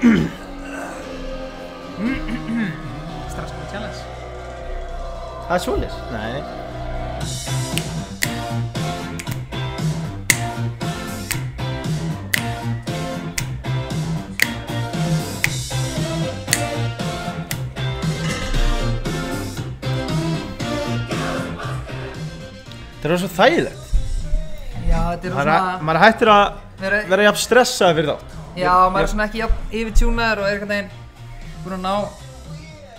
Challenge Það er svolis? Nei. Það er svo þægilegt. Já, þetta er svona maður hættur að vera, vera jafn stressað fyrir þá. Já, maður er svona ekki jafn yfirtjúnaður og er einhvern veginn búin að ná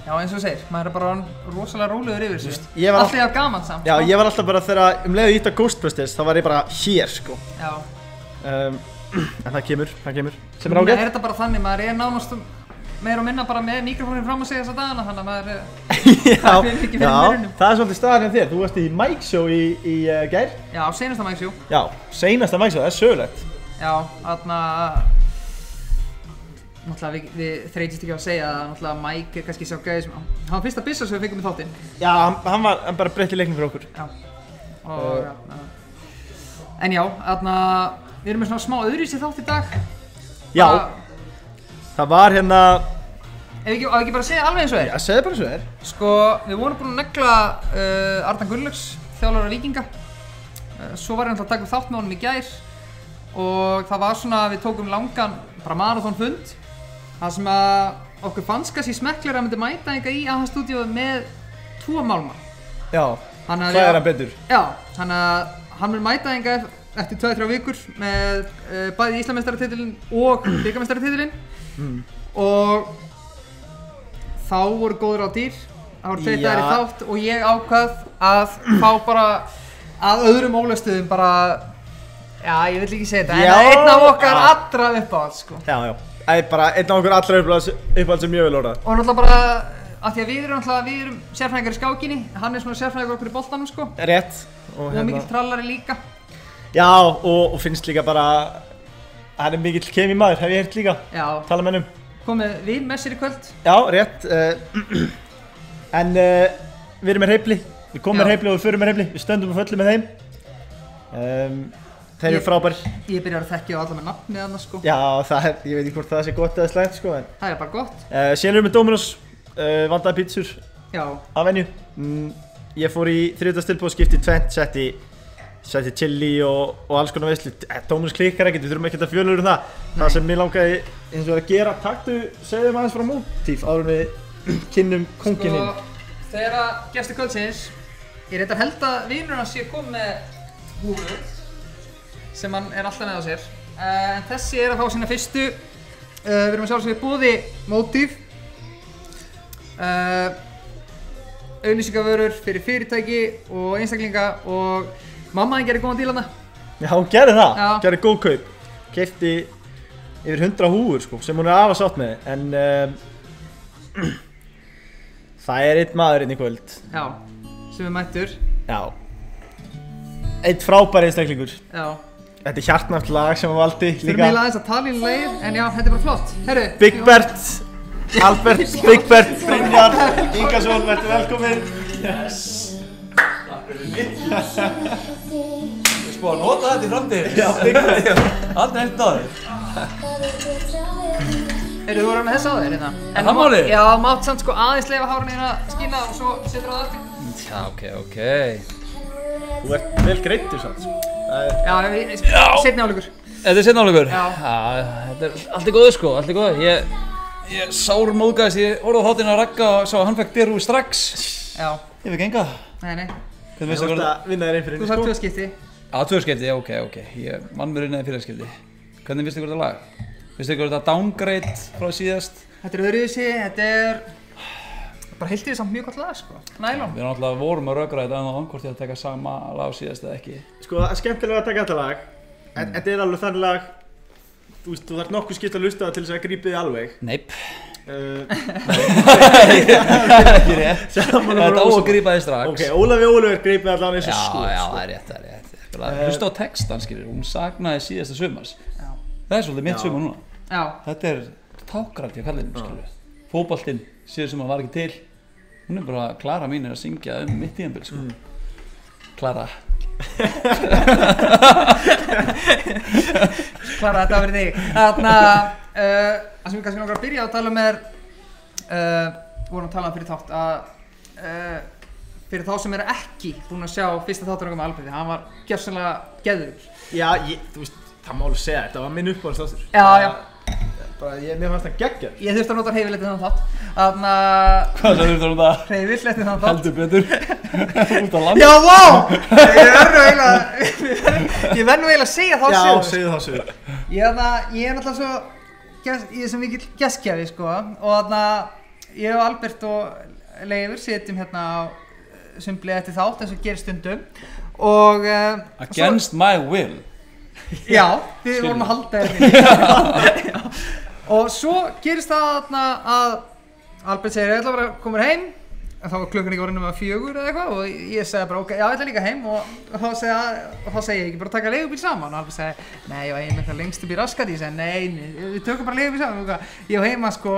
Já, eins og þú segir, maður er bara rosalega rólegur yfir þessu ég var að gaman samt Já, sko. ég var alltaf bara þegar um leiðu ítt á Ghostbusters, þá var ég bara hér, sko. Já, Um, en það kemur, það kemur. Sem er ágætt. er þetta bara þannig, maður er nánast meira og minna bara með mikrofónin fram að segja þessa dagana Þannig að maður er já, Það er ekki fyrir já, mununum. það er svolítið staðan hjá þér. Þú varst í Mike Show í, í uh, gær. Já, senasta mæks, jú Já, seinasta Mike Show, það er sögulegt. Já, þarna Náttúrulega við, við þreytist ekki á að segja að náttúrulega Mike er kannski sá gæði sem Hann var fyrsta bissa sem við fengum í þáttinn. Já, hann, hann var hann bara breytti leiknum fyrir okkur. Já. Og, uh, En já, þarna Við erum með svona smá öðruvísi þátt í dag. Já, Bara- það var hérna, Ef ekki, á ekki bara segja alveg eins og er? Já, segðu bara svo þér. Sko, við vorum búin að negla uh, Ardan Gunnlaugs, þjálfara vikinga uh, Svo var ég náttúrulega að taka þátt með honum í gær. Og það var svona, við tókum langan bara marathon fund Það sem að okkur fannst kannski smekklega að myndi mæta eitthvað í aðha stúdíu með tvo málma Já, Þannig að hvað ég- er hann betur? Já, hann mun mæta eitthvað eftir 2-3 vikur með uh, bæði Íslamestaratitilin og byggamestaratitilin Mm. og þá voru góður á dýr þá voru tveir Já. dagar í þátt og ég ákvað að fá bara að öðrum ólegstöðum bara já, ég vil ekki segja þetta en einn af okkar Já. allra uppáhald sko. Já, já, það er bara einn af okkur allra uppáhalds sem mjög vel orðað. og náttúrulega bara að því að við erum náttúrulega við erum sérfræðingar í skákinni hann er svona sérfræðingar okkur í boltanum sko Rétt. Og, og mikill trallari líka Já, og, og finnst líka bara að hann er mikill kemi maður, hef ég heyrt líka. já, Tala með hennum. komið við með sér í kvöld Já, rétt. Uh, en uh, við erum með reyfli. Við komum með reyfli og við förum með reyfli. Við stöndum og föllum með þeim. Um, þeir eru frábær. Ég byrjar að þekkja á alla með nafnið annars sko Já, það er, ég veit ekki hvort það sé gott eða slæmt, sko. En, Það er bara gott uh, síðan erum við Dominos, uh, vandaði pítsur Já, af venju. Mm, ég fór í þriðdags tilbúð, skipti tvent, setti, setti chili og, og alls konar veislu. Eh, Dominos klikkar ekkert, við þurfum ekkert að fjölur um það. Það Nei. sem mér langaði eins og að gera, taktu, segðu maður aðeins frá mótíf áður við kynnum kongininn. sko Þegar að gestur kvöldsins Ég reyndar held að vinur hans sé komið með húfu sem hann er alltaf með á sér. Uh, en þessi er að fá sína fyrstu. Uh, Við erum að sjálfsögðu búði mótíf uh, auðlýsingavörur fyrir fyrirtæki og einstaklinga og mamma þín gerir góðan díl hana Já, hún gerði það, Já. gerði góð kaup. Kefti yfir 100 húur sko, sem hún er afa sátt með. En um, það er einn maður inn í kvöld. Já, sem er mættur. Já. Einn frábær einstaklingur. Já, Þetta er hjartnæft lag sem hann valdi fyrir mig líka aðeins að tala í leið en já, þetta er bara flott Herru, Big Bert Albert, Big Bert, Brynjar Ingarsson, verður velkomin Yes Ég spóð að nota þetta í framtíðin. Já, Big Bert Aldrei heilt á þig. Eru þú voru með þess á þér hérna? Er það málið? Já, mátt samt sko aðeins leifa hárun hérna að skýna og svo setur það aftur. Já, ok, ok. Þú ert vel greittur samt sko. Já, setni álugur. Þetta er setna álegur? Já. Þetta er allt í góðu sko, allt í góðu. Ég, ég sár móðgæðist, ég orði á þáttinn að ragga og sá að hann fekk derú strax. Já, Ég fekk enga. nei, nei. Hvernig Þú hvað að vinna þér einn fyrir Þú henni þarf sko tvö skipti. Já, tvö skipti, já, ok, ok. Ég vann mér inn eða fyrir skipti. Hvernig finnst ykkur þetta lag? Finnst ykkur þetta downgrade frá síðast? Þetta er öðruvísi, þetta er bara í því samt mjög gott lag, sko. Nælon. Við erum alltaf vorum að rökra þetta en á hvort ég að taka sama lag síðast eða ekki. Sko, það er skemmtilega að taka þetta lag En Þetta er alveg þannig lag Þú veist, þú þarf nokkuð skipt að lusta það til þess að grípið alveg Neip. uh, ekki rétt. Saman Þetta á að grípa þig strax. Ok, Ólafi Ólafur grípið allan eins Já, og skot já, sko. það er rétt, það er rétt. Bara Hlusta á textan, skilur, hún sagnaði síðasta sumars. Já. Það er svolítið mitt Já. sumar núna. Já, Þetta er tákralt hjá kallinu, skilur. Fótboltinn, síðan sem hann var ekki til. Hún er bara, Klara mín er að syngja um mitt tíðanbíl, sko. Mm. Klara. klara þetta verið þig. Þarna, uh, það sem við kannski langar að byrja að tala um er uh, vorum að tala um fyrir þátt að uh, fyrir þá sem eru ekki búin að sjá fyrsta þáttur okkar með Alberti, hann var gjörsanlega geður Já, ég, þú veist, það má alveg segja, þetta var minn uppáhalds þáttur Já, já. Bara, ég, mér fannst það geggjar ég þurfti að nota hreyfilegtið þannig þátt. Þannig að Hvað það þurftur um það? hreyfilegtið þannig þátt. Heldur betur. Út á land Já, vá! Ég verð nú eiginlega Ég verð nú eiginlega að segja þá Já, sögur. segðu það sögur. Ég, er náttúrulega svo Ég er svo mikill geskjafi sko. Og þarna Ég og Albert og Leifur sitjum hérna á Sumbli eftir þátt eins og gerir stundum. Og uh, Against my will. Svo, Já, við vorum að halda þér Og svo gerist það þarna að Albert segir, ég ætla að vera komin heim. En þá var klukkan ekki orðin um að fjögur eða eitthvað og ég segi bara, ok, já, ég ætla líka heim. Og þá segi, og þá segi ég ekki bara taka leigubíl saman. Og Albert segi, nei, ég var heim eitthvað lengst upp í raskat ég segi, nei, við tökum bara leigubíl saman. Ég var heima, sko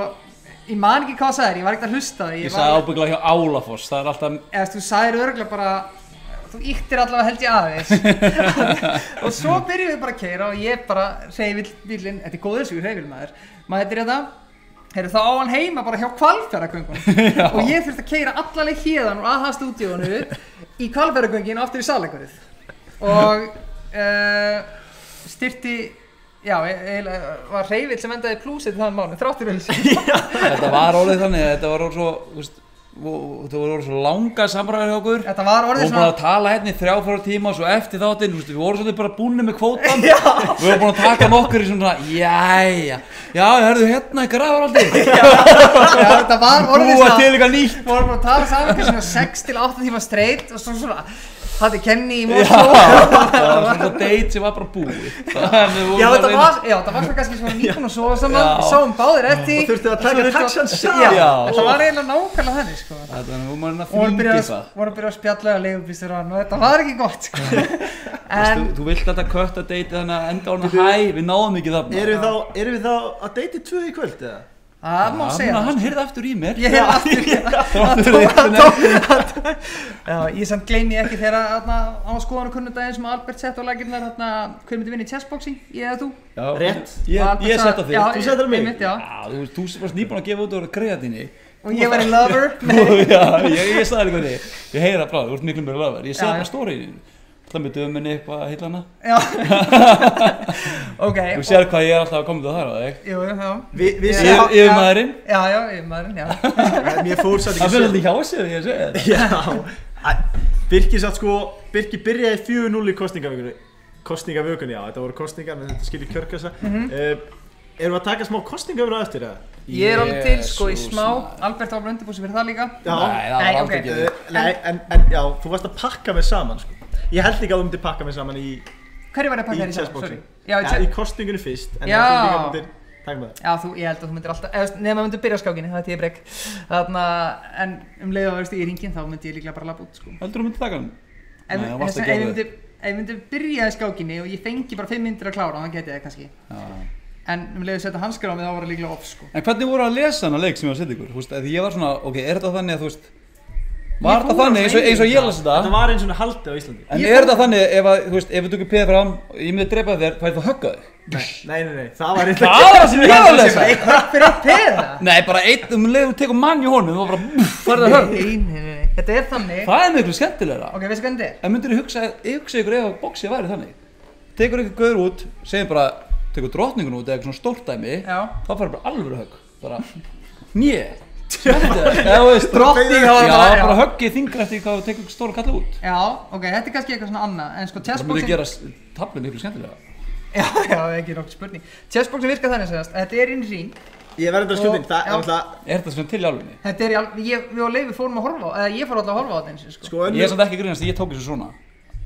ég man ekki hvað það sagðir, ég var ekkert að hlusta Ég var sagði ábyggla hjá Álafoss Það er alltaf eða þú sagðir örgulega bara þú íttir allavega held ég aðeins. Og svo byrjum við bara að keira og ég bara reyfil bílinn, þetta er góður sigur reyfil maður maður heitir þetta Heyrðu, þá á hann heima bara hjá kvalfjörðargöngun og ég þurfti að keira allaleg hérðan og að það stúdíónu í kvalfjörðargöngin og aftur í saleikurinn og uh, styrti já, e- var reyfil sem endaði plúsið þann mánu, þráttur vel Þetta var orðið þannig Þetta var orðið svo þú veist, og- Þetta voru orðið svo langa samræður hjá okkur. Þetta var Við orðið vorum búin svona að tala hérna í þrjá fjóra tíma og svo eftir þáttinn, við vorum svolítið bara búinni með kvótan Við vorum búin að taka nokkur í svona, jæja, já, hörðu hérna í grafaraldi já, þetta var orðið svona Við vorum bara að tala saman fyrir svona 6 til 8 tíma straight og svo svona Þetta er Kenny í Mosó það var svona date sem var bara búið. Já, að þetta var, já, þetta var svona kannski svona nýbúin og svo sáum báðir eftir. Og þurftu að taka taxan saman. Þetta var eiginlega nákvæmlega þannig, sko. Að Og vorum þvingi byrjað það. að- að spjalla og leigubýstur og þetta var ekki gott, sko. Þú, En, þú vilt þetta kött að deiti þannig að enda orðin hæ, við náðum ekki þarna. Erum við þá, erum við þá að deyti tvö í kvöld eða? Það má segja Hann það heyrði aftur í mér. Ég hef aftur við Já, ég samt gleymi ekki þegar á skoðan og kunnundaginn sem Albert sett á laginnar þarna, hver myndi vinna í chessboxing, ég eða þú? Já, Rétt. Ég, Og sett á þig. Þú settir á mig? þú varst nýbúin að gefa út úr kreatíni. Og ég var í lover. Já, ég, sagði líka því Ég heyra frá, þú ert miklu mjög löfver Ég Já, segi já. Það með döminni eitthvað að heilla hana. Já. Ok Þú sér hvað ég er alltaf að koma til það á þig Jú, já. Yfirmaðurinn Já, já, yfirmaðurinn, já. Mér fór satt Það ekki fyrir alltaf hjá sig því ég segi þetta Já, Æ, Birkir satt sko, Birkir byrjaði 4-0 í kostningavökunni Kostningavökunni, já, þetta voru kostningar, en þetta skilir kjörkassa. Mm Erum við að taka smá kostningavöru á eftir, eða? Ég er alveg til, sko, í smá. Albert var alveg undirbúið fyrir það líka. Já, Nei, það var aldrei ekki uh, nei, en, en já, þú varst að pakka mig saman, sko Ég held ekki að þú myndir pakka mig saman í, Hverju var ég að pakka þér í saman? chessboxing Sorry. Já, í ja, í kostingunni fyrst, en Já. ég held líka að myndir taka mig það Já, þú, ég held að þú myndir alltaf, nema að myndir byrja á skákinni, það er tíu breyk Þarna, en um leið að verðist í ringin, þá myndi ég líklega bara lappa út, sko Heldur þú myndi taka hann? Þú að ég gera myndi, ef ég myndi byrja í skákinni og ég fengi bara 5 myndir að klára, þá geti ég það kannski Já. En um leið að setja hanskar á mig, þá var það líklega off, sko En hvernig voru að lesa hana leik sem ég var að setja ykkur? Þú veist, að ég var svona, ok, er þetta þannig að þú veist Var á þannig eins og, eins og ég las Þetta? Þetta? var eins og haldi á Íslandi. En Ég er fór- þetta þannig ef að, þú veist, ef við tökum peð fram og ég myndi drepa þér, hvað er það að högga þig? Nei, nei, nei, nei, það var Það var það sem ég var að lesa. Eitt högg fyrir eitt peða Nei, bara einn um leið og tekur mann í honum og bara, farið að högg Nei, nei, nei, nei, þetta er þannig. Það er miklu skemmtilegra. Ok, veistu hvernig þetta er? En myndir þið að út, segjum bara höggið þingra eftir hvað þú tekur stóra kalla út. Já, ok, þetta er kannski eitthvað svona annað En sko, Það myndi gera tablin ykkur skemmtilega Já, já, ekki nokkuð spurning. Chessboxing virkar þannig segast Þetta er inn í ring Ég verði skjóðin, Og- það er Er þetta svona til í alvegni? Þetta er í alveg, ég, við og Leifi fórum að horfa á Eða ég fór alltaf að horfa á þetta eins og sko. Sko, Ég er samt ekki að grínast, ég tók þessu svona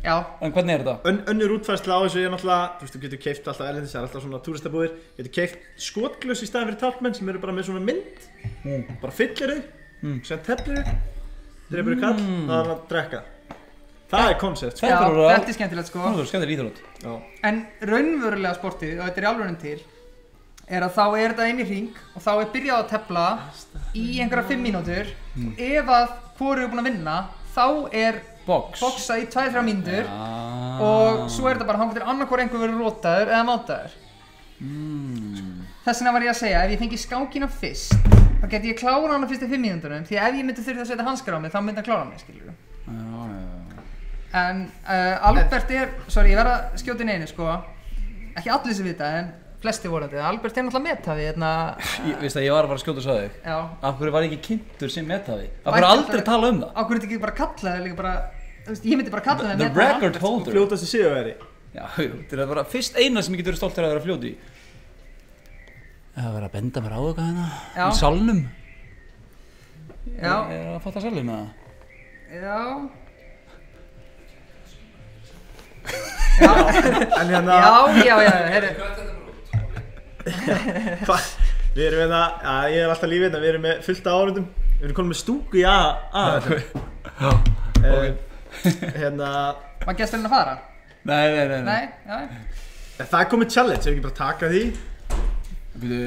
Já, En hvernig er þetta? ön, önnur útfærsla á þessu er náttúrulega Þú veist, þú getur keift alltaf erlendis, það er alltaf svona túristabúðir Getur keift skotglös í staðin fyrir talmenn sem eru bara með svona mynd Bara fyllir þau, Mm. sem teflir þau Dreipur þau kall, það er að drekka Það er koncept, sko já Þetta er er skemmtilegt sko Nú, þú skemmtilega íþrótt Já. En raunverulega sportið, og þetta er í alveg til Er að þá er þetta inn í ring Og þá er byrjað að tefla Í einhverja 5 mínútur Mm. Og ef að hvoru er búin að vinna Þá er Box boxa í 2-3 mínútur Já. Og svo er þetta bara, hann getur annarkor einhver verið rótaður eða mátaður mm. þess vegna var ég að segja, ef ég fengi skákina fyrst þá geti ég klára hana fyrst í fimm mínúndunum því að ef ég myndi þurfa að setja hanskar á mig þá myndi hann klára mig, skilur já, já. En uh, Albert er, sorry, ég verð að skjóta inn einu, sko ekki allir sem vita, en flesti vorandi Albert er náttúrulega metaði, hérna Ég veist að ég var að fara að skjóta svo þig Já, Af hverju var ég ekki kynntur sem metaði? Af hverju að aldrei tala um það? á hverju þetta ekki bara kalla það veist, ég myndi bara kalla það The metaði record sko. holder. Fljótast í sigurveri Já, jú, þetta er bara fyrst eina sem ég getur verið stolt að vera fljóti í. Það var að benda mér á eitthvað hérna. Já. Í salnum. Já, Er að fatta salnum eða? já. Já, En hérna, já, já, já, heyrðu. Hva, við erum hérna, já, ég er alltaf lífið hérna, við erum með fullt af árundum Við erum konum með stúku í A, A Já. Uh, Hérna, Var gesturinn að fara? Nei, nei, nei, nei. Nei, já. Það er komið challenge, ef ekki bara taka því. Býtu,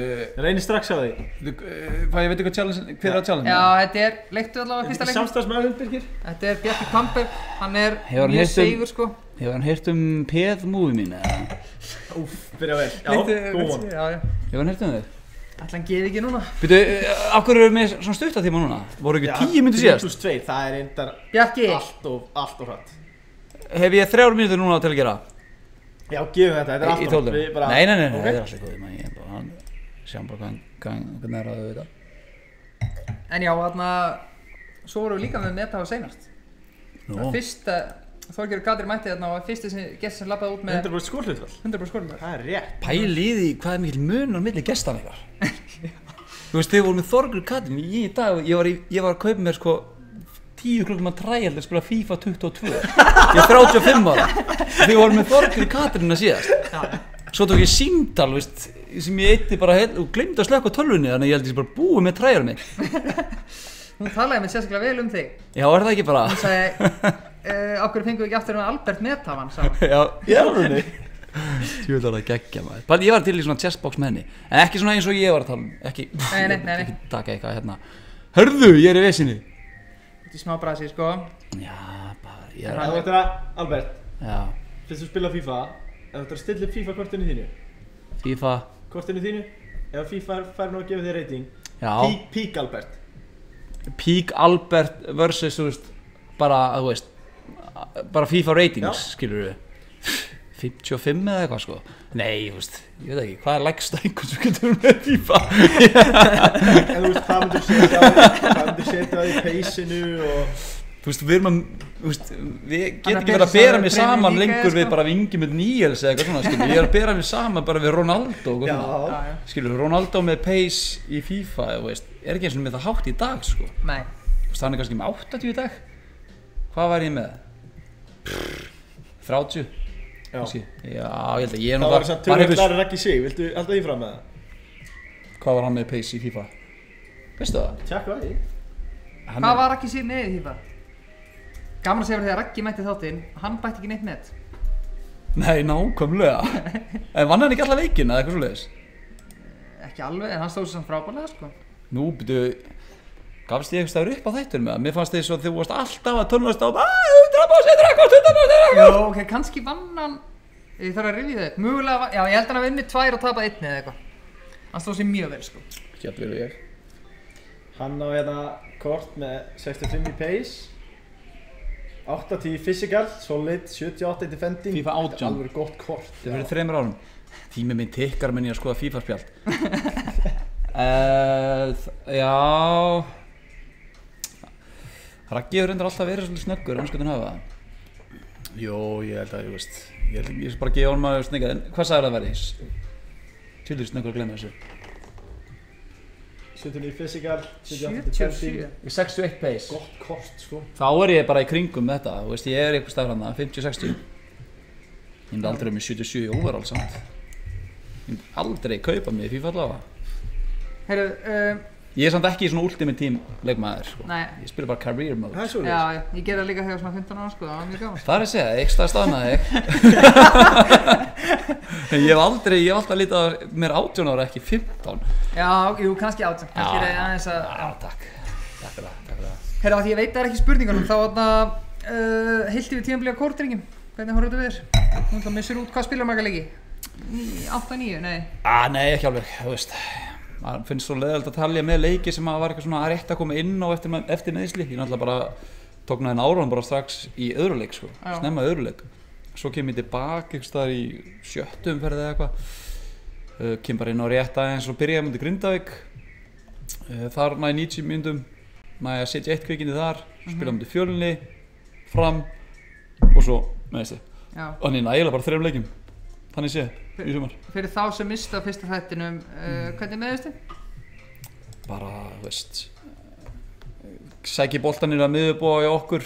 Reynir strax á því. býtu, eh, hvað ég veit ekki hvað challenge, hver er að challenge? Já, þetta er, leiktu allavega fyrsta leikin Samstagsmaður, Birgir Þetta er Bjarki Kamper, hann er Hefur hann mjög heyrt um- segur sko. Hefur hann heyrt um peð múi mín eða? Úf, byrja vel, já, Leiktu- góð von. Já, já. Hefur hann heyrt um þig? Ætla hann geði ekki núna Býtu, hverju erum við svona stuttatíma núna? Voru ekki tíu myndir síðast? plus 2, það er reyndar Bjarki, allt of, allt of hratt Hef ég þrjár myndir núna til að gera? Já, gefum þetta, þetta er Í allt of tólfum? hratt Við bara- Nei, nei, nei, nei, Ok. það er alltaf góð Ég er bara, hann, sjáum bara hvað, hvað, hvernig er að auðvitað en já, þarna Svo vorum við líka með meta á seinast Nú, Fyrsta, Þorgjörður Katri mætti þarna og fyrsti sem, gest sem lappaði út með 100% skórhlutfall 100% skorðum Það er rétt. Pæli í því hvað er mikil mun á milli gestan ykkar. Þú veist, þið voru með Þorgur Katrin í dag, ég var, í, ég var að kaupa mér sko 10 klukkum að træja að spila FIFA 22 Ég er 35 ára. Þið voru með Þorgur Katrin að síðast. Svo tók ég símtal, veist, sem ég eitti bara heil, og glemdi að slökka á tölvunni þannig að ég held að ég sé bara búið með træjar mig Hún talaði með sérstaklega vel um þig. Já, er það ekki bara? Hún sagði, uh, okkur fengum við ekki aftur en Albert Metavan. Já, Í alvörunni? Tjóðar það geggja maður. Bara ég var til í svona chessbox með henni. En ekki svona eins og ég var að tala um. Ekki, Nei, nei, nei, nei. ekki taka eitthvað hérna. Hörðu, ég er í vesinni. Þetta er smá brasi, sko. Já, bara, ég er er þetta, Albert. Já, Fyrst þú spila FIFA Ef þú ætlar að stilla upp FIFA kortinu þínu. FIFA. Kortinu þínu. Ef FIFA fær nú að gefa þér rating. Já, Peak, peak Albert. Peak Albert versus, þú veist Bara, þú veist Bara FIFA ratings, Já. skilur við 55 eða eitthvað sko. Nei, þú veist, ég veit ekki Hvað er lægsta einhvern sem getur með FIFA? En þú veist, hvað myndir setja Hvað myndir setja í peysinu og Þú veist, við erum að, veist, við getum ekki verið að bera mig saman lengur við sko. bara vingi með Níels eða eitthvað svona, skilur, ég er að bera mig saman bara við Ronaldo, og Já. Já, já. Skilur, Ronaldo með pace í FIFA, þú veist, er ekki eins og með það hátt í dag, sko, Nei. Þú veist, hann er kannski með 80 í dag, hvað var ég með? 30, já kannski, já, ég held að ég er Það nú var þess að bara, tölur hefur- læri ekki sig Viltu alltaf því fram með það? hvað var hann með pace í FIFA? Veistu það? Það því Hann Hvað er- var Raggi sér með í FIFA? Gaman að segja fyrir því að Raggi mætti þáttinn Hann bætti ekki neitt met Nei, nákvæmlega, en vann hann ekki alla leikina eða eitthvað svo leiðis? Ekki alveg, en hann stóð sér samt frábælega sko Nú, byrju, gafst ég eitthvað upp á þættur með það? Mér fannst svo að þú varst alltaf að tónlast á að 100% rekord, 100% Jó, rekord ok, kannski vann hann Ég þarf að rifja það upp. Mögulega, já, ég held hann að vinni tvær og tapað einni eða eitthvað. Hann stóð sér mjög vel sko. Hjálp verið ég. Hann á hérna kort með 65 í pace. 80 í physical, solid, 78 í defending. FIFA 18. Þetta er alveg gott kort Þetta verið þreymur árum. Tími minn tikkar menn ég að skoða FIFA spjald. Uh, Já Raggi hefur reyndar alltaf verið svolítið snöggur hann skoðin hafa. Það Jó, ég held að, ég veist Ég held ég skal bara gefa honum að snegga En hvað sagði það að verði? Tjóðir snöggur að glemma þessu 70 í physical, 78 í defending 77 Í 61 pace. Gott kort sko. Þá er ég bara í kringum þetta Þú veist, ég er eitthvað stafran það 50-60 Ég myndi aldrei með 77 í overall samt. Ég myndi aldrei kaupa mig í FIFA allavega. Heyrðu, um, Ég er samt ekki í svona ultimate team leikmaður sko. Ég spila bara career mode. Það er svo já, já, ég gerði það líka þegar svona 15 ára sko. Það var mjög gaman Það er að segja, ég staði staðnaði þig Ég. Hef aldrei, ég hef alltaf lítið að mér 18 ára ekki 15 Já, jú, kannski átján. Kannski er það aðeins að Já, takk. Takk fyrir það, takk fyrir það. Heyrðu, af því ég veit það er ekki spurningunum Þá þarna uh, Hilti við tímabilið á kórdringin Hvernig horfðu þetta við þér? Þú ætla að missur út hvað spilar marga leiki? 8-9, nei nei, ekki alveg, þú veist maður finnst svo leðalt að talja með leiki sem að var eitthvað svona að rétt að koma inn á eftir, eftir neðsli ég náttúrulega bara tók næðin áraðan bara strax í öðru leik sko, Já. snemma í öðru leik. Svo kem ég tilbaka ykkur staðar í sjöttu umferði eða eitthvað. Uh, kem bara inn á rétt aðeins og byrjaði mútið Grindavík. Uh, þar næði 90 myndum næði að setja eitt kvikinni þar spila mútið fjölunni fram og svo neðsli Já, og hann er nægilega bara þreim leikjum þannig sé í sumar. fyrir þá sem mista fyrsta þættinum uh, hvernig meðist þið? bara, veist sæki boltanir að miðubóa í okkur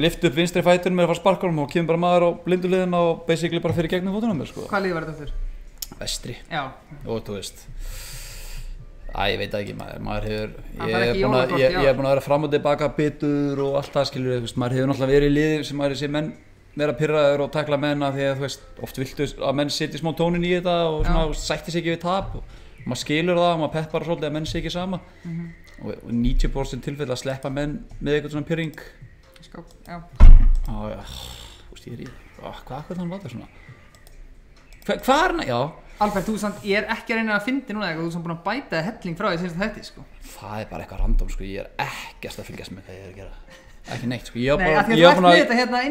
lift upp vinstri fætur með að fara sparkarum og kemur bara maður á blinduliðina og basically bara fyrir gegnum fótunum sko. Hvað líf var þetta fyrir? vestri. Já, og þú veist Æ, ég veit ekki, maður, maður hefur ég er ekki búinn að, er vera fram og tilbaka bitur og allt það veist, maður hefur náttúrulega verið í liði sem maður sé menn vera pyrraður og takla menn af því að þú veist, oft viltu að menn setja smá tónin í þetta og svona, og sætti sig ekki við tap og maður skilur það og maður peppar svolítið að menn sé ekki sama. Mhm. og, og 90% tilfell að sleppa menn með eitthvað svona pyrring sko, já. Og þú veist, ég er í hvað akkur þannig var það svona? Hva, hvað er hann, já. Alfred, þú samt, ég er ekki að reyna að fyndi núna eitthvað, þú samt búin að bæta helling frá því síðan þetta, sko. Það er bara eitthvað random sko, ég er ekkert að fylgjast með hvað ég er að gera ekki neitt sko, ég því að þetta hérna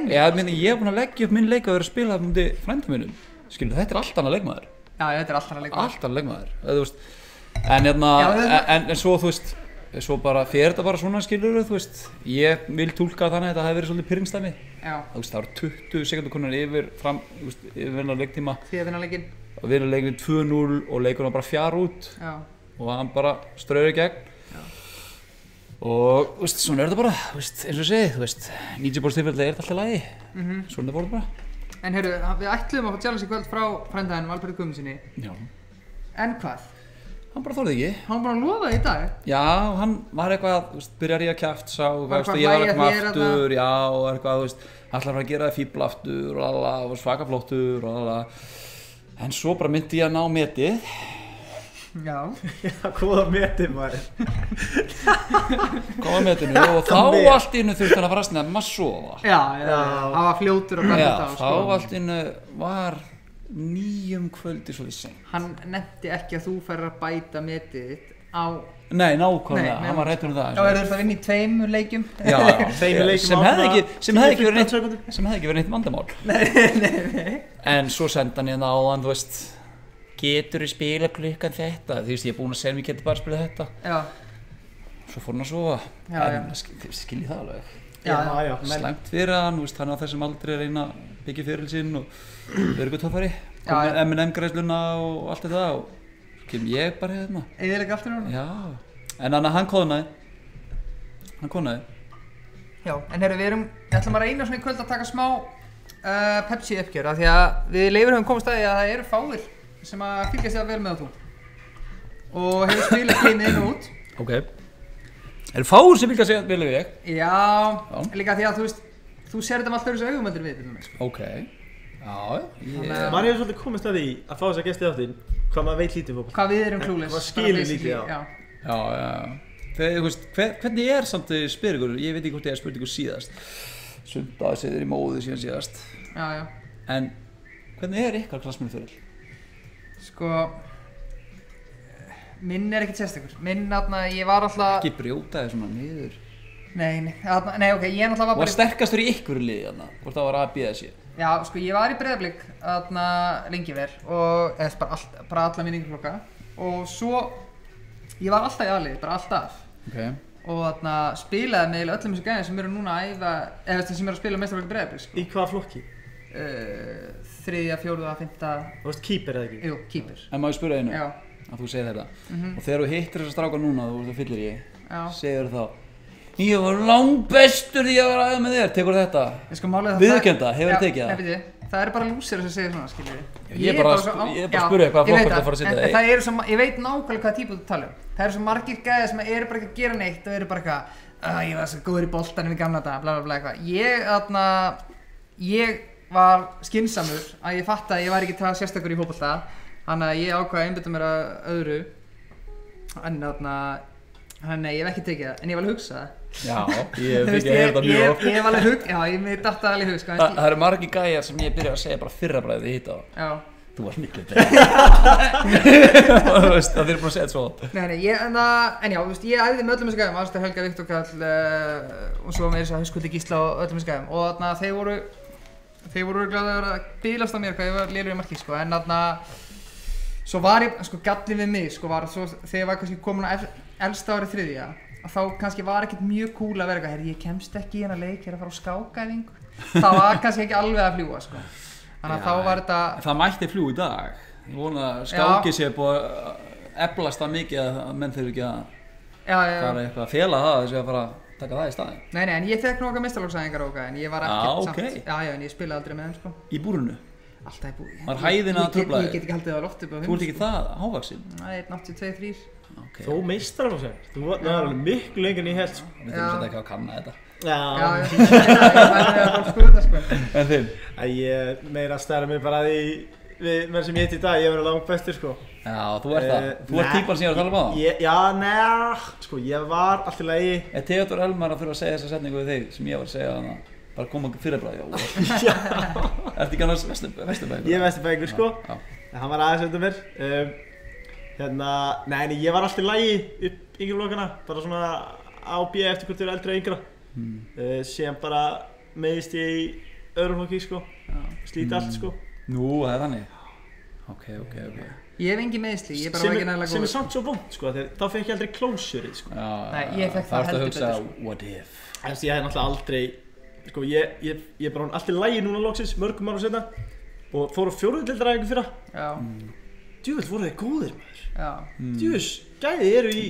búin að leggja upp minn leik að vera að spila múti frænda mínum, skilur þetta er allt annað leikmaður. Já, þetta er alltaf að leika allt annað leikmaður, þú veist en hérna, Já, en, en svo þú veist svo bara, fyrir þetta bara svona skilur þú veist, ég vil túlka þannig að þetta hefði verið svolítið pyrringstæmi, það var 20 sekundur konar yfir fram, veist, yfir vinna leiktíma. Því að vinna leikin og við erum leikin 2-0 og leikurinn var bara fjár út. Já, og hann bara ströður í gegn og veist, svona er þetta bara veist, eins og ég segi, þú veist 90% tilfelli er þetta alltaf lagi. Mhm. Svona er þetta bara. En heyrðu, við ætluðum að fá challenge í kvöld frá frændaðinum Guðmundssoni já. En hvað? hann bara þorði ekki. Hann bara það í dag. Já, hann var eitthvað, þú veist, byrjar í að kjæft sá, þú veist, ég var eitthvað aftur já, og eitthvað, þú veist, að fara að gera það fíbl aftur og alla, og svaka flottur og alla en svo bara myndi ég að ná metið góða metið maður. Koma metinu og þá allt innu þurfti hann að fara að snemma að sofa. Já, hann var fljótur og já, þetta þá allt innu var nýjum kvöldi svolítið sen Hann nefndi ekki að þú fær að bæta metið þitt á Nei, nákvæmlega, Nei, hann var rættur um það Já, er þetta að vinna í tveimur leikjum? Já, Tveimur leikjum sem á hefði ekki, hefði ekki 10-15 verið neitt sekúndur. sem hefði ekki verið neitt vandamál. Nei, nei, nei. En svo senda hann hérna áðan, þú veist getur þú spila klukkan þetta? Þú veist, ég er búinn að segja mér getur bara að spila þetta. Já, svo fór hann að sofa. Já, en já. skil, skil ég það alveg. Já, slæmt fyrir hann, hann á þessum aldrei að reyna að byggja fyrir sinn og já. M&M greiðsluna og allt þetta og kem ég bara hérna. Eðilega aftur núna? Já, en hann, hann kóðnaði hann kóðnaði Já, en herru, við erum, við ætlum að reyna svona í kvöld að taka smá uh, Pepsi uppgjör af því að við leifur höfum komast að því að það eru fáir sem að fylgja sér vel með þú og hefur spilað geimið inn og út. Ok. Er fáur sem vilja segja vel við ég Já, Já. líka því að þú veist þú sér þetta með allt öðru þessu augumöndir við sko. ok. Að- Maður hefur svolítið komist að því að fá þess að gesti þáttinn hvað maður veit lítið fókbal Hvað við erum klúles Hvað skilur lítið, já. já. Já, já, Þegar, veist, hver, hvernig er samt þið spyr ykkur, ég veit ekki hvort ég er spurt ykkur síðast. Sunda séður í móðu síðan síðast. Já, já, En hvernig er ykkar klassmennu fyrir? Sko minn er ekkert sérstakur. Minn, þarna, ég var alltaf Ekki brjóta þið svona niður. Nei, nei, þarna, nei, ok, ég náttúrulega var bara var sterkastur í ykkur liði þarna, hvort það var A, B, S, C. Já, sko, ég var í breyðablík þarna lengi vel og eða bara, allt, bara alla mín ynglokka og svo ég var alltaf í aðlið, bara alltaf. Ok. Og þarna spilaði með öllum þessu gæðin sem eru núna að æfa eða sem eru að spila mestrarflokki breyðablík sko. Í hvaða flokki? uh, þriðja, fjórða, fymta Þú veist, keeper eða ekki? jú, keeper. En maður spura einu, já, að þú segir þetta. Mhm. Og þegar þú hittir þessa stráka núna, þú veist það fyllir ég. Já. Segir þá Ég var langbestur því að vera aðeins með þér, tekur þetta? Ég sko málið það- Viðurkennda, hefurðu Já, tekið það? veitu, Það eru bara lúsir sem segir svona, skiljið Ég er að ég er bara að spyrja hvaða flokkur þú fara að setja það í. Ég veit nákvæmlega hvaða típu þú tala um. Það eru svo margir gæðir sem eru bara ekki að gera neitt og eru bara eitthvað "Ah, Ég var svo góður í boltanum í gamla dag, bla bla bla eitthvað. Ég, þarna, ég var skinsamur að ég fatt að ég var ekki það sérstakur í fótbolta Þannig að ég ákvaði að einbytta mér að öðru. En þarna, þannig nei, ég hef ekki tekið það, en ég var alveg að hugsa það. Já, ég fikk veist, að heyra þetta mjög oft. ég hef alveg hug, já, ég mér datt það alveg í hug, sko, Þa, það eru margi gæjar sem ég byrja að segja bara fyrra bræðið á Já, Þú varst miklu það er búin að segja þetta svo. Nei, nei, ég, en, það, en já, veist, ég æfði með öllum þessu Aðstur Helga, Viktor Kall uh, og svo með þess að Huskulli Gísla og öllum þessu gæðum og þarna þeir voru þeir voru glæðið að bílast á mér hvað ég var lélur í marki, sko, en þarna svo var ég, sko, gallin við mig, sko, var svo, þegar ég var kannski komin á elsta ári þriðja að þá kannski var ekkert mjög cool að vera eitthvað, ég kemst ekki í hennar leik, ég er að fara á skákæfingu það var kannski ekki alveg að fljúa, sko. Þannig að þá var þetta Það mætti fljú í dag. Vona að skákið sé búið að eflast það mikið að menn þurfi ekki að fara eitthvað að fela það taka það í staðin Nei, nei, en ég fekk nokkað mistalóksæðingar og en ég var Já, ekkert ok. samt Já, já, en ég spilaði aldrei með þeim, sko. Í búrunu Alltaf í búi Var hæðin að Ég get- trufla Ég get ekki haldið það á lofti Þú ert ekki það hávaksinn Það er 82, 3 okay. Þó sér Þú var alveg miklu lengur en ég held sko. Við þurfum setja ekki að kanna þetta. Já, Já já, sko sko. En þinn? Ég meira stæra mig bara að því við menn sem ég hitt í dag, ég verður langt bestur sko Já, þú ert það. Eh, Þú ert típan sem ég var að tala um á. það Já, neða, sko ég var allt í lagi. Er Theodor Elmar að þurfa að segja þessa setningu við þig sem ég var að segja hana bara koma fyrirbræði Já, Ertu ekki annars vesturbæði? ég er vesturbækur sko. Já, En hann var aðeins undir mér. Um, Hérna, nei, nei, ég var alltaf í lagi upp yngri lokana. Bara svona á B eftir hvort þau eru eldri og yngra. Hmm. uh, Síðan bara meðist ég í öðrum flokki sko. Slíti allt sko. Nú, það er þannig? Ok, ok, ok Ég hef engin meðsli, ég bara sem, var ekki er- nægilega sem er góð samt svo bónt sko þegar, Þá fekk ég aldrei closure sko. Nei, ég fékk það þá ertu að heldur hugsa, betur, sko. What if? Þess ég hef náttúrulega aldrei Sko ég, ég, ég er bara alltaf í lagi núna loksins Mörgum ára setna Og fór á fjóruðildræðingu fyrra. Já, Djúvill voru þeir góðir maður. Já. Djúvis, gæði eru í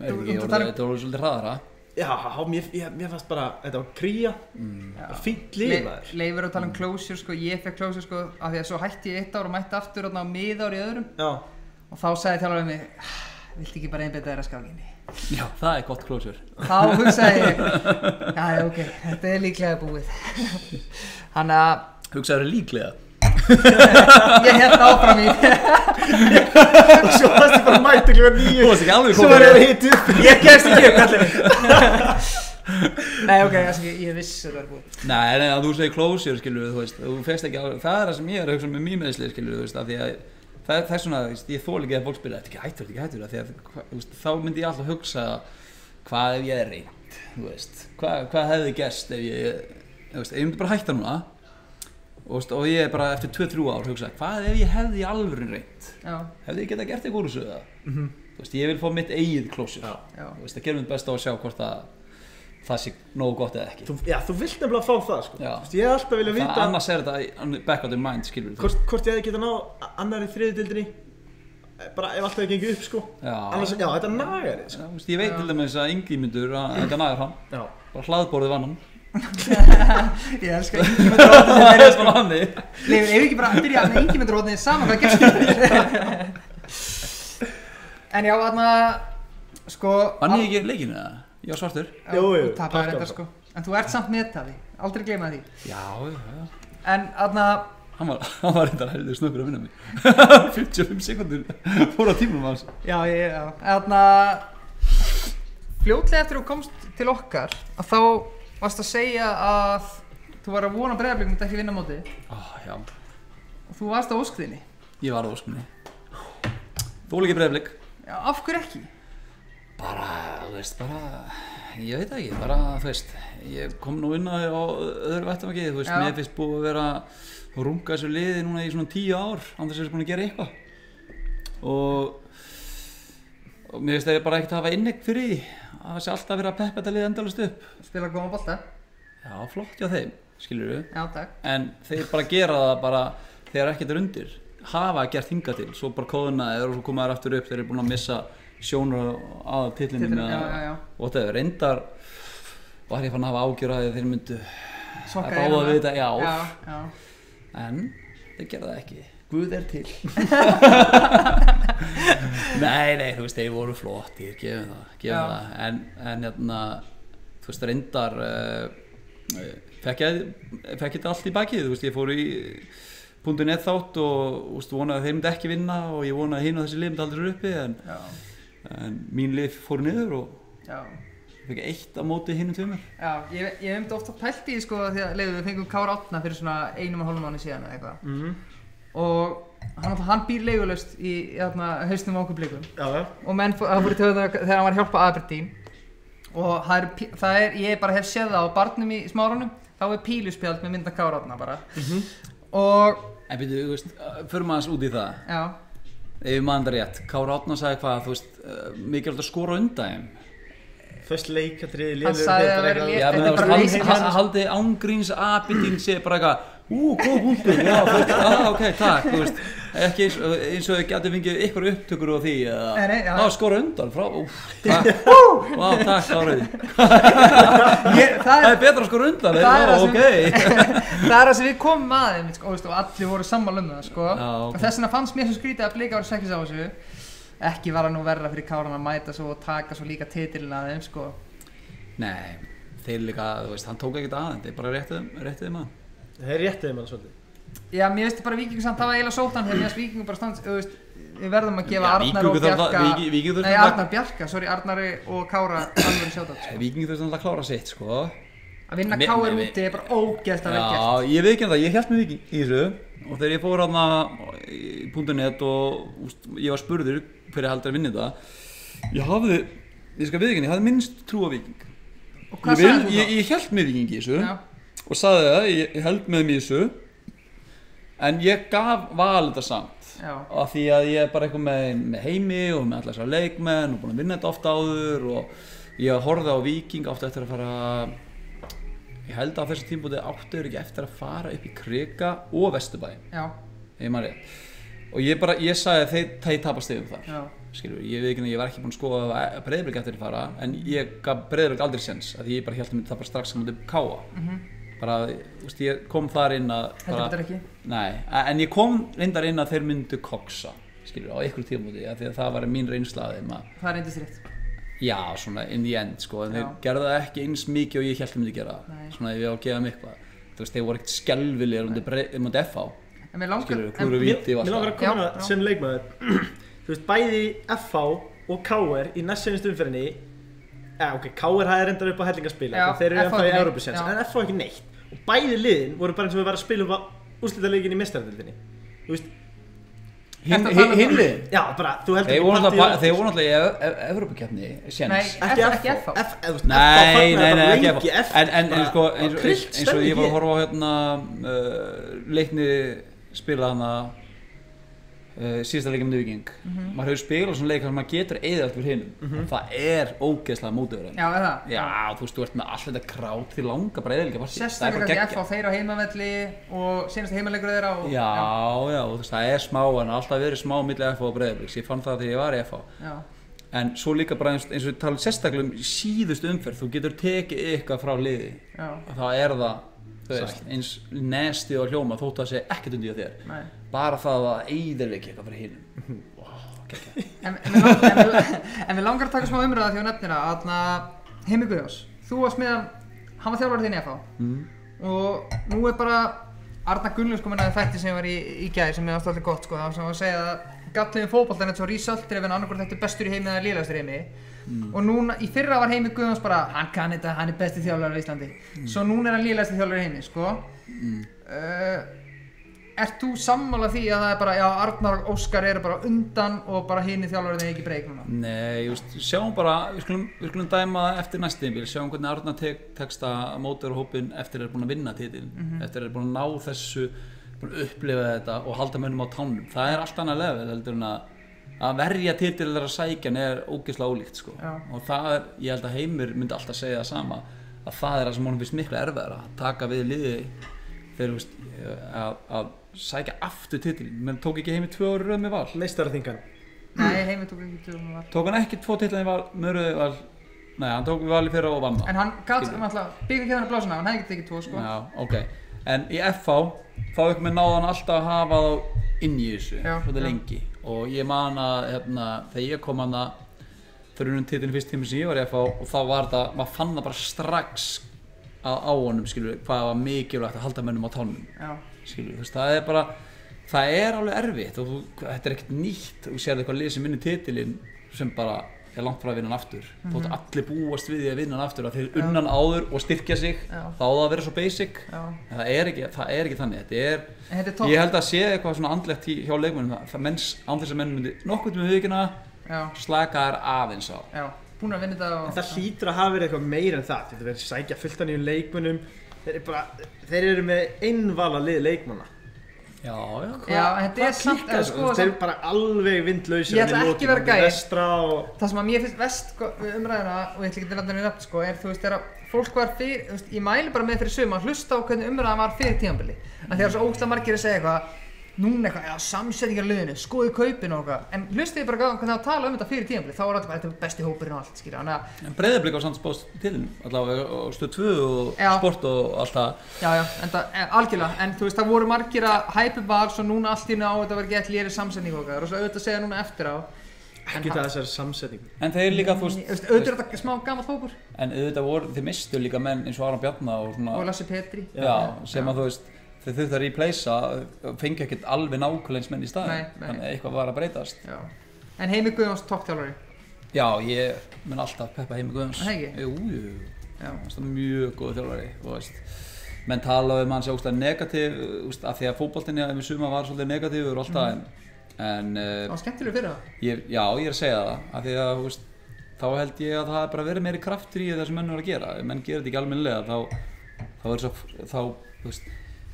Er Þetta voru svolítið hraðara Já, mér, mér fannst bara Þetta var kría. Já. Fínt lið maður. Leifur að tala um closure, sko Ég fekk closure, sko af því að svo hætti ég eitt ár og mætti aftur þarna á miðár í öðrum. Já. Og þá sagði þjálfarinn mig "Ah, Viltu ekki bara einbeta þér að skákinni? Já, það er gott closure. Þá hugsaði ég Já, ok, þetta er líklega búið. Þannig að Hugsaður líklega ég held áfram í Svo varst ég bara að mæta klukka Þú nýju varst ekki alveg Svo er ég hitt upp. Ég kemst ekki upp, mig Nei, ok, ég vissi þetta er búið. Nei, nei, að þú segir closure, skilur þú veist Þú fest ekki alveg, það er það sem ég er að hugsa með mýmiðisli, skilur þú veist af því að það, það er svona, ég þól ekki að fólk spila Þetta er ekki hættur, þetta er ekki hættur? Af því að, hva- þú veist, þá myndi ég alltaf hugsa hvað ef ég er reynd, hvað, hefði gerst ef ég ég myndi bara hætta núna og, og ég er bara eftir 2-3 ár hugsa hvað ef ég hefði í alvöru reynd Já, hefði ég getað gert eitthvað úr þessu eða? Þú veist, ég vil fá mitt eigið closure já. Þú veist, það gerum við best á að sjá hvort að það sé nógu gott eða ekki. Þú, já, þú vilt nefnilega fá það sko. Veist, Ég hef alltaf viljað það vita annars er þetta í- back of the mind, skilur hvort, hvort ég hefði getað ná annari þriðdildinni Bara ef allt hefði gengið upp sko. Já. Annars, já, þetta er nagari sko. Ég veit til dæmis að yngi myndur að þetta næður hann. Já. Bara hlaðborðið vann hann Ég elska Ingimundur Róðin sem er svona hann Leifur, ef við ekki bara að byrja með Ingimundur Róðin saman hvað gerst En já, þarna Sko vann ég ekki leikinu eða? ég var svartur. Já, þú reyndar takk. sko. En þú ert samt metaði, aldrei gleyma því. Já, já, já. En þarna, hann var, hann var reyndar heldur snöppur að vinna mig. 55 sekundur fór á tímunum hans. Já, ég, já. Þarna Fljótlega eftir þú komst til okkar að þá varst að segja að þú var að vona breyðarblik myndi ekki vinna móti? Oh, já, og þú varst á óskðinni ég var á óskunni þól ekki breyflik Já, af hverju ekki? bara, þú veist, bara ég veit það ekki, bara, þú veist ég kom nú inn á öðru vettamaki þú veist, Já. mér finnst búið að vera að runga þessu liði núna í svona tíu ár án þess að þessu búin að gera eitthvað. Og og mér finnst það bara ekkert að hafa innegg fyrir því að það sé alltaf verið að peppa þetta lið endalast upp. Spila góðan bolta. Já, flott hjá þeim, skilur við Já, takk. En þeir bara gera það bara þegar ekkert er undir. Hafa gert hinga til, svo bara kóðuna eða svo koma þær aftur upp, þeir eru búin að missa sjónur að tillinu og þetta er reyndar var ég fann að hafa ágjör að þeir myndu Sokka ráða við þetta, Já, já. En þeir gera það ekki Guð er til. Nei, nei, þú veist, þeir voru flott ég gefum það, gefum það. En, en hérna, þú veist, reyndar uh, fekk ég þetta allt í bakið, þú veist, ég fór í. punktu net þátt og veist, vonaði að þeir myndi ekki vinna og ég vonaði að hinn og þessi lið myndi aldrei uppi en, en mín lið fór niður og já. ég fekk eitt á móti hinnum tveimur. Já, ég, ég hef myndi ofta pælt í sko því að leiðu við fengum Kára Átna fyrir svona einum og hálfum mánu síðan eða eitthvað. Mhm. Og hann, hann býr leigulöst í hérna, hausnum á okkur blikum. Já, já. og menn fór í töðuna þegar hann var að hjálpa Aberdeen. Og það er, það er ég bara hef séð það á barnum í smárunum. Þá er píluspjald með mynda káratna bara. Og En byrju, þú veist, förum aðeins út í það. Já, Ef maður þetta rétt, Kára Átna sagði hvað, þú veist, uh, mikilvægt að skora undan þeim. Fyrst leikatriði Hann sagði að er það bara var lazy hald, business. haldið ángríns Abidin sé bara eitthvað Ú, góð punktur, já, fólk, ah, ok, takk, þú veist Ekki eins, eins og þau getur fengið ykkur upptökur á því eða Nei, nei, já. Ná, skora undan, frá, ú, takk. Vá, takk, Árið ég, það, Það er, er betra að skora undan, Það er já, það ok. Það er það sem við komum að þeim sko, og veist, og allir voru sammála um það sko. Já, ok. og þess vegna fannst mér svo skrítið að blika ára sekkis á þessu. Ekki var það nú verra fyrir káran að mæta svo og taka svo líka titilina að þeim sko. Nei, þeir líka, þú veist, hann tók ekkert aðeins, þeir bara réttið, réttið maður Það er réttið mann svolítið. já, mér veist bara vikingur samt það var eiginlega sótan þegar mér veist vikingur bara stand þú veist, við verðum að gefa Já, Arnar og Víkingur þarf Bjarka það- Víki- Víkingur þarf nei, það- Arnar Bjarka, sorry, Arnari og Kára alveg sjótat sko. Vikingi þurfti alltaf að klára sitt, sko. Að vinna Me- Káir me- úti er bara ógeðst að vera gert. Já, ég veit ekki það, ég held með Viking í þessu. Og þegar ég fór hann í .net og úst, ég var spurður hverju heldur að vinna þetta ég hafði, ég skal viðkynna, ég hafði minnst trú á Viking og ég, hvað vil, sagði þú ég, þá? ég held með Viking í þessu. Já, og sagði það, ég, held með mér þessu. En ég gaf val þetta samt af því að ég er bara eitthvað með, með heimi og með allar þessar leikmenn og búin að vinna þetta ofta áður og ég horfði á Viking átti eftir að fara ég held að á þessu tímpúti áttu er ekki eftir að fara upp í Krika og Vesturbæ já, ef maður rétt. Og ég bara, ég sagði að þeir tapast stegum þar. Já. Skilur, ég veit ekki að ég var ekki búin að skoða að breyðblik eftir að fara en ég gaf breyðblik aldrei sens að ég bara held að myndi tapast strax saman upp káa bara, veist, ég kom þar inn að ekki. Nei, en ég kom reyndar inn að þeir myndu koksa skilur, á ykkur tímúti af því að það var mín reynsla að þeim að það reyndist rétt. Já, svona in the end sko, en þeir Já. gerðu það ekki eins mikið og ég held að myndi gera. Nei. svona ef ég á að gefa mig eitthvað þú veist, þeir voru ekkert skelvilegir um þetta FH en mér langar skilur, en- Mér mér langar að koma Já, sem leikmaður. Þú veist, bæði FH og KR í næst senast umferðinni Ja, ok, KR hafði reyndar upp á hellingaspila Já, Þeir eru FH ennþá í Europasens já. En FH ekki neitt Og bæði liðin voru bara eins og við varum að spila um úrslitaleikin í mestaradildinni Þú veist, Hinn- um liðin? já, bara, þú heldur Þeir voru partí þeir voru náttúrulega í Evropakeppni Nei, séns. Ekki F- FH ekki FH. F- eða, þú veist, Nei, nei, nei, ekki eftir, En, sko, eins, og- trillt eins, eins og ég var að horfa á hérna uh, leikni spila hana uh, síðasta leikin með Viking maður hefur spilað svona leik þar sem maður getur eða allt fyrir hinum. Og það er ógeðslega mótiður já, er það? Já, þú veist, þú ert með alltaf þetta krát því langa breyðilega partí sérstaklega kannski F á þeir á heimavelli og senast heimalegur þeirra og, Já, já, þú veist, það er smá en alltaf verið smá milli FH og breyðabliks ég fann það þegar ég var í FH já, en svo líka bara eins, eins og við talum sérstaklega um síðustu umferð, þú getur tekið eitthvað frá liði. Já, þá er það þú veist, eins nesti og hljóma þóttu að segja ekkert undir þér. Nei bara það að eiðilegja eitthvað fyrir hinum. En, en, við en, við, langar að taka smá umræða því á nefnina að Heimi Guðjós, þú varst með hann hann var þjálfarið þinn í FH mm. og nú er bara Arna Gunnlaugs komin að þætti sem var í, í gæði sem er alltaf alltaf gott sko, það var sem var að segja að gallið um fótboltan er svo rísaltir ef en annarkur þetta er bestur í heimi eða lélastur í heimi. Og núna, í fyrra var Heimi Guðjóns bara hann kann þetta, hann er besti þjálfari á Íslandi. Svo núna er hann lélasti þjálfari í heimi sko. Uh, Ert þú sammála því að það er bara, já, Arnar og Óskar eru bara undan og bara hini þjálfarið er ekki breyk núna? Nei, just, sjáum bara, við skulum, við skulum dæma eftir næst tímabil, sjáum hvernig Arna tek, tekst að mótur hópin eftir að er búin að vinna titil, eftir að er búin að ná þessu, búin að upplifa þetta og halda mönnum á tánum. Það er allt annað level heldur en að, að verja titil eða að sækja er ógeðslega ólíkt sko. Já. Og það er, ég held að Heimir myndi alltaf segja það sama, að það er það sem honum finnst miklu erfiðara, að taka við liði þú veist, að, að sækja aftur titil, menn tók ekki Heimir tvö röð með val. Meistaraþingan Nei, Heimi tók ekki tjóðum var. Tók hann ekki tvo titla í val, mörðu val Nei, hann tók val í fyrra og vann það En hann Skilur. hann alltaf, byggja kæðan að blása hann, hann hefði ekki tekið tvo, sko. Já, ok En í FH, þá ekki með náðan alltaf að hafa þá inn í þessu já. lengi Og ég man að, hérna, þegar ég kom hann að Fyrir unum titilin fyrst tíma sem ég var í FH Og þá var þetta, maður fann það bara strax á, á honum, skilur Hvað var mikilvægt að halda mönnum á tánum Já, skilur, veist, það er bara það er alveg erfitt og þú, þetta er ekkert nýtt þú sér eitthvað lið sem vinnur titilinn sem bara er langt frá að vinna hann aftur. Mhm. þótt allir búast við því að vinna hann aftur að þeir unnan áður og styrkja sig. Já. þá á það að vera svo basic. Já. en það er ekki, það er ekki þannig. Þetta er, þetta er topp. ég held að sé eitthvað svona andlegt hjá leikmennum það, það menns, þess að menn myndi nokkuð með vikina Já, slaka þær aðeins á. Já, búin að vinna þetta og En það hlýtur að hafa verið eitthvað meira en það. Þetta verður sækja fullt af nýjum leikmönnum Þeir eru, bara, þeir eru með einvala lið leikmanna já, já, Já, þetta er samt svo? sko, Þeir eru bara alveg vindlausir Ég ætla ekki vera gæi. Það sem að mér finnst vest sko, umræðina og ég ætla ekki til að nefna sko, er þú veist þegar fólk var fyrir, ég mæli bara með fyrir suma að hlusta á hvernig umræðan var fyrir tímabili að þegar svo ógstlega margir að segja eitthvað núna eitthvað, já, samsetningar liðinu, skoði kaupin og eitthvað, en hlustið bara gáðum hvernig það tala um þetta fyrir tímabili, þá var þetta bara, þetta besti hópurinn og allt, skilja, þannig að, en breyðablík á samt spást til þeim allavega og stöð 2 og Já. sport og allt það. Já, já, en það, algjörlega, en þú veist, það voru margir að hæpi var, svo núna allt í ná, þetta var gett léri samsetning og eitthvað, og svo auðvitað að segja núna eftir á, ekki það þessari samsetningu. En þeir líka, þú veist, veist, auðvitað er þetta smá gammal hópur, en auðvitað voru, þeir mistu líka menn eins og Aron Bjarnar og svona og Lassi Petri, Já, sem að þú veist þeir þurftu að replacea fengi ekkert alveg nákvæmlega eins menn í staðin þannig að eitthvað var að breytast. Já, en Heimi Guðjóns toppþjálfari, Já, ég mun alltaf peppa heimi Guðjóns. Það ekki? Jú, það er mjög góð þjálfari og menn tala um hann sé ógstæða negativ af því að fótboltinni að við suma var svolítið negatífur og allt það en, en það uh, var skemmtilega fyrir það, ég, já, ég er að segja það. Af því að úst, þá held ég að það er bara verið meiri kraftur í það sem menn er að gera. Menn gerir þetta ekki almennilega þá, þá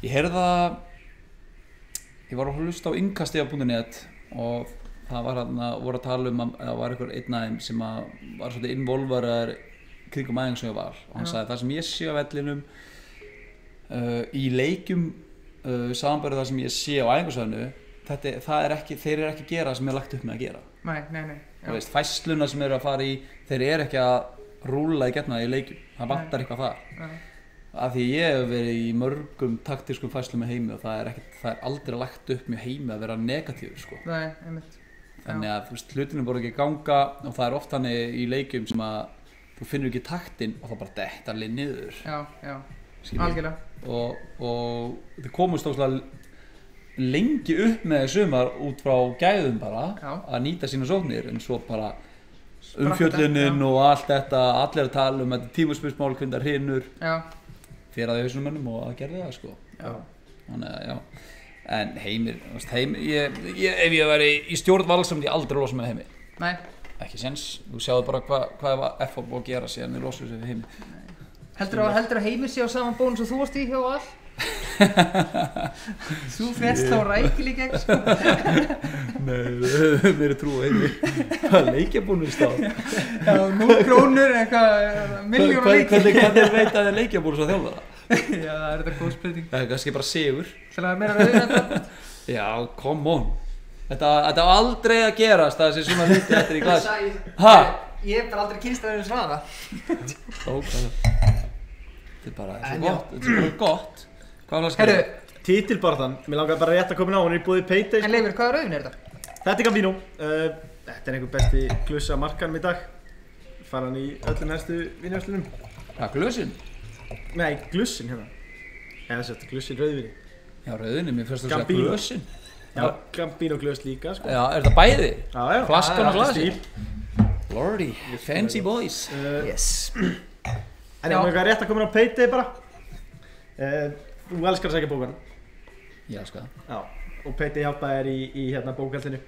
ég heyrða ég var að hlusta á innkasti.net og það var að voru að tala um að það var einhver einn aðeim sem að var svolítið involvarar kringum aðeins sem ég var. Og hann Já. sagði það sem ég sé á vellinum uh, í leikjum uh, samanbærið það sem ég sé á æfingarsvæðinu þetta, það er ekki, þeir eru ekki að gera það sem er lagt upp með að gera. Nei, nei, nei, veist, fæsluna sem eru að fara í þeir eru ekki að rúla í getna í leikjum. Það vantar eitthvað þar af því ég hef verið í mörgum taktískum fæslum með heimi og það er, ekkit, það er aldrei lagt upp með heimi að vera negatífur sko. þannig að veist, hlutinu voru ekki ganga og það er oft þannig í leikjum sem að þú finnur ekki taktinn og það bara detta allir niður. Já, já, algjörlega, og, og þið komust óslega lengi upp með sumar út frá gæðum bara Já. að nýta sína sóknir en svo bara þetta, og allt þetta allir að tala um þetta tímuspursmál hvernig það hrinur já, fyrir að þessum mönnum og að gera það sko. Þannig en heimir, veist, heimir ég, ég, ef ég væri í stjórn vals sem ég aldrei losa með heimi nei, ekki sens, þú sjáðu bara hvað hva er F búið að gera síðan við losum þessu við heimi heldur að, Heimir sé á saman bónus og þú varst í hjá all? þú férst þá rækil í gegn, sko, Nei, við erum trú á heimi hvað leikja búin við stáð já, nú krónur, eitthvað, miljónu leiki, hvernig hvernig veit að þið leikja búin svo að þjálfa það já, það er þetta góð spurning, það er kannski bara sigur. Til að vera meira rauðin þetta, já, come on. Þetta, þetta á aldrei að gerast það sé svona lítið eftir í glas. Ha? ég hef bara aldrei kynst að vera Ok. þetta er bara, þetta er gott þetta er hvað var það að herru, skrifa? Títilbarðan, mér langar bara rétt að koma ná, hún er í búið Payday en Leifur, hvaða rauðin er þetta? Þetta er Gambino. Uh, Þetta er einhver besti klussa markanum í dag. Fara hann í öllum næstu vinjarslunum hvað, glösin? Nei, glussin hérna. Eða sett, glussin rauðvinni já, rauðinni, mér fyrst að segja glösin. Já, Gambino glöss líka sko. Já, er þetta bæði? Já, já. Flaskan og í stíl. lordy, fancy boys. Uh, yes, En ég mér langar rétt að koma á Payday bara. Uh, Þú elskar að segja bókan já, sko Já Og Payday hjálpa þér í, í hérna bókaldinu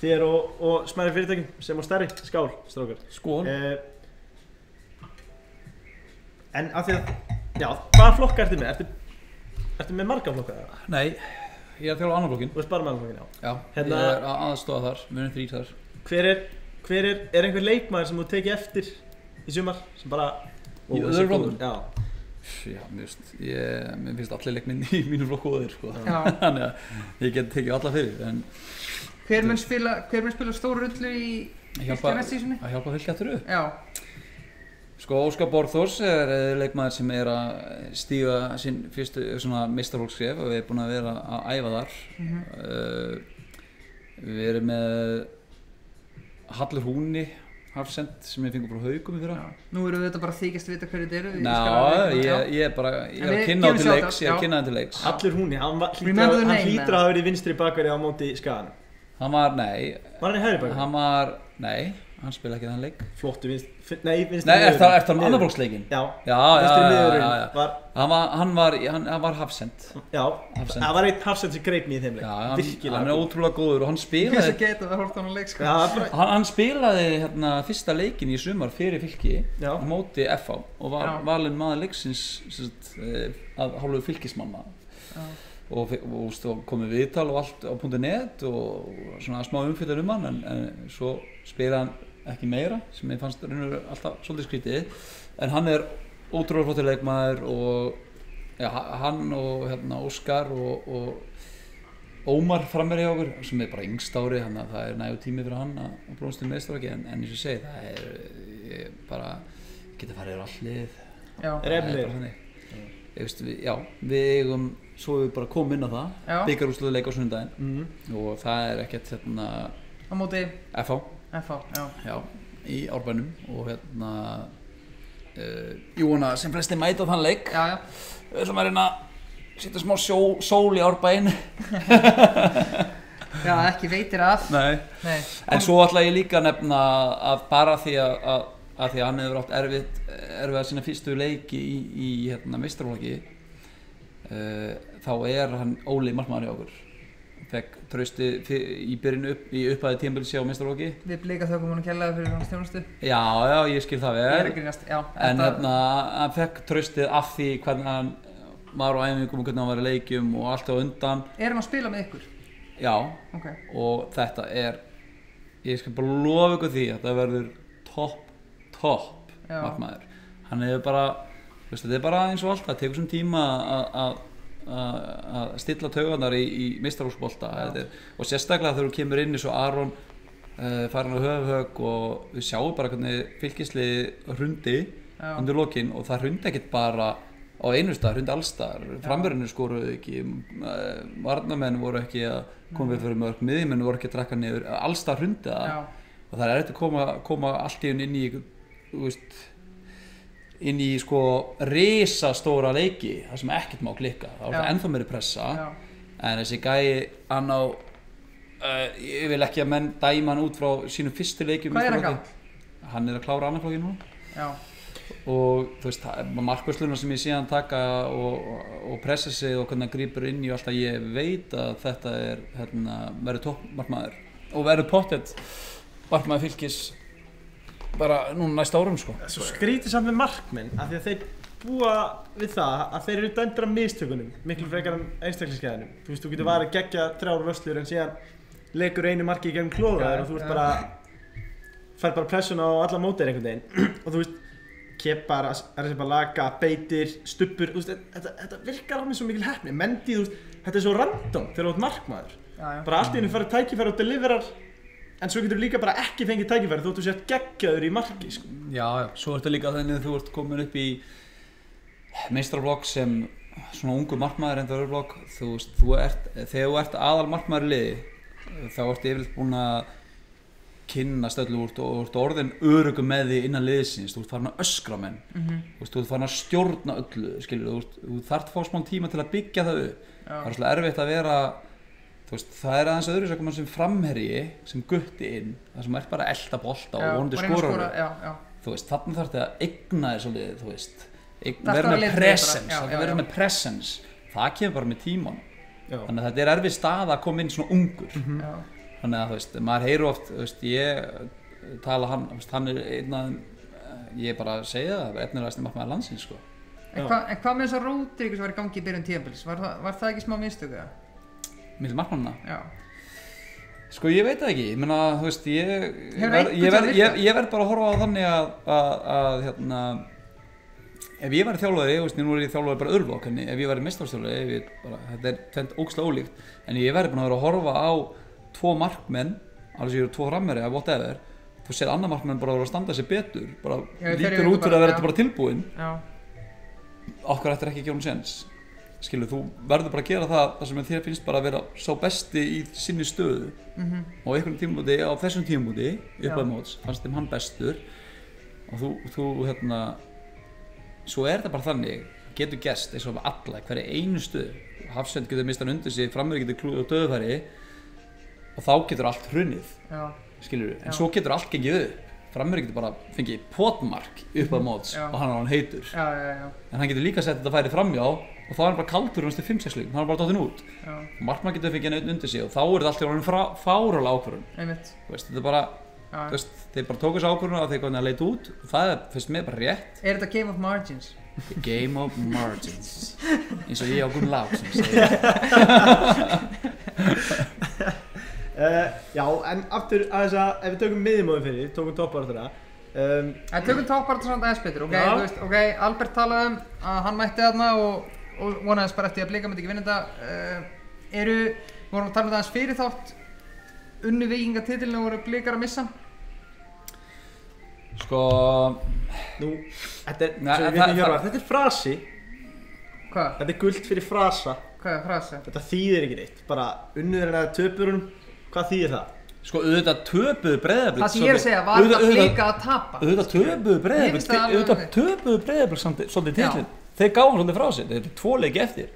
Þér og, og smæri fyrirtækin sem á stærri Skál, strókar skól uh, En af því að Já, hvaða flokka ertu með? Ertu, ertu með marga flokka nei, ég er að þjóla annar blokkin Þú veist bara með flokkin, já. Já, Hérna- ég er að aðstofa þar við erum þrýr þar. Hver er, hver er, er einhver leikmaður sem þú tekið eftir í sumar sem bara Í er flokkum? góður. Já, já, mér finnst ég, mér finnst allir leikminn í mínu flokku óðir sko. Já, þannig að ég get tekið alla fyrir en hver mun spila, spila stóru rullu í að hjálpa, fylgja næst sísunni? að hjálpa fylgja þurru Já, Sko Óskar Borþórs er leikmaður sem er að stíga sinn fyrstu svona mistarfólkskref og við erum búin að vera að æfa þar. Mhm. uh, Við erum með Hallur Húni Hafsend sem við fengum frá haugum í fyrra. Já. Nú eru við þetta bara að þykjast vita hverju þetta eru. ég Ná, ég, ég er bara, ég er að kynna gefum til leiks, ég er að kynna það til leiks. Allur húnni, hann, Remember að- að hafa verið vinstri bakverði á móti skagan hann var, nei. Var hann í hægri bæk? hann var, nei, hann spila ekki þann leik. Flottu vinst, fin- nei, nei, er það, er um annarblóksleikin Já, já, já, vinstri já, miðurinn já, já. var, hann var, hann var, hann, hann var hafsend já, Hafsend. það var eitt hafsend sem greip mér í þeim leik já, hann, Virkilega hann er ótrúlega góður og hann spilaði að að hann sko. Hann, hann spilaði hérna, fyrsta leikin í sumar fyrir fylki Já. á móti FH og var Já. valinn maður leiksins sagt, eh, hálfu fylkismanna Já. og, komið viðtal og allt á .net og svona smá umfylgjar um hann en, en svo spilaði hann ekki meira sem ég fannst raunur alltaf svolítið skrítið en hann er ótrúlega flottir leikmaður og ja, hann og hérna, Óskar og, og Ómar frammeir hjá okkur sem er bara yngst ári þannig að það er nægu tími fyrir hann að bróðast til meðstofaki en, en eins og segi það er bara geta farið allir Já, Er veist við, já við eigum svo við bara komum inn á það Já. byggarúsluðu leik á sunnudaginn mm, og það er ekkert hérna á móti FH FH, já. Já, í árbænum og hérna uh, ég vona sem flesti mæta þann leik. Já, já, við ætlum að reyna að setja smá sjó, sól í árbæn já, ekki veitir af. Nei. Nei, en svo ætla ég líka að nefna að bara því að, að, því að hann hefur átt erfitt erfið að sína fyrstu leiki í, í hérna meistarflokki uh, þá er hann Óli markmaður hjá okkur fekk trausti í byrjun upp í upphæði tímbilsi á meistarflokki við blika þökkum hún að kella fyrir hans þjónustu. Já, já, ég skil það Ég er vel að grínast, já en hérna, hann fekk traustið af því hvernig hann var á æfingum og hvernig hann var í leikjum og allt á undan. Er hann að spila með ykkur? já, Ok, og þetta er ég skal bara lofa ykkur því að þetta verður topp, topp Já. markmaður. Hann hefur bara, þú veist, þetta er bara eins og allt það tekur sem tíma að- að stilla taugarnar í, í mistarhúsbolta og sérstaklega þegar þú kemur inn eins og Aron uh, farin á höfhög og við sjáum bara hvernig fylgisli hrundi undir lokin og það hrundi ekkert bara á einu stað, hrundi allstar framverðinu skoruðu ekki uh, varnamenn voru ekki að koma við fyrir mörg miðjumenn voru ekki að drakka niður allstar hrundi það. Og það er erfitt að koma, koma allt í einu inn í veist, inn í sko risastóra leiki þar sem ekkert má klikka. Þá er það ennþá meiri pressa. Já. En þessi gæi hann á uh, ég vil ekki að menn dæma hann út frá sínum fyrstu leikjum Hvað er hann gamall? hann er að klára annarflokki nú og þú veist, markværslunar sem ég sé hann taka og, og, og pressa sig og hvernig hann grýpur inn í alltaf ég veit að þetta er hérna, verður toppmarkmaður og verður pottet markmaður fylgis bara núna næsta árum sko. Svo skrítið samt með markmenn af því að þeir búa við það að þeir eru dæmdur af mistökunum miklu frekar en einstaklingsgæðinum þú veist, þú getur varið geggja þrjár vöslur en síðan leikur einu marki í gegnum klóðaður og þú veist bara fær bara pressun á alla mótir einhvern veginn. Og þú veist keppar, Arisabalaga, beitir, stuppur þú veist, þetta, þetta virkar á mig svo mikil hefni mendi, þú veist, þetta er svo random þegar þú ert markmaður. Já, já. Bara allt í henni farið tækifæri og deliverar en svo getur líka bara ekki fengið tækifæri þóttu sért geggjaður í marki sko. já, svo ertu líka þannig að þú ert komin upp í meistrarflokk sem svona ungu markmaður en það eru flokk þú veist, þú ert, þegar þú ert aðal markmaður í liði þá ertu yfirleitt búin að kynnast öllu úr og ert orðin örugum með því innan liðsins, þú ert farin að öskra menn þú veist, þú ert farin að stjórna öllu skilur, þú, þú þarft að fá smá tíma til að byggja það upp Já. það er svolítið erfitt að vera þú veist, það er aðeins öðru sem sem framherji sem gutti inn það sem er bara að elda bolta Já, og vonandi að veist, þannig þarf þetta að eigna þér svolítið, að með það vera já. með presence það kemur bara með tíman Já. þannig að þetta er erfið stað að koma inn svona ungur Já, þannig að þú veist, maður heyru oft þú veist, ég tala hann þú veist, hann er einn af þeim eh, ég bara segja það, einn af þessum markmaður landsins sko. En, hva, en hvað með þessar rótir sem var í gangi í byrjun tíðanbils? Var, það- var það ekki smá mistöku? eða? Milli markmannina Já, Sko ég veit það ekki, ég meina þú veist ég, ég, verð, einhvern ég, verð, tímann ég, ég verð bara að horfa á þannig að, að, að hérna ef ég væri þjálfari, þú veist, nú er ég þjálfari bara örflokk, en ef ég væri ég bara, þetta er tvent ógslag ólíkt en ég verði búin að vera að horfa á tvo markmenn, alveg sér tvo frammeri eða whatever, þú sér annar markmenn bara að vera að standa sig betur, bara lítur eru út fyrir bara- að vera þetta bara tilbúin já, okkur ættir ekki að gera um sens skilur, þú verður bara að gera það það sem þér finnst bara að vera sá besti í sinni stöðu. Mhm, og einhvern tímúti á þessum tímúti Já. uppað móts, fannst þeim hann bestur. Og þú, þú hérna svo er þetta bara þannig getur gerst eins og alla, hverja einu stöð Hafsend getur mistað undir sig, framverið getur klúið á döðfæri og og þá getur allt hrunið. Já, skilur en Já. svo getur allt gengið upp. Frammeir getur bara fengið potmark upp að móts Já. og hann er hann heitur. Já, já, já, en hann getur líka sett þetta færi framjá og þá er hann bara kaldur um næstu 5-6 leikum, hann er bara dottin út. Já, og markmann getur fengið neitt undir sig og þá er þetta allt í orðin fárulega ákvörðun. Einmitt. Þú veist, þetta er bara, Já. þú veist, þeir bara tóku þessu ákvörðun að þeir hvernig að leita út. Og það er fyrst mér bara rétt. Er þetta Game of Margins? Game of margins. Eins og ég á Gunn Lák sem segir Uh, já, en aftur að þess að ef við tökum miðjumóðin fyrir, tókum topparáttura um, Það tökum toppar samt aðeins betur, ok, veist, ok, Albert talaði um að hann mætti þarna og, og vonaðist bara eftir að blika myndi ekki vinna þetta uh, Eru, við vorum að tala um það aðeins fyrir þátt Unnu vikingatitilinu voru blikar að missa? Sko, Nú, þetta er, Nei, það- það- hjörfa, þetta er frasi Hvað? Þetta er guld fyrir frasa Hvað er frasa? Þetta þýðir ekki neitt, bara unnur en að töpurunum Hvað þýðir það? sko auðvitað töpuðu breyðablík Það sem ég er að segja, var þetta blika að tapa? Auðvitað töpuðu það alveg Auðvitað töpuðu breyðablík svolítið Já. Þeir gáðum svolítið frá sér, þeir eru tvo leiki eftir.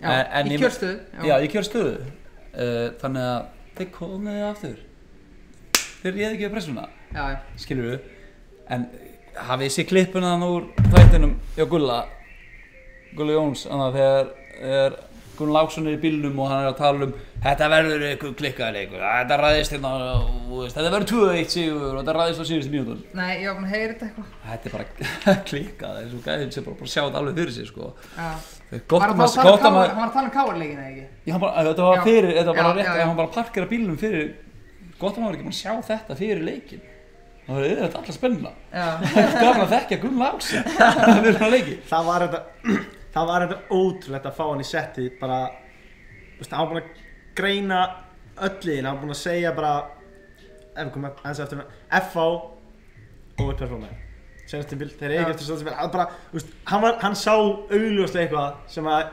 Já, En- í kjörstöðu Já, ég kjör stöðu uh, Þannig að þeir komuðu aftur. Þeir réði ekki við pressuna já, já. skilur við en hafið sér klippuna þann úr þættinum hjá Gulla? Gulla Jóns þannig að þegar, þegar Gunn Láksson er í bílnum og hann er að tala um þetta verður eitthvað klikkaðleikur þetta ræðist hérna og þú veist, þetta verður 2-1 sigur og þetta ræðist á síðustu mínútur Nei, ég búin að heyra þetta eitthvað þetta er bara klikkað þessu gæðin sem bara, bara sjá þetta alveg fyrir sig sko. Já gott Var hann að tala um maður Káar- hann var að tala um káarleikina, ekki? Já, hann bara, þetta var Já. fyrir, þetta var bara Já, rétt, já, já. hann bara parkera bílnum fyrir, gott að maður ekki að sjá þetta fyrir leikin. Það auðvitað alltaf spennuna. Já, Gafn að þekkja Gunn Láksson. Það var þetta, það var þetta ótrúlegt að fá hann í settið bara, þú veist, hann var búinn að greina öll liðin, hann var búinn að segja bara, ef við komum aðeins eftir hérna, FH overperformaði. Senast tímbil, þeir eru Já. ekki eftir senast tímbil, hann bara, þú veist, hann, var, hann sá augljóslega eitthvað sem að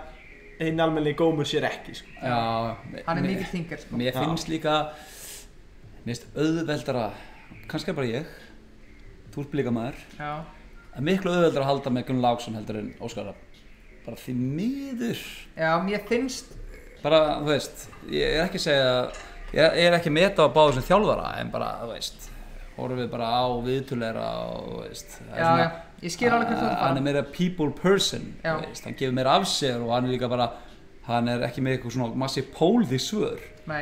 einn almenni gómur sér ekki, sko. Já, hann er mikill þingar, sko Mér Já. finnst líka, mér finnst auðveldara, kannski bara ég, þú ert blíka maður, Já, að miklu auðveldara að halda með Gunn Láksson heldur en Óskar Rapp. Bara því miður. já, mér finnst Bara, þú veist, ég er ekki að segja, ég ég er ekki að meta á báðu sem þjálfara, en bara, þú veist, horfum við bara á viðtulegra og, þú veist, það er Já, já, ég skil alveg hvert þú fara. Hann er meira people person, Já. þú veist, hann gefur meira af sér og hann er líka bara, hann er ekki með eitthvað svona massi pól því svör. Nei,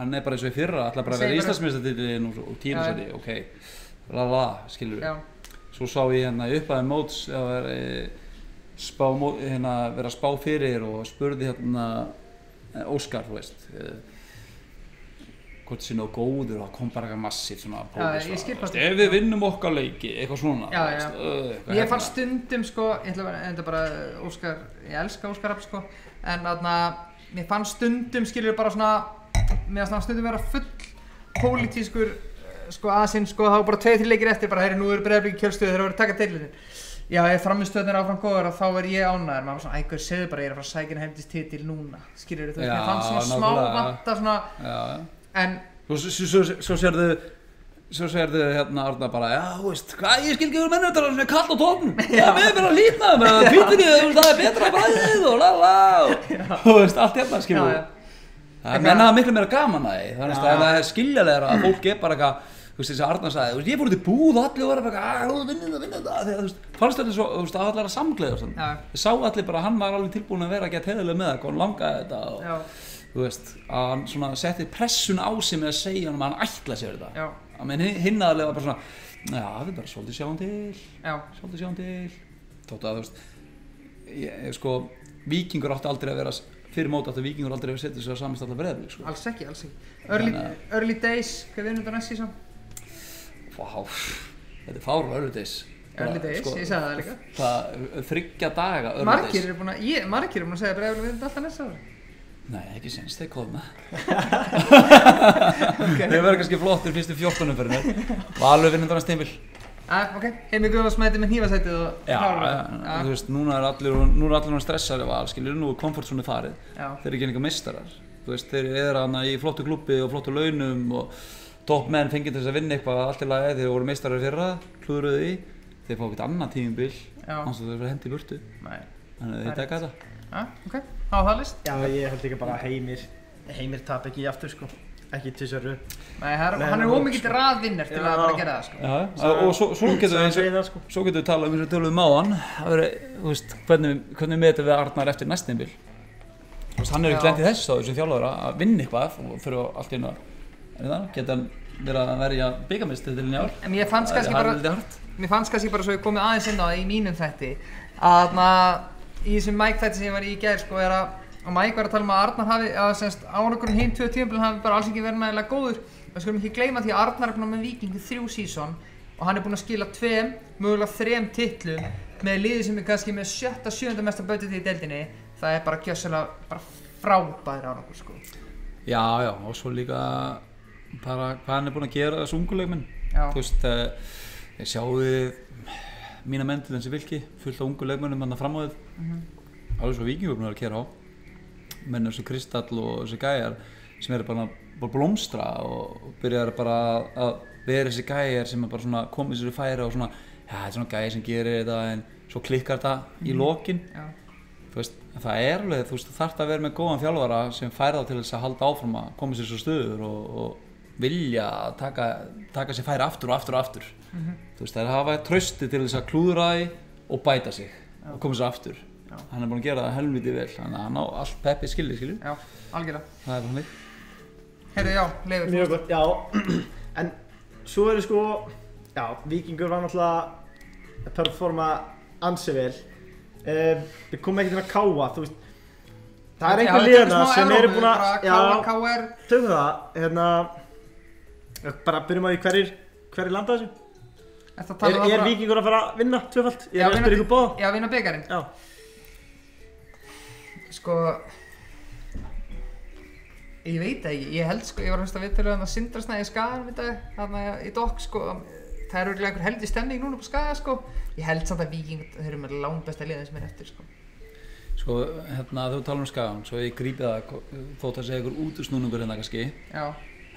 hann er bara eins og í fyrra ætla bara að vera Íslandsmyndsatitlinn og, og tímasæti, ok la la, skilur já, svo sá ég hérna í upphæði móts að vera e, spá, hérna, vera að spá fyrir og spurði hérna eh, Óskar, þú veist e, hvort sé nóg góður og það kom bara eitthvað massíf svona ég þetta. ef við vinnum okkar leiki eitthvað svona Já, já. veist, uh, eitthvað Ég hérna. fann stundum sko, ég ætla bara, Óskar, ég elska Óskar sko En þarna, mér fann stundum skilur bara svona fannst hann stundum vera full pólitískur eh, Sko aðsinn sko, var bara tveið til leikir eftir Bara heyri, nú eru breyðarbyggi kjölstuði þegar það voru að taka deilitin Já, ef framistöðnir áfram góður þá er ég ánæður Maður var svona, ægur, segðu bara, ég er að fara að sækja heimtist titil núna. Skilur þú mér fannst svona smá vanta svona já. En, Svo, sérðu Svo sérðu hérna Arna bara Já, þú veist, hvað, ég skil ekki verið mennur þetta er svona kallt á tónum Já, við erum að veist, það er betra bræðið og la la og Þú veist, allt hérna skilur Það menna það miklu meira gaman að því. Það er skiljaðlega að fólk er bara eitthvað Þú veist, þessi Arna sagði, þú veist, ég fór út í búð og allir bara eitthvað, að, vinnið það, vinnið það Þegar, þú veist, fannst þetta svo, þú veist, að allir að samgleða og Já. Þið sá allir bara að hann var alveg tilbúin að vera að geta heiðilega með það, hvað hann langaði þetta og, já, þú veist, að hann svona setti pressun á sig með að segja hann að hann ætla sér þetta. Já, að menn hinn aðlega var bara svona já, það er bara svolítið sjáum til já, svolítið sjáum til. Þótt að þú veist ég, ég, sko, vikingur átti aldrei að vera fyrir mót átti vikingur aldrei að setja sig á samist allar breðablik sko. alls ekki, alls ekki. Early, early days, hvað vinnur þetta næst svo? Vá, þetta er fárur early days Early days, ég sagði það líka. það þryggja daga early Margir days eru búin að, ég, margir eru búin að segja bregðarlega við þetta alltaf næsta ári. Nei, ekki senst, þeir koma. Þeir verður kannski flottir fyrstu 14 umferðinu Valur vinnur þannig stimbil ah, ok, heimi Guðvars mæti með hnífasætið og Já, klárar. já, það. þú veist, núna er allir, nú er allir stressaði af all, skilur, nú er komfortzónu farið. Já, þeir eru ekki einhver meistarar. Þú veist, þeir eru hana í flottu klubbi og flottu launum og topp menn fengið til þess að vinna eitthvað allt í lagi þeir voru meistarar í fyrra, klúðruðu því. Þeir fá ekkert annað tímumbil já, hans að þeir verða hendi í burtu. Nei, þannig að þeir tekka þetta. Ah, ok, á það list? Já, ég held líka bara að heimir, heimir tap ekki í aftur, sko. ekki tvisar upp Nei, hann Nei, er- hann er ómikið raðvinner til að Já. bara gera það sko. Já, og svo, svo getur við sko. Svo getur við talað um eins og tölum veist, hvernig, hvernig metum við Arnar eftir næstinbil Þú veist, hann er ekki lent í þessu þá, þessu þjálfur að vinna eitthvað og þurfa allt í að það, geta verið að verja byggamistið ár? En ég fannst kannski bara Mér fannst kannski bara svo ég komið aðeins inn á það í mínum þætti. Að na, í þessum Mike þætti sem ég var í í gær sko er að Mike var að tala um að Arnar hafi að semst ánokkurinn hinn tvö tímabilin hafi bara alls ekki verið nægilega góður. Við skulum ekki gleyma því að Arnar er búinn með vikingu þrjú sísón og hann er búinn að skila tveim, mögulega þrem titlum með liði sem er kannski með sjötta, sjönda mesta bötið í deildinni. Það er bara gjössalega bara frábæður ánokkur sko. Já, já, og svo líka bara hvað hann er búinn að gera þessu unguleikminn Já. Þú veist, uh, ég sjáu mína menn til þessi vilki fullt af unguleikmennum hann að framöðið Mhm. alveg svo vikingur búinn að kera á. Menn þessu Kristall og þessi gæjar sem eru bara bara blómstra og byrjar bara að vera þessi gæjar sem er bara svona komið sér í færi og svona já, þetta er svona gæjar sem gerir þetta en svo klikkar þetta í lokin. Já, þú veist, það er alveg, þú veist, þú þarft að vera með góðan þjálfara sem fær það til þess að halda áfram að koma sér svo stöður og, og vilja að taka, taka sér færi aftur og aftur og aftur. Þú veist, það er að hafa trösti til þess að klúðra því og bæta sig og koma sér aftur. Já. hann er búin að gera það helviti vel þannig að hann á allt peppi skilji, skilju já, algjörlega. Það er hann Heyrðu, já, Leifur, Mjög gott, já. En svo er sko Já, Víkingur var náttúrulega að performa ansi vel. Uh, Við komum ekki til að káa, þú veist. Það er einhver liðana sem eru búin að Já, tökum það Hérna Bara byrjum á því hverjir Hverjir landa þessu? Að Er, tala um er bara- Víkingur að fara að vinna tvöfald? Ég er að spyrja ykkur bóða Já, vinna byggarinn Já, Sko Ég veit það ekki, ég held sko, ég var að hlusta viðtölu að sindrasnæði í skaganum í dag Þarna í dokk sko. Það er örgulega einhver heldi stemning núna på skaga sko. Ég held samt að Víking, þeir eru með langt besta liðin sem er eftir sko. Sko, hérna, þú talar um skagan svo ég grípi það, þótt að segja ykkur útusnúningur hérna kannski. Já,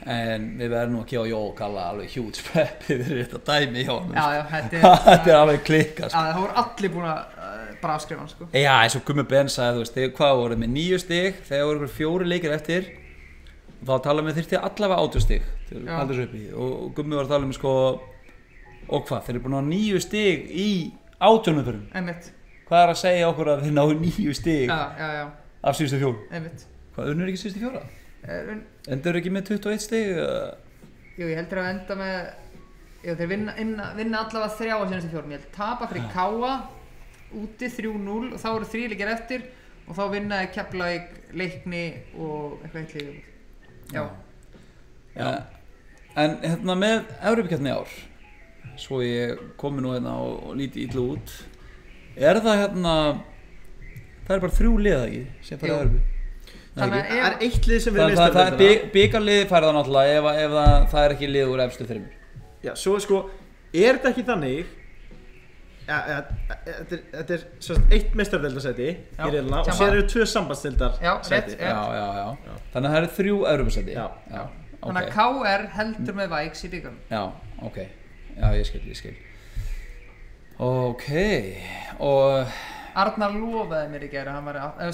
en við verðum nú að gefa Jó Kalla alveg hjút peppi fyrir þetta dæmi hjá hann já, þetta er alveg klikka sko. Það voru allir búin að uh, bara afskrifa hann sko. Já, eins og Gummi Ben sagði, veist, þegar hvað voru með nýju stig, þegar voru fjóri leikir eftir þá talaðum við þyrfti allavega þessu uppi. Og, og Gummi var að tala um sko og hvað, þeir eru búin að nýju stig í Einmitt, hvað er að segja okkur að þeir náðu nýju já, af síðustu einmitt. Hvað, unnur ekki síðustu fjóra? Endur ekki með 21 stig? eða? Jú, ég heldur að enda með Jú, þeir vinna, vinna, vinna allavega þrjá á senast fjórum Ég held tapa fyrir Káa úti 3-0 og þá eru þrýleikir eftir og þá vinnaði Keflavík, Leikni og eitthvað eitt líka Já, Já. En hérna með Európa-kjarni ár Svo ég komi nú hérna og, og líti ítlu út Er það hérna Það er bara þrjú liða ekki sem fara Jú. Þannig að það er eitt lið sem við Það, það, er bygg, byggarlið færi það náttúrulega ef, ef það, það er ekki lið úr efstu þreymur Já, svo sko, er þetta ekki þannig ja, ja, Þetta er, er eitt meistardeldasæti í Já, reilina og sér eru tvö sambandstildar sæti. Já. já, já, já, Þannig að það eru þrjú já, Þannig að ok. KR heldur með Væks í byggunum já, ok. Já, ég skil, ég skil. Ok Og Arnar lofaði mér í gæri hann,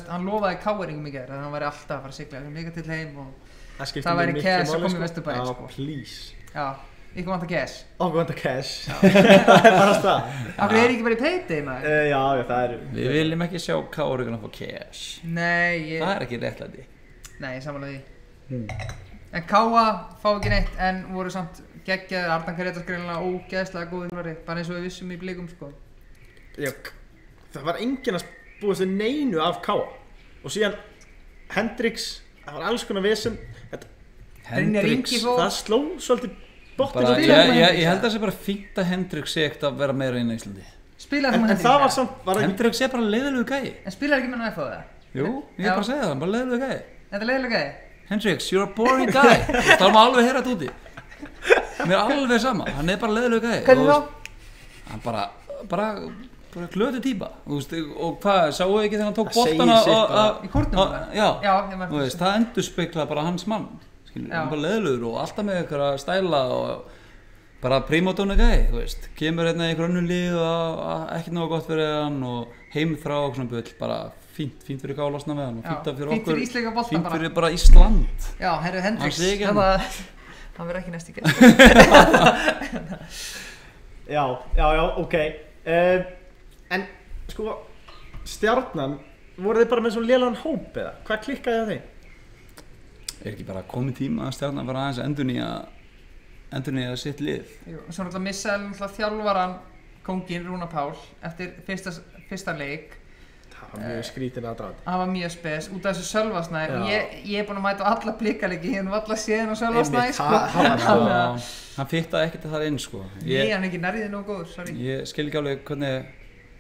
hann lofaði Káeringum í gæri að hann væri alltaf að fara að sigla líka til heim og Það, Það væri cash að koma í Vesturbæinn, Já, sko. please. Já, ykkur vantar cash. Okkur vantar cash. Það er bara það. Af hverju er ekki bara í maður? uh, Já, það er við viljum ekki sjá Káuruguna fá cash. Nei, ég, Það er ekki réttlæti. Nei, samanlega því. Hmm. En Káa fá ekki neitt en voru samt geggjaðir. Ardan Karetas greinlega ógeðslega góði bara eins og við vissum í blikum sko. Já, Það var enginn að búa sér neinu af Káa Og síðan Hendrix Það var alls konar Ingi fór. Það sló svolítið svo ég, ég, Hendrix, ég held að það sé bara fínt að Hendrix sé ekkert að vera meira inn í Íslandi. En, en það var samt Hendrix er bara leiðilegu gæi. En spilaði ekki með hann að það? Jú, ég er bara að segja það, hann er bara leiðilegu gæi. Þetta er leiðilega gæði? Hendrix, you're a boring guy. Það er maður alveg að heyra þetta úti. Mér er alveg sama, hann er bara leiðilegu gæi. Þá? Hann bara, bara, bara glötu típa þú veist, Og hvað, sáu ekki þegar hann tók að- Í kórnum? Já, Já, veist, það. endur spekla bara hans mann skilur, hann bara leiðilegur og alltaf með ykkur að stæla og bara prímótónu veist kemur hérna í ykkur önnu lið og ekkert nógu gott fyrir hann og heimþrá og svona bull bara fínt, fínt fyrir losna með hann fínt fyrir okkur fyrir fínt bara. fyrir bara Ísland. Já, herru ekki það það verður ekki næst í gæst Já, já, já, ok. Uh, En sko Stjarnan Voru þið bara með svona lélan hóp eða? Hvað klikkaði það þeim? er ekki bara komið tíma að stjarnan bara aðeins endur nýja endur nýja sitt lið? Jú, Svo náttúrulega missaði náttúrulega þjálfaran kóngin Rúna Pál eftir fyrsta, fyrsta leik. Það var mjög skrítin að dráti hann var mjög spes út af þessu Sölvasnæ. Og ég, ég er búin að mæta á alla blikkalegi ég hef nú alla séðin á Sölvasnæ Einmitt, sko. það- það var að- hann fittaði ekkert það inn sko. Nei, ég, hann er ekki nærðið nógu góður, sorry. ég skil ekki alveg hvernig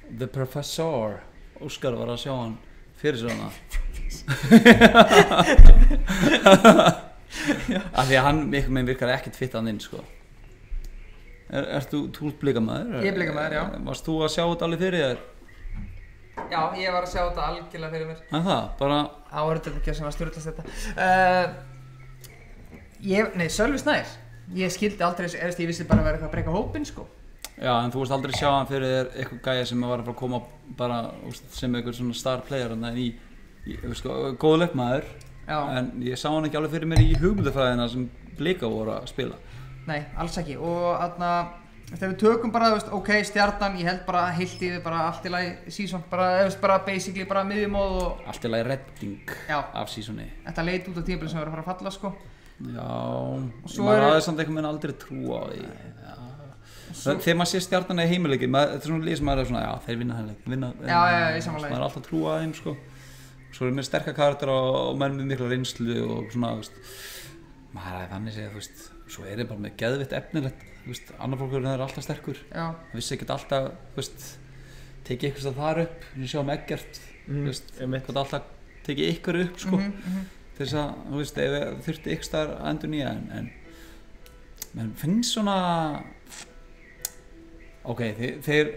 The Professor Óskar var að sjá hann fyrir svona af því að hann einhvern veginn virkar ekkert fitt hann inn sko er, Ert þú, þú ert blikamæður? Ég er blikamaður, já. Varst þú að sjá þetta alveg fyrir þér? Já, ég var að sjá þetta algjörlega fyrir mér En það, bara Áhörður ekki sem að stjórnast þetta uh, ég, Nei, Sölvi Snær Ég skildi aldrei þessu, ég vissi bara að vera eitthvað að breyka hópinn sko Já, en þú varst aldrei sjá hann fyrir þér eitthvað gæja sem var að fara að koma bara úst, sem eitthvað svona star player en í, í þú veist sko, góð leikmaður en ég sá hann ekki alveg fyrir mér í hugmyndafræðina sem blika voru að spila. Nei, alls ekki. Og aðna, þegar við tökum bara, veist, ok, stjarnan Ég held bara heilt yfir, bara allt í lagi Season, bara, veist, bara basically bara miðjumóð og allt í lagi redding Já. af sísoni Þetta leit út á tímabili sem verður að fara að falla sko. Já, maður eru- hafði samt einhvern veginn aldrei trú á því já. Þegar maður sé stjarnan í heimileiki þetta er svona lýs maður er svona, já, þeir vinna henni vinna, Já, já, já, ég því. maður er alltaf trú á þeim sko. svo er mér sterkar karakter og, og menn með mikla reynslu og svona, veist, maður er þannig segja, þú veist, svo er ég bara með geðvitt efnilegt, þú veist, annar fólkur er alltaf sterkur, Já, það vissi ekkert alltaf, þú veist, tekið ykkur stað þar upp, við sjáum ekkert, þú Mhm, veist, einmitt. hvað alltaf tekið ykkur upp, sko, mhm, mhm. til þess að, þú veist, ok, þeir, þeir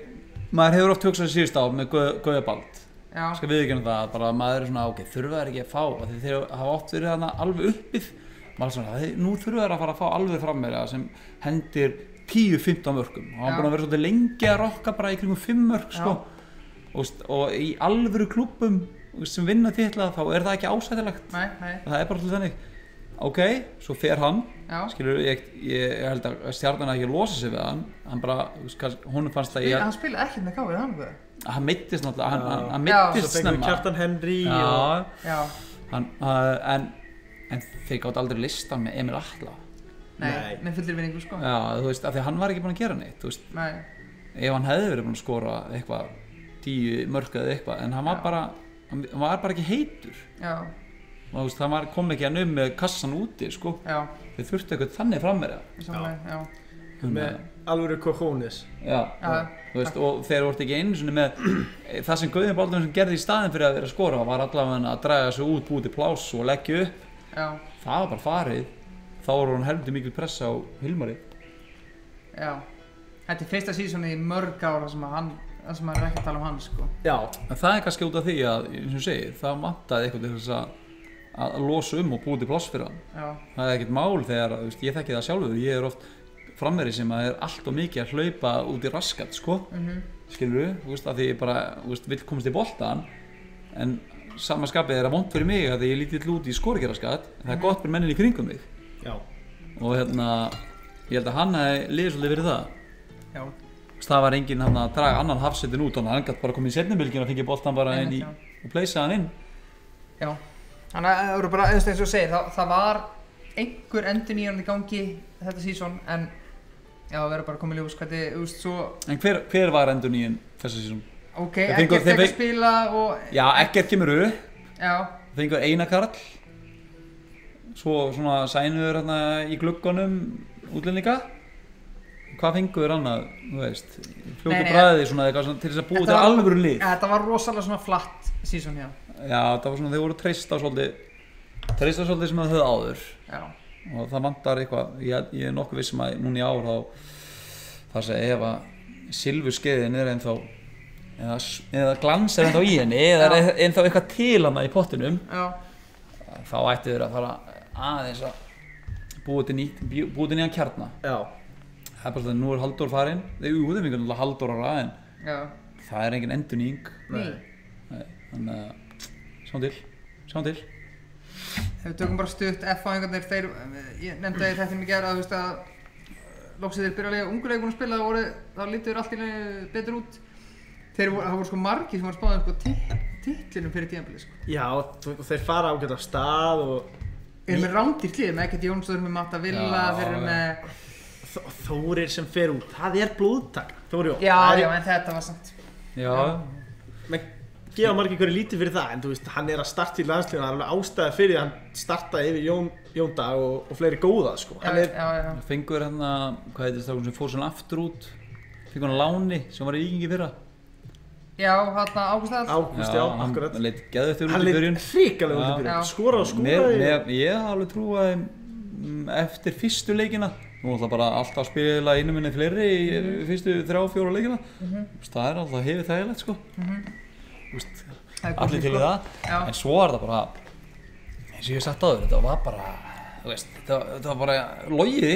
maður hefur oft hugsað síðust á með Gauja Bald, já, skal við ekki það bara að maður er svona, ok, þurfa þær ekki að fá af því þeir hafa oft verið þarna alveg uppið. Maður er svona, "Hey, nú þurfa þær að fara að fá alveg fram meira sem hendir 10-15 mörgum og hann Já. búin að vera svolítið lengi að rokka bara í kringum 5 mörg sko. og, og í alvöru klúbbum sem vinna titla þá er það ekki ásættilegt nei, nei, það er bara til þannig ok, svo fer hann. Skilur, ég, ég held að stjarnan ekki losa sig við hann. Hann bara, honum fannst Spil, ég, Hann spilaði ekkert með káfið, hann hann meittist náttúrulega hann, hann, hann við snemma. Kjartan Henry og Já, Já, hann, uh, en, en þeir gátt aldrei listan með Emil Atla. Nei, með fullir vinningu sko. Já, þú veist, af því að hann var ekki búinn að gera neitt Nei, ef hann hefði verið búinn að skora eitthvað tíu mörg eða eitthvað en hann var bara hann var bara ekki heitur. Já, og þú veist, hann var, kom ekki að num með kassan úti sko, já, þeir þurftu eitthvað þannig frammeira samlega, já. Með alvöru cojones. Já, Já, þú veist, og þeir voru ekki einu sinni með það sem Guðjón Baldur sem gerði í staðin fyrir að vera að skora var allavega að draga sig út, búið til pláss og leggja upp. Já, það var bara farið. Þá var hún heldur mikil pressa á Hilmari. Já. Þetta er fyrsta sísoni í mörg ára sem að hann það sem maður er ekki að tala um hann sko. Já, en það er kannski út af því að, eins og ég segi, það vantaði eitthvað til þess að að losa um og búið til pláss fyrir hann. Já, það er ekkert mál þegar, veist, ég þekki það sjálfur. Ég er oft frammeri sem að er allt og mikið að hlaupa út í raskat, sko. Mhm, skilur við, þú veist, að því ég bara veist, vill komast í boltan en sama skapið er að vond fyrir mig að því ég lítið út í skorigeraskat en það er gott fyrir mennin í kringum mig. Já, og hérna, ég held að hann hefði liðið svolítið fyrir það. Já, það var enginn hann að draga annan hafsetin út hann gætt bara komið í setnumilgin og fengið boltan bara inn í og pleysa hann inn. Já Þannig að það voru bara, eins og þú segir, það, það var einhver endur nýjan í gangi þetta sísón en já, það verður bara komið ljós hvernig, þú veist, svo en hver, hver var endur nýjum þessa sísón? ok, Þeir ekki að spila og Já, ekkert kemur upp. Já, fengur eina karl. Svo svona sænuður hérna í glugganum útlendinga. Hvað fengur annað, þú veist? Fljótu Nei, nei, bræði svona eitthvað svona til þess að Þetta til alvöru lið. Ja, þetta var rosalega svona flatt sísón hjá já, það var svona, þeir voru treyst á svolítið treyst á svolítið sem það höfðu áður. Já, og það vantar eitthvað ég, ég er nokkuð vissum að núna í ár þá það sé ef að silfurskeiðin er ennþá eða, eða glans er ennþá í henni eða er ennþá eitthvað til hana í pottinum já, þá ættu þeir að fara aðeins að búa til nýtt búa til nýjan kjarna. Já. Það er bara svona, nú er Halldór farinn. Þeir eru úðum veginn Halldór en já. Það er engin ný, Nei, þannig að Sjáum til, sjáum til. Ef við tökum bara stutt F á einhvern veginn þeir, ég nefndi að þetta mér gera að þú veist að loksið þeir byrja að lega ungu leikbúin að spila og voru, þá lítur allt í lagi betur út. Þeir voru, það voru sko margir sem voru spáðið sko titlinum fyrir tíðanbili sko. Já, og þeir fara ágætt á stað og Þeir eru með rándir klið, með ekkert Jónsson, þeir eru með Matta Villa, Já, þeir eru já. með Þó- Þórir sem fer út, það er blóðtak Þóri Jón Já, er- já, en þetta var samt Já, menn gefa margir hverju lítið fyrir það en þú veist, hann er að starta í landsliðinu það er alveg ástæða fyrir því að hann startaði yfir Jón, Jón Dag og, og fleiri góða sko. Já, hann er, já, já. Fengur hérna, hvað heitir það sem fór svona aftur út? Fengur hann láni sem var í íkingi fyrra? Já, hérna Ágúst All Ágúst, já, hann akkurat. leitt geðið þurr hann út í er byrjun. hrikalega út í Já. skora og skora ég haf alveg trúa um, eftir fyrstu leikina. Nú er það bara alltaf að spila einu minni fleiri í Mhm. fyrstu þrjá, fjóra leikina. Það er alltaf hefið þægilegt sko Úst, allir til í það. Já, en svo er það bara eins og ég sagt áður, þetta var bara veist, þetta, þetta var bara logiði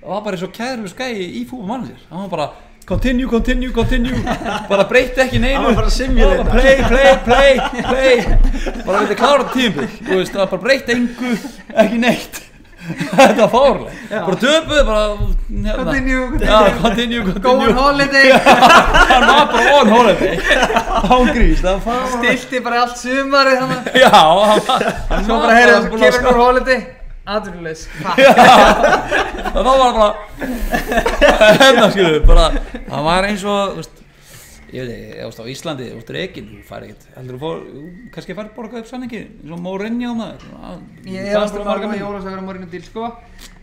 það var bara eins og kæður skæði í fútbol mannir það var bara continue, continue, continue. Bara breytti ekki neinu. Hann var bara. Það var play, play, play, play. Bara við þetta klára tímbil þú veist, það var bara breytti engu ekki neitt þetta var fárlega bara töpuð, bara hérna. Continue, continue. Já, continue, Go on holiday. Hann var bara on holiday. Án grís, Stilti bara allt sumarið hann Já, hann var hann bara að kemur skapa- nú holiday og þá var bara hérna skilu, bara það var eins og þú veist, ég veit ekki, veist á Íslandi veist reikin, þú fær ekkert heldur þú fór, kannski fær borgað upp sanningi eins og Mourinho maður Ég efast um að Jólas að vera morinu dýl sko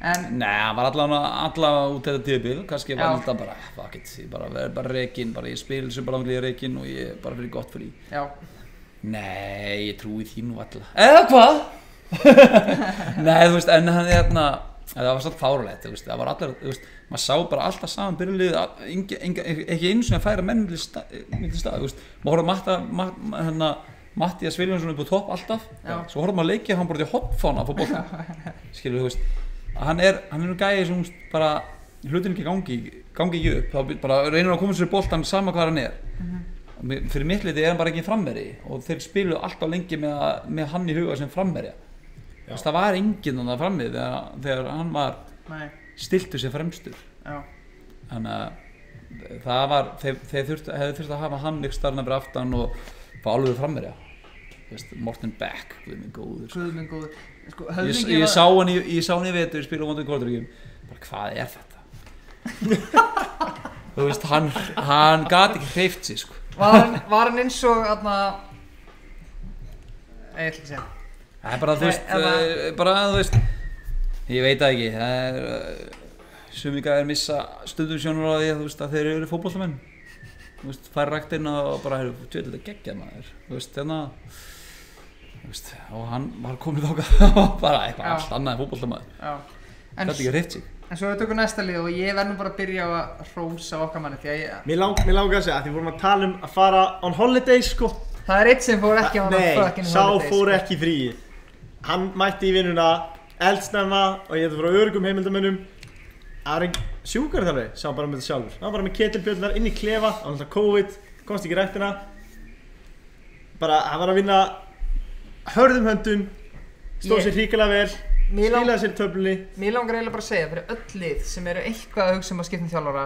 En Nei, hann var allavega út þetta tíðbil, kannski var þetta bara, fuck it, ég bara verð bara reikin, bara ég spil sem bara anglið reikin og ég bara fyrir gott fyrir Nei, ég trúi því nú alla. Eða hvað? Nei, þú veist, en hann er hérna, það var svolítið fárulegt, það var allir, þú veist, maður sá bara alltaf saman engi, ekki einu sinni að færa menn milli stað, veist, maður horfði að matta, ma, hérna, Mattias Viljánsson upp á topp alltaf, Já. svo horfði maður að leikja hann til hoppfána skilur þú veist, hann er, hann er nú gæði sem bara hlutin ekki gangi, gangi ekki upp, þá bara reynir að koma sér í boltan sama hvað hann er, Og mér- fyrir mitt liti er hann bara ekki frammeri og þeir spilu alltaf lengi með, með hann í huga sem frammerja Veist, það var enginn þannig frammi þegar, þegar hann var Nei. stiltu sér fremstur. Já. Þannig að það var þeir, þeir þurft, hefði þurft að hafa hann ykkur starna fyrir aftan og fá alveg frammerja Morten Beck, við minn góður. Guð minn góður. Sko, ég, ég sá hann í, ég sá hann í vetur spila á mótum kvortrygjum bara hvað er þetta? Þú veist, hann hann gat ekki hreift sig sko. Var var hann eins og aðna Ég ætla að segja Það er bara, þú veist, uh, bara, þú veist, ég veit það ekki, það er, uh, sumi gæðir missa stundum sjónur á því að, þú veist, að þeir eru fótbollamenn, þú veist, fær ræktinn og bara, heyrðu, tjóðið þetta geggjað maður, þú veist, hérna, þú veist, og hann var komið þákað og bara eitthvað allt annað en fótbollamaður, Já. En, þetta ekki hreift sig. en svo við tökum næsta lið og ég verð nú bara að byrja á að hrósa okkar manni því að ég, mér, lang, mér langar að segja að því vorum að tala um að fara on holiday sko. Það er eitt sem fór ekki á hann nei, sá fór ekki í frí hann mætti í vinnuna eldsnemma og ég þetta frá örgum heimildamönnum það var einn sjúkar þarveg sá bara með þetta sjálfur. Hann var bara með ketilbjöllar inn í klefa á náttúrulega COVID, komst ekki rættina bara hann var að vinna hörðum höndum stóð Ég- sér hrikalega vel Mér lang- skilaði sér í töflunni. Mér langar eiginlega bara að segja fyrir öll lið sem eru eitthvað að hugsa um að skipta um þjálfara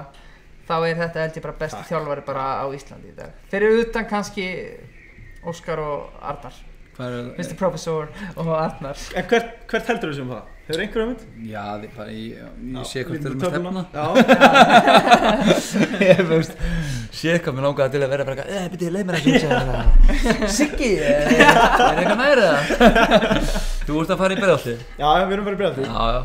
þá er þetta held ég bara besti Takk. þjálfari bara á Íslandi í dag. Fyrir utan kannski Óskar og Arnar Mr. Professor og Arnar en hvert, hvert heldur þú sem það? hefur einhver um þetta? Já, þið bara, ég, ég sé hvað þeir eru með stefna. já, Ég veist, sé eitthvað mér langaði til að vera bara eitthvað, eða, byrju, leið mér að hugsa þetta. Siggi, er eitthvað meira? Þú ert að fara í beðalli? já, við erum að bregða því Já, já.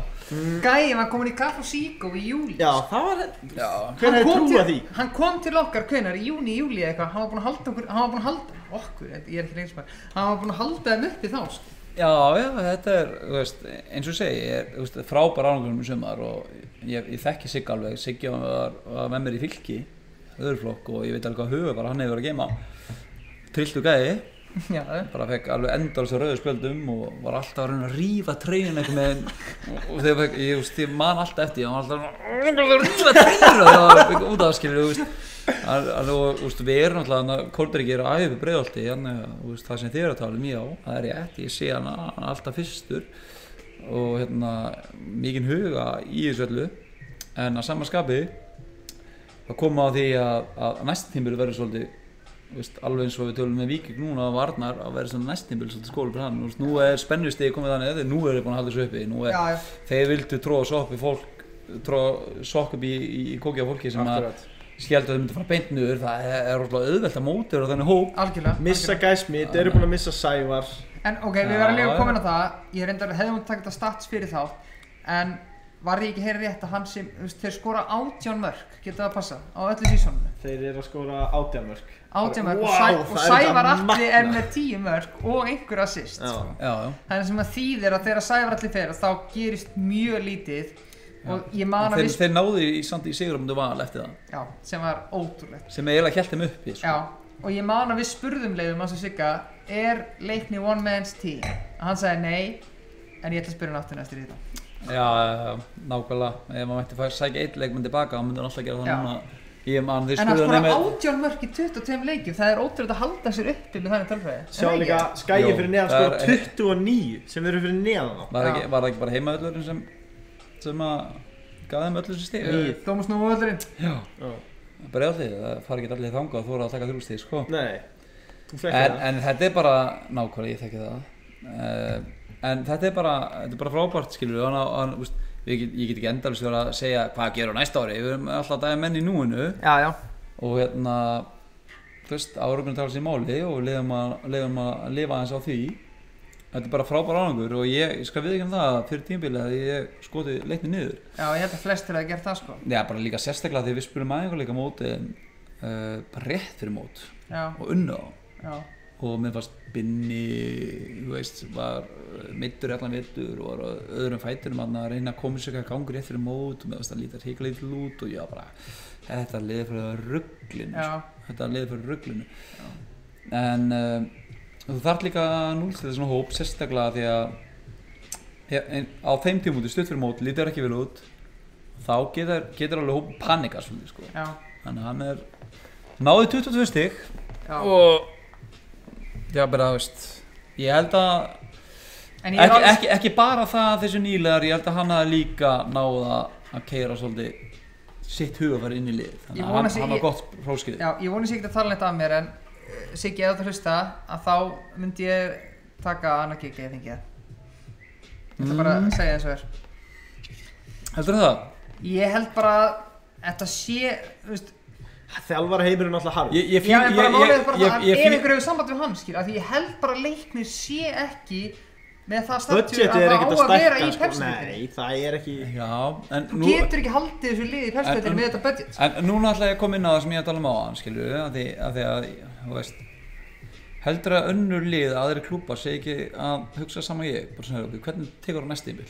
Gæi var komin í Café Síkó í júli já, það var Já, hver Hann hefði til- því? Hann kom til okkar, hvenar, í júni, júli eða eitthvað Hann var búinn að halda okkur, ég er ekki spær Hann var búinn að halda þeim uppi þá, sko. Já, já, þetta er, veist, eins og segi, ég er, veist, frábær ánægum í sumar og ég, ég þekki Sigg alveg, Siggi var, var með mér í fylki, öðruflokk og ég veit alveg hvað huga var hann hefur verið að gema. Trilltu gæði, Já, bara fekk alveg endar þessu rauðu spjöldum og var alltaf að reyna að rífa treynin eitthvað með og þegar fekk, ég, veist, ég man alltaf eftir hann var alltaf að rífa treynin og það var eitthvað út af skilur, þú veist. Al- alveg, og, þú veist, við erum alltaf Kolbergi er að æfi breiðolti það sem eru að tala um, já, það er rétt ég sé hann alltaf fyrstur. Og hérna mikinn huga í þessu öllu. En að sama skapi það koma á því að, að næsta veist, alveg eins og við tölum með Víking núna og Varnar að verður svona næsta tímbil svolítið skóli fyrir hann. Veist, nú er spennustigi komið þannig eða nú er þið búin að halda þessu uppi. Nú er, Já, já, þeir vildu tróða sokk við fólk tróða sokk upp í, í, í kókja fólki sem að skjældu að þau myndi fara beint niður. Það er, rosalega auðvelt að móti og þannig hóp. Algjörlega Missa gæsmit, eru búin að missa Sævar. En ok, við verðum líka komin á það. Ég reyndar, hefðum við takkt að stats fyrir þá En var ég ekki heyri rétt að hann sem Þeir skora átján mörk, geta það að passa? Á öllu sísóninu Þeir eru að skora átjamörk Átján mörk. Vá, og, Sæ, og Sævar allir er með tíu mörk Og einhver assist Já. sko. já, já. Þannig sem að þýðir að þegar Sævar allir fer Þá gerist mjög lítið. Og ég man að þeir, við þeir náðu í, samt í sigurumundu val eftir það. Já, sem var ótrúlegt. Sem eiginlega hjælt þeim uppi sko. Já, og ég man að við spurðum leiðum hans og Sigga Er leikni one man's team? Og hann sagði nei En ég ætla að spyrja næstur í þetta já, nákvæmlega. Ef maður mætti fæ- sækja eitt leikmenn tilbaka þá myndi hann alltaf gera það núna. Ég man þeir En að skora átján mörk í 22 leikjum, það er ótrúlega að halda sér uppi með þannig tölfræði. Sjá líka skæði Jó, fyrir neðan skora er- 29 sem eru fyrir neðan á var, það ekki bara heimaöllurinn sem sem að gaf þeim öllu þessi stig? Níð. Dómas nú völdurinn. já, Já. bara alltaf, það fari ekki allir þangað að þú voru að taka þrjú stig sko. En, þetta er bara þetta er bara frábært skilur hann, hann, úst, ég, get, ég get ekki endalist verið að segja hvað gerur næsta ári, við erum alltaf að dæja menn í núinu. Já, já. og hérna þú veist, áruminn tala sér máli og við leiðum að, að lifa aðeins á því. Þetta er bara frábær árangur og ég, ég skal við ekki um það að fyrir tímbilið að ég skoti leikni niður. Já, ég held að flestir hafa gert það sko. já, bara líka sérstaklega þegar við spilum aðeinkuleika móti uh, bara rétt fyrir mót Já, og unna og mér fannst Binni þú veist, var mittur allan vittur og var á öðrum fæturum að reyna að koma sér eitthvað gangur rétt fyrir mót og fannst það lítið híkla lítið út og ég var bara þetta liði fyrir rugglinu Já. sko. þetta liði fyrir rugglinu en uh, þú þarf líka núl til þessum hóp sérstaklega því að ja, á þeim tímúti stutt fyrir mót lítur ekki vel út þá getur, getur alveg hóp panika svolítið sko. Já, þannig að hann er náði 22 stig já. og já bara þú veist ég held að ég ekki, alveg... ekki, ekki bara það þessu nýlegar ég held að hann hafi líka náða að keira svolítið sitt hugafæri inn í lið Ég þannig að hann, sig- hann var ég- gott próskið Já, ég voni sér ekki að tala neitt af mér en uh, Siggi, ef þú hlusta að þá myndi ég taka annað kikki eða þingið. Ég ætla bara að Mm. segja og er. heldur það? Ég held bara að þetta sé, þú veist, Þjálfara heimurinn alltaf harf ég, ég, er ég, það ég, að ef ég, einhver hefur samband við hann, skil, að því ég held bara að leiknir sé ekki með það Budgetið að er það á að að vera í sko. perslutinni. Nei, það er ekki já, en Þú nú getur ekki haldið þessu liði í en- með þetta budget. En núna ætla ég að koma inn á það sem ég að tala um á hann, skilju, að því að, að þú veist, heldur að önnur lið, aðri klúpa, segi ekki að hugsa sama ég, bara svona, hvernig tekur hann næst tímbil?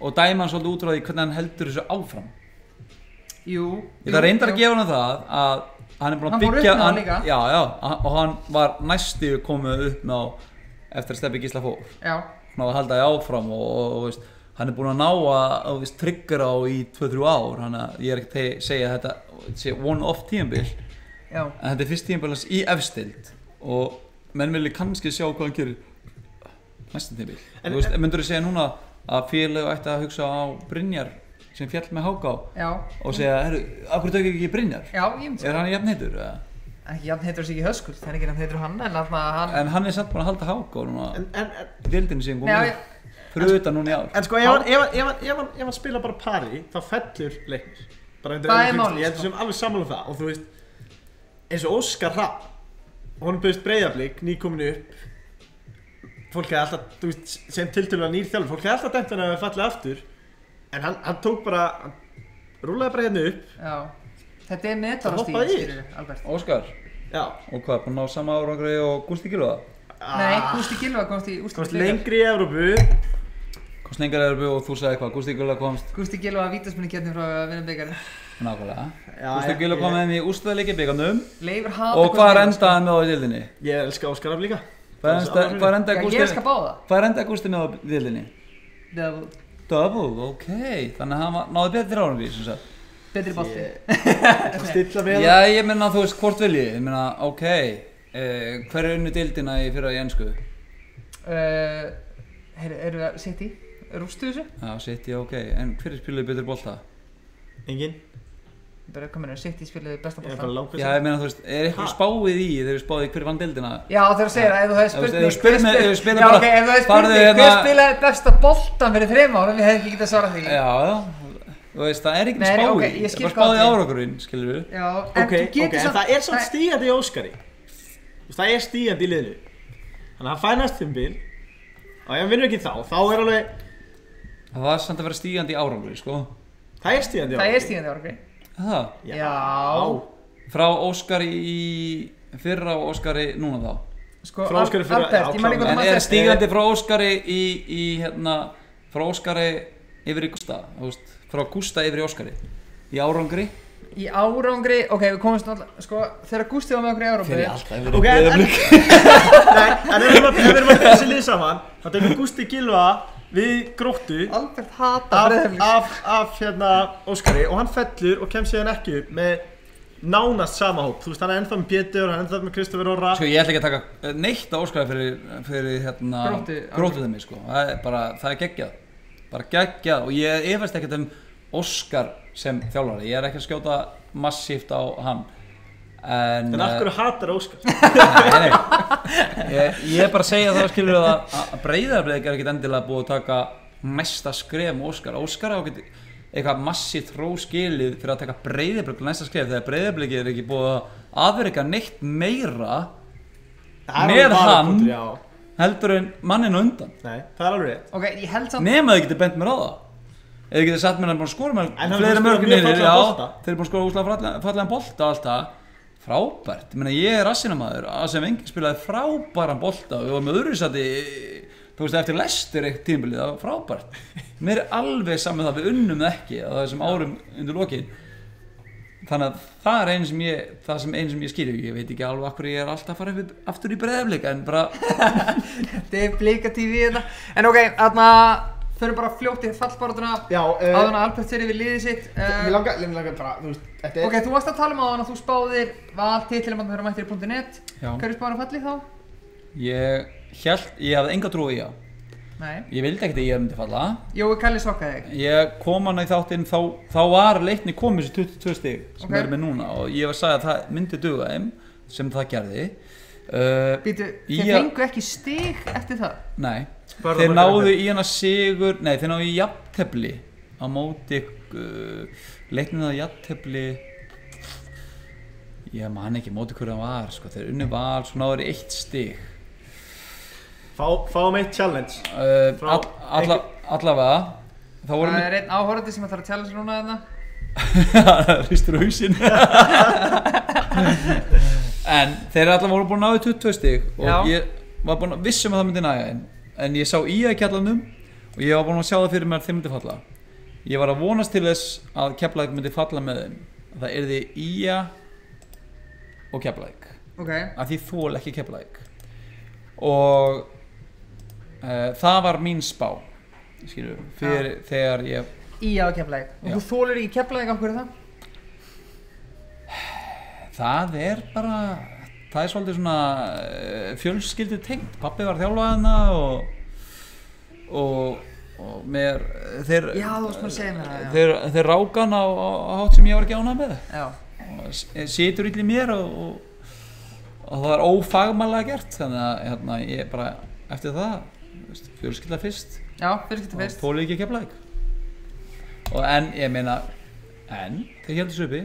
Og dæma hann svolítið út frá því hvernig hann heldur þessu áfram. Jú. Ég það reyndar að gefa hann það að hann er búinn Hann að byggja, það líka. já, já, og hann var næstu komið upp með á eftir að steppi gísla fór. Já, Hann á að halda því áfram og, og, og veist, hann er búinn að ná að, tryggra á í 2-3 ár, hann að ég er ekki að segja að þetta sé one-off tímbil já. en þetta er fyrst tímabælans í efstild og menn vilja kannski sjá hvað hann gerir þú veist, myndur þú segja núna að félag ætti að hugsa á Brynjar sem fjall með Háká Já, og segja, herru, akkur tökur ekki Brynjar? Já, ég myndi er hann jafn heitur eða? Ekki jafn heitur þessi ekki höskuld, það er ekki jafn heitur hann en að hann en hann er samt búin að halda Háká núna En, en, en, dildinu síðan Já, komið já. fyrir utan núna í ár. En sko, ef hann, ef, hann, ef, hann, ef, hann, ef hann spila bara pari þá fellur leiknir. Bara undir Það öðrum er kringumstæðum. málið, Ég heldur sko. sem alveg sammála um það. Og þú veist eins og Óskar Rapp honum bauðist breyðablík, nýkominu upp. Fólk hefði alltaf, þú veist, sem tiltölulega nýr þjálfur fólk hefði alltaf dæmt hann að hafa fallið aftur en hann, hann tók bara hann rúlaði bara hérna upp. Já, þetta er meðtalastíð, hoppaði í. skilur Albert. Óskar, já, og hvað, búin að ná sama árangri og Gústi Gilva Nei, Ah, Gústi Gilva komst í úrslit komst blikar. lengri í Evrópu. Komst lengar er og þú sagði hvað, Gústi Gilva komst? Gústi Gilva að vítasminni getnum frá að vinna byggarinn nákvæmlega. Já, Gústi ég- Gilva kom með þeim í úrstæðleiki byggarnum Leifur hata og Gústi hvað Gylfa, endaði hann með á í dildinni? ég elska Óskar Rapp líka. Hvað enda- hvað sko. Já, Gústi ég skal báða. Hvað er enda Gústi með á dildinni? Double. Double, ok. Þannig að hann var- náði betri árangri sem sagt. Betri bolti. Ég stilla með Já, ég meina þú veist hvort vil ég, ég meina ok. Uh, Hver er unnu dildina í fyrra í ennsku? uh, Heyrðu, eru það sitt í? Rústu þessu? Já, City, ok, en hver er spilaði betur bolta? Engin Bara komin að sitt í spilaði besta Ég er bolta bara langt Já, ég meina þú veist, er eitthvað spáið í þegar við spáðið hver vann dildina? Já þú segir að ef þú hefði Ef þú- þú mig- hver ef þú Já bara- ok, ef þú hefði spurt farðu hver hérna- spilaði besta boltan fyrir þreim árum Ég hefði ekki getað svarað því. Já, þú veist, það er ekki Nei, spáið í, ég það er bara spáið í hvað árangurinn, skilur við Já, en Ok, þú getur en samt- það er samt stígandi í Óskari. Þú veist, Það er stígandi í liðinu. Þannig að hann fær næst fimm bil. Og ef hann vinnur ekki þá, þá er alveg Það var samt að vera stígandi í árangurinn, sko. Það er Það er stígandi árangri Það, Já. frá Óskari í fyrra og Óskari núna þá? Sko, Frá Óskari fyrir- Albert, já, ég hvað En er stígandi frá Óskari í, í hérna, frá Óskari yfir í Gústa, þú veist, frá Gústa yfir í Óskari? Í árangri? Í árangri, ok, við komumst náttúrulega Sko, þegar Gústi var með okkur í árangri alltaf yfir Ok, en, en, nei, en ef við erum að- ef við erum að byrja þessi lið saman þá tekur Gústi Gilva við gróttu Albert hata af, af, af hérna Óskari og hann fellur og kemst síðan ekki upp með nánast sama hóp. Þú veist hann er ennþá með Pétur, hann er ennþá með Kristoffer Orra. Sko ég ætla ekki að taka neitt á Óskari fyrir, fyrir hérna Gróttu, gróttu þeim sko, það er bara, það er geggjað. Bara geggjað og ég efast ekkert um Óskar sem þjálfari, ég er ekki að skjóta massíft á hann en, en af hverju hatar Óskar? Nei, nei. Ég, ég er bara að segja það skilur að, að breyðarbleik er ekkert endilega búið að taka næsta skref með Óskar Óskar á ekkert eitthvað massíft þró skilið fyrir að taka breyðarbleik næsta skref þegar breyðarbleik er ekki búið að aðverika neitt meira Það er Með hann? heldur en mannin á undan Nei, það er alveg rétt Ok, ég held samt nema þið getur bent mér á það ef þið getur satt mér að hann búin að skora með er að mörgum niður, já, bolta. þeir eru búin að skora úslega fallegan bolta og allt það frábært, ég meina ég er rassinamaður að sem enginn spilaði frábæran bolta og við varum með öðruvísati þú veist eftir lestir eitt tímbilið það var frábært. Mér er alveg saman það við unnum það ekki á þessum árum undir lokin. Þannig að það er einn sem ég það sem einn sem ég skilju, ég veit ekki alveg akkur ég er alltaf að fara upp, aftur í breðaflik en bara Þetta er blikatífi í þetta. En ok, þarna Förum bara fljótt í Já, uh, Áðan að Albert fyrir við liðið sitt uh, langar, mér langar bara, þú veist, þetta er Ok, þú varst að tala um áðan að þú spáðir Val titlum að það mættir í .net. Hverju spáður að falli þá? ég held, ég hafði enga trú í já Nei. Ég vildi ekkert að ég myndi falla. Jói Kalli sokkaði þig. Ég kom hann í þáttinn þá, þá var leikni komið þessi 22 stig sem Ok. er með núna og ég var að sagði að það myndi duga þeim sem það gerði. Uh, Býtu, þeir fengu ekki stig eftir það? Nei, þeir það náðu í hana sigur Nei, þeir náðu í jafntefli á móti uh, leiknum það jafntefli. Ég man ekki móti hverju það var sko. þeir unni val, svo náður eitt stig. Fá, fáum eitt challenge. Uh, all, alla, allavega Það er einn áhorandi sem ætlar að sér núna þarna. Hristur hausinn. En þeir allavega voru búin að náðu 22 stig og Já. ég var búin að vissum að það myndi næja þeim en ég sá í að kjallanum og ég var búin að sjá það fyrir mér að þeim myndi falla. Ég var að vonast til þess að Keflæk myndi falla með þeim. Að það yrði Ía og Keflæk Ok, að því þól ekki Keflæk og uh, það var mín spá skilur, fyrir þegar ég í á keflæk Og þú þólir ekki keflæk, af hverju það? það er bara það er svolítið svona uh, fjölskyldu tengt pappi var þjálfaðina og og, og mér þeir, Já, það, þeir, þeir rákan á, á, á hátt sem ég var ekki ánað með og s- situr í mér og, og, og það er ófagmælega gert þannig að hérna, ég bara eftir það fjölskylda fyrst. Já, fyrir getur og fyrst. þólu ekki keflæk og en ég meina en þeir heldur svo uppi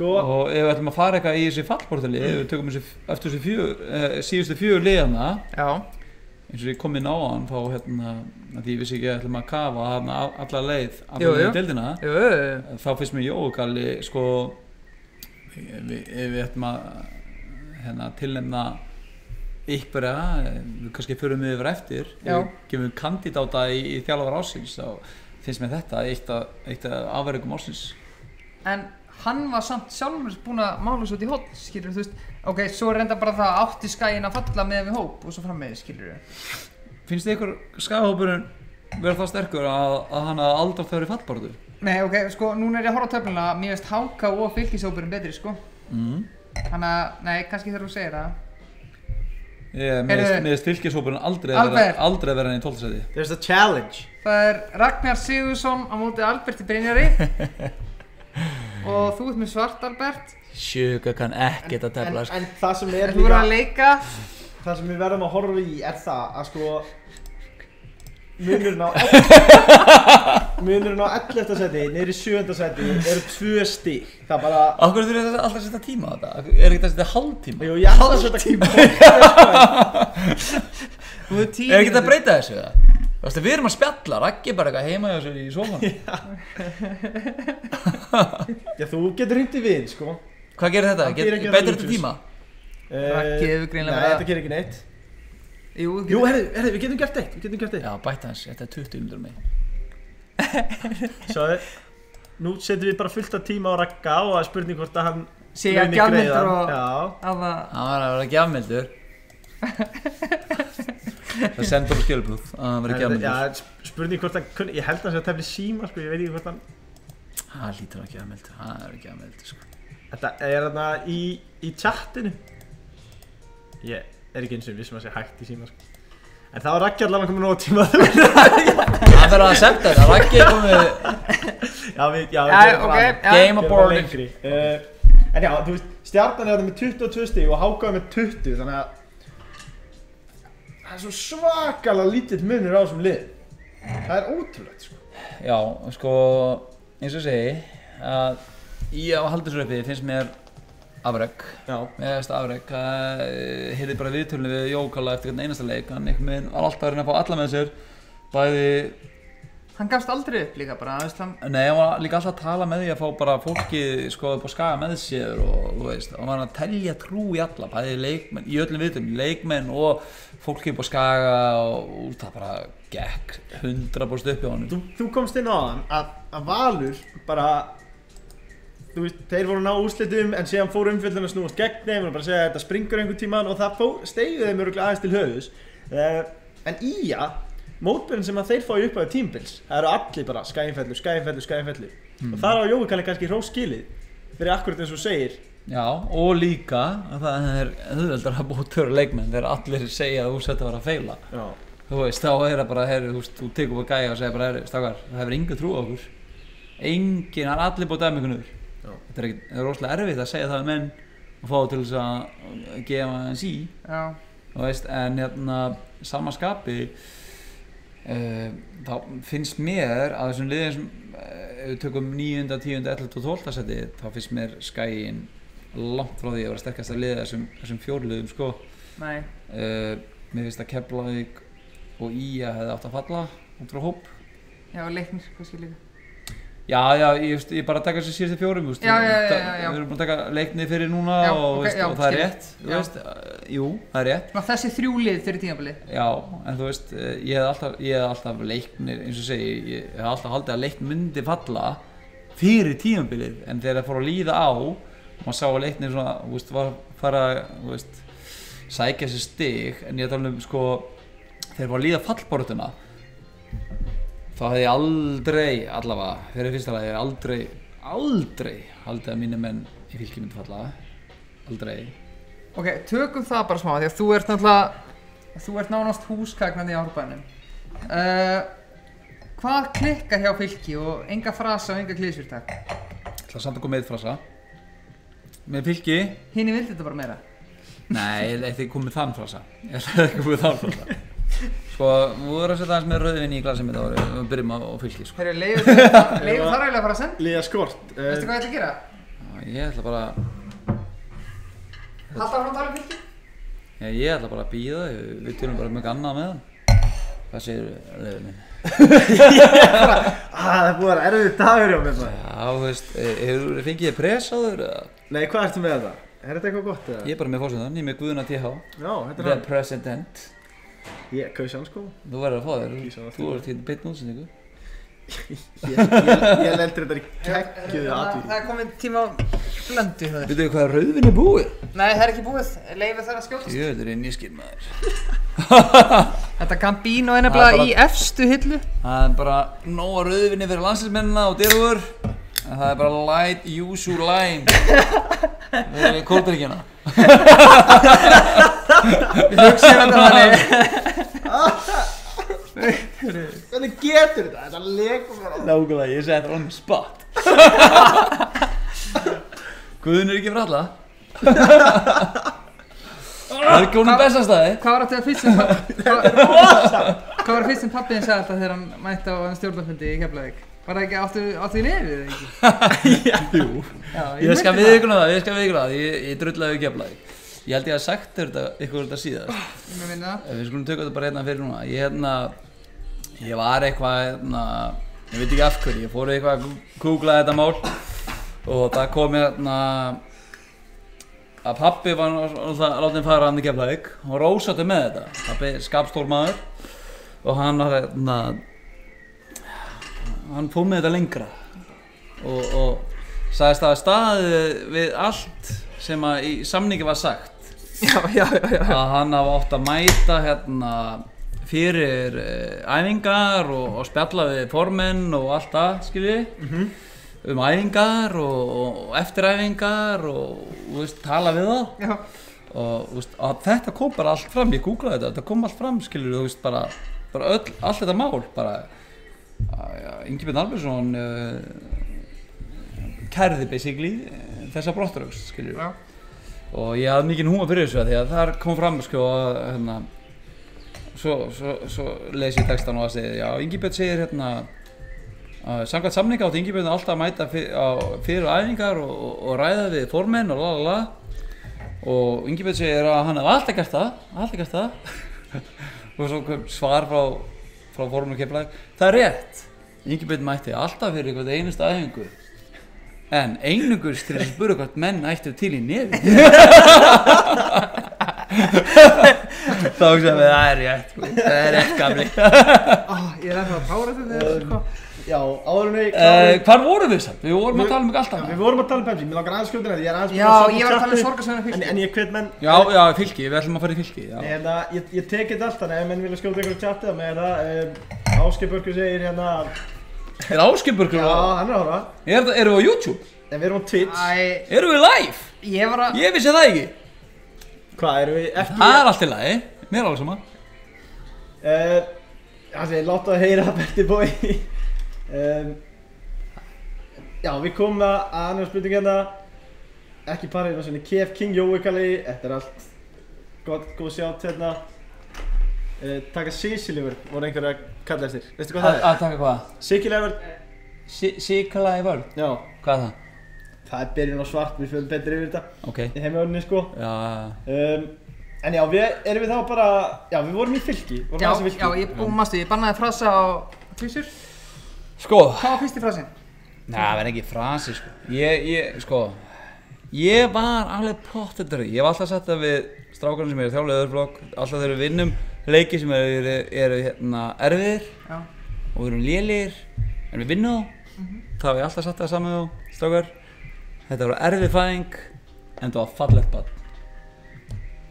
Sko, og ef við ætlum að fara eitthvað í þessi fallbortali ef við tökum þessi, eftir þessi fjögur eh, síðustu fjögur liðana Já. eins og ég kom inn á hann þá hérna, því ég vissi ekki að ætlum að kafa hérna alla leið alla leið jú. þá finnst mér Jógalli sko ef við, ef við ætlum að hérna, tilnefna ykkurja, við kannski förum við yfir eftir og gefum kandidáta í, í þjálfar ásins þá finnst mér þetta eitt af, eitt af afverðingum ásins En hann var samt sjálfur búinn að mála svo út í hótt, skilur þú veist Ok, svo er reynda bara það átti skæin að falla með við hóp og svo frammeði, skilur finnst þið ykkur skafhópurinn vera það sterkur að, að hann að aldrei þau eru fallborður Nei, ok, sko, núna er ég að horfa á töfluna, mér veist háka og fylgisópurinn betri, sko. mm. Þannig að, nei, kannski þegar þú segir það. Ég, mér finnst fylgishópurinn aldrei að Albert. vera, aldrei að vera enn í 12 seti There's a challenge Það er Ragnar Sigursson á móti Alberti Brynjari. og þú ert með svart, Albert. Sjöka kann ekkert að en, tefla sko. en það sem er Þú að líka leika. Það sem við verðum að horfa í er það að sko Munurinn á Munurinn á 11. seti í 7. seti eru tvö stík Það er bara Akkur þurfið þetta alltaf að setja tíma á þetta Er ekki að setja hálftíma Jú, ég ætla að setja tíma Þú Er ekki að mínútur. breyta þessu það? Þú veist, við erum að spjalla, Raggi bara eitthvað heima hjá sér í sofan Já, þú getur hindi við, sko. Hvað gerir þetta? Hann Get, gerir ekki Betur þetta tíma? Raggi hefur greinilega Nei, að- þetta gerir ekki neitt. Jú, þú Jú, herri, herri, við getum gert eitt Við getum gert eitt. Já, bæta hans, þetta er 20 myndur mig Sjáðu Nú setjum við bara fullt af tíma á Ragga og er spurning hvort að hann að gjafmyndur greiðan. og... Já. Að það... Það var að vera gjafmildur Það sendur á skjölbrúð að hann gjafmildur Já, sp- spurning hvort hann kunni Ég held að hann sé að tefli síma, sko Ég veit ekki hvort hann Það lítur að gjafmildur, það er gjafmildur sko. Þetta er þarna í, í chatinu. Ég er ekki eins og vissum að sé hægt í síma sko. En það var Raggi allavega komið nóg tíma. Það verður að septa þetta, Raggi er komið Já, við, já, við Já, gerum ok. Game aboard uh, En já, þú veist, stjarnan er þetta með 22 stig og hákaði með 20 Þannig að Það er svo svakalega lítill munur á þessum lið. Það er ótrúlegt sko. Já, sko, eins og ég segi að ég á Haldursröpi finnst mér afreg Já, Mér finnst afreg Það heyrði bara viðtölunni við Jókala eftir einasta leik. Hann var alltaf að reyna að fá alla með sér. Bæði, Hann gafst aldrei upp líka bara, veist hann... nei, hann var líka alltaf að tala með því að fá bara fólki sko upp á skaga með sér og þú veist, hann var að telja trú í alla bæði leikmenn, í öllum viðtölunum, leikmenn og fólki upp á skaga og, það bara gekk 100% upp hjá honum. Þú, þú komst inn á þann að, að Valur bara Þú veist, þeir voru að ná úrslitum en síðan fór umfjöldun að snúast gegn þeim og bara segja að þetta springur einhvern tíman og það stegið þeim öruglega aðeins til höfus uh, En Ía, mótbyrjun sem að þeir fá í upphæðu tímbils það eru allir bara skæinfellur, skæinfellur, skæinfellur. Og þar á Jói Kalli kannski hrós skilið fyrir akkurat eins og segir Já, og líka að það er auðveldar að búa törur leikmenn þegar allir segja að þú sett að vera að feila Já, þú veist, þá er það bara, herri, þú þú tekur að gæja og segja bara, herri, stakar, það hefur engu trú á okkur engin, það er allir búið dæmi ykkur nöður Já. þetta er, ekki, er rosalega erfitt að segja það um menn og fá til þess að gefa hans í veist, en hérna sama skapi uh, þá finnst mér að þessum liðin sem uh, ef við tökum 9. 10. 11. og 12. seti þá finnst mér skæin langt frá því að vera sterkast að liða þessum, þessum fjórliðum sko. Nei. uh, mér finnst að Keflavík og Ía hefði átt að falla út frá hóp. Já, leiknir, kannski líka. já, já, ég, ég bara að taka þessi síðustu fjórum þú veist, Já, já, já, já, við erum búin að taka leikni fyrir núna Já, og, ok, veist, já, og það er rétt þú veist, uh, jú, það er rétt. Ná, þessi þrjú lið fyrir tímabilið. já, en þú veist, eh, ég hef alltaf, alltaf leiknir, eins og segi ég hef alltaf haldið að leikn myndi falla fyrir tímabilið, en þegar það fór að líða á maður sá að leiknir svona, þú veist, var fara þú veist, sækja sér stig en ég að tala um, sko þegar að líða fallbortuna þá hefði ég aldrei allavega, fyrir fyrsta lagi, aldrei aldrei haldið að mínir menn í fylki myndi falla aldrei Ok, tökum það bara smá, því að þú ert náttúrulega, þú ert nánast húsgagnandi í árbænum. Uh, hvað klikka hjá fylki og enga frasa og enga klísfyrtak? Það er samt að koma með frasa Með fylki Hini vildi þetta bara meira. Nei, ég ekki komið þann frasa Ég ekki komið þann frasa Sko, þú verður að setja aðeins með rauðvinni í glasið mitt ári Við byrjum á, fylki sko. Leiðu þar eiginlega að fara að senda? Líða skort Veistu hvað ég ætla að gera? Ég ætla bara Halda áfram að tala um fylki? já, Ég ætla bara að býða Við tölum bara mjög annað með hann Hvað minn? ah, Það er búið að vera erfið dagur hjá mér maður. Já, þú veist, e, hefur fengið þið press á þur? Nei, hvað ertu með þetta? Er þetta eitthvað gott eða? Ég er bara með fórsendan, ég er með Guðuna TH Já, þetta er The hann President Ég kaus hann sko Þú verður að fá þér, það þú hérna beitt útsendingu Ég, ég, ég lendur þetta í kekkjuðu Það atvíri er komin tíma á blöndu. Veitu hvað rauðvin er búið? Nei, það er ekki búið. Leiðu þar að skjótast. Jöður inn í skinn maður Þetta Gambino er nefnilega Það er bara- í efstu hillu Það er bara nóga rauðvinni fyrir landslismennina og dyrfur En það er bara light yuzu lime Við kóldrykkina Við hugsaðum þetta þannig Hvernig getur þetta? Þetta mér á Nákvæmlega, ég segi þetta on the spot. Guðun er ekki fyrir alla. Það er ekki honum bestastæði Hvað var þetta fyrst sem Hvað hvað var fyrst sem pappiðin sagði þetta þegar hann mætti á stjórnarfundi í Keflavík? Var það ekki áttu, áttu í nefið eða ekki? Jú. Já, Ég skal myndi það. ég skal viðkuna það. Ég, ég drullaði ekki eflaði Ég held ég að sagt þetta, ykkur þetta síðast. Ég. Við skulum tökja þetta bara hérna fyrir núna. Ég hérna Ég var eitthvað hérna Ég veit ekki af hverju Ég fór eitthvað að googla þetta mál Og það kom hérna Að pappi var náttúrulega látið fara hann í Keflavík Og rósatti með þetta Pappi er skapstór maður Og hann hérna Hann fór með þetta lengra Og, og sagðist að staðið við allt sem að í samningi var sagt Já, já, já, já. að hann hafa ótt að mæta hérna fyrir uh, æfingar og, og spjalla við formenn og allt það, skilji um æfingar og, og eftiræfingar og þú veist, tala við þá. Já, og veist, að þetta kom bara allt fram, ég googlaði þetta, þetta kom allt fram, skilur þú veist, bara, bara öll, allt þetta mál, bara að, ja, Ingibjörn Albertsson uh, kærði basically eh, þessa brottaröks, skilur já. og ég hafði mikið húma fyrir þessu að því að þar kom fram sko hérna svo, svo, svo les ég textan og það segir já, Ingibjörn segir hérna að samkvæmt samninga átti Ingibjörn alltaf að mæta fyr, á, fyrir æfingar og, og, og ræða við formenn og la la la. Og Ingibjörn segir að hann hef alltaf gert það alltaf gert það. Og svo kom svar frá frá formenn og keflaði það er rétt Ingibjörn mætti alltaf fyrir eitthvað einustu æfingu en einungurs til að spura hvort menn ættu til í nefi þá sem við það er rétt sko. það er rétt gamli Ó, ég er ennþá að tára þetta sko. Já, áður en við uh, klárum hvar vorum við samt? við vorum að tala um eitthvað alltaf Við vorum að tala um Pepsi, mér langar aðeins skjóta þetta, ég er aðeins Já, ég var að tala um sorgarsöguna En, fyrst en ég hvet menn já, já, fylki, við ætlum að fara í fylki já. Hérna, ég, ég tek þetta allt þannig ef menn vilja skjóta ykkur á chatið með það um, Áskei Börgur segir hérna er áskipurkur Já, hann er að horfa er, erum við á YouTube? En við erum á Twitch Æ, erum við live? ég var að ég vissi það ekki Hvað, erum við ekki það er allt í lagi, mér er alveg sama. Uh, Það segir, láta það heyra Berti bói um, Já, við komum að að annar spurning hérna. Ekki parið með svona KF King Jói kalli. Þetta er allt gott, góð sjátt hérna. Uh, Taka Sicilífur voru einhverja að kalla eftir. Veistu hvað það er? að taka hvað? Í vörð já. Hvað er það? Það er byrjun á svart, við fyrir betur yfir þetta ok. Í heimjörnni sko. Já, um, En já, við, erum við þá bara Já, við vorum í fylki vorum Já, í fylki. já, ég, og mástu, ég bannaði frasa á Twitter sko. Hvað var fyrsti frasin? Nei, það verði ekki frasi sko. Ég, ég, sko Ég var alveg pottetur Ég var alltaf að setja við strákarnir sem eru þjálfið öðruflokk Alltaf þegar við vinnum leiki sem eru, eru hérna, erfiðir Já, og við erum lélir en við vinnum þá. Þá hef ég alltaf satt það saman þá strákar Þetta var erfið fæðing en þetta var fallegt barn.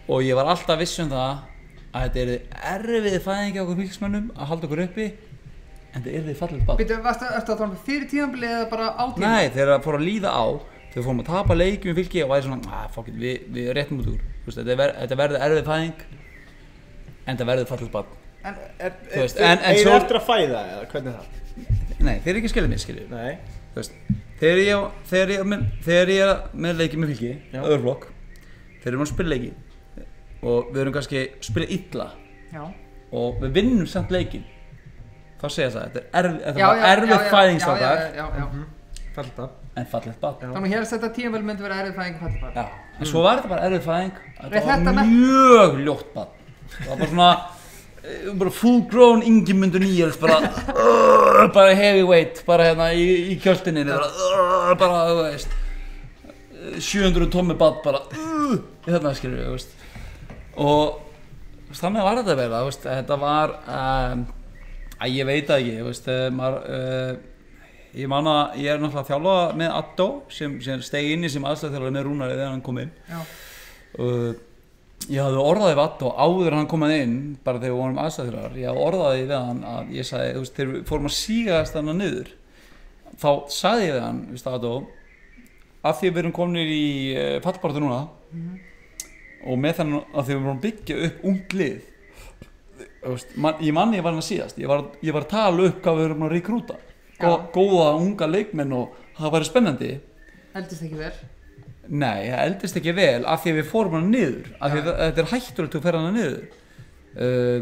Og ég var alltaf viss um það að þetta er erfið fæðing hjá okkur fylgismönnum að halda okkur uppi en þetta er erfið fallegt barn. Býttu, varstu ertu að tala um fyrir tíðanbili eða bara á tíma? Nei, þegar það fór að líða á þegar fórum að tapa leikjum í fylki og væri svona ah, fuck it, við, við réttum út úr. Þú veist, þetta, ver, þetta verður erfið fæðing en þetta verður fallegt barn. En, Er, Þú veist, er, en- en er svo- eftir að fæða eða hvernig er það? Nei, þeir eru ekki skilja mig, skilju. Nei. Þú veist, þegar ég, þegar ég, með, þegar ég er með leikið með fylki, Já. öðruflokk þegar erum að spila leiki og við erum kannski að spila illa já. og við vinnum samt leikin þá segja það, þetta er erfið, þetta Já, já, erfið fæðingstakar Fælta en barn. Já. Þannig helst þetta tíðanbili myndi vera erfið fæðing fætti bara Já, en svo var þetta bara erfið fæðing. Þetta var mjög ljótt barn. Það var bara svona bara full grown Ingimundur Níels bara, uh, bara heavyweight bara hérna í, í kjöldinni bara, uh, bara, þú veist. 700 tómi barn bara uh, hérna skilur við, veist. Og þannig var þetta veist, þetta var um, að ég veit það ekki, veist, eh, maður uh, ég man að ég er náttúrulega að þjálfa með Addo sem, sem stegi inn í sem aðstæðþjálfari með Rúnari þegar hann kom inn. Og ég hafði orðaði vatt og áður hann komað inn bara þegar við vorum aðstæðurar ég hafði orðaði við hann að ég sagði þú veist, þegar við fórum að sígast hann niður þá sagði ég við hann við staðató af því að við erum komin í uh, fallbaratu núna og með þannig að því við vorum að byggja upp ung lið þú veist, man, ég manni ég var hann að síðast. Ég var, ég var að tala upp hvað við erum að rekrúta. Já. góða unga leikmenn og það væri spennandi. Eldist ekki vel Nei, það eldist ekki vel af því að við fórum hana niður. Af því að þetta er hættulegt að ferða hana niður. Uh,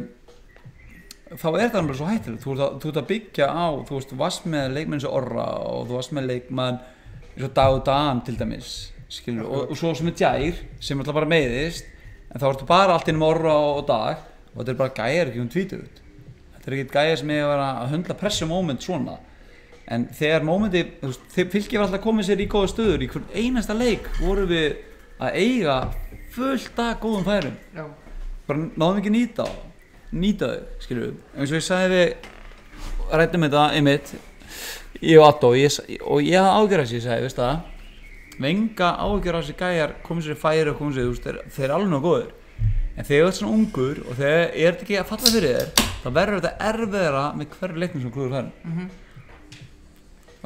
þá er það alveg svo hættulegt. Þú þú ert að byggja á, þú veist, varst með leikmenn og Orra og þú varst með leikmann eins og Dag og Dan til dæmis skilur, og, og svo sem er Djær sem alltaf bara meiðist en þá ertu bara allt innum Orra og, Dag og þetta er bara gæjar ekki um tvítut þetta er ekki gæjar sem er að höndla pressja moment svona en þegar mómenti, fylgir var alltaf komið sér í góða stöður. Í hvern einasta leik vorum við að eiga fullt af góðum færum. Já, bara náðum ekki að nýta á nýta þau, við eins og ég sagði við rættum þetta einmitt ég og Atto ég, og ég hafði ágjör að þessi, ég sagði, veist það? Venga ágjör að þessi gæjar komið sér í færi og komið sér, þú veist, þeir, þeir eru alveg nóg góðir. En þegar þú ert svona ungur og þegar er þetta ekki að falla fyrir þér þá verður þetta erfiðara með hverju leiknum sem klúður færum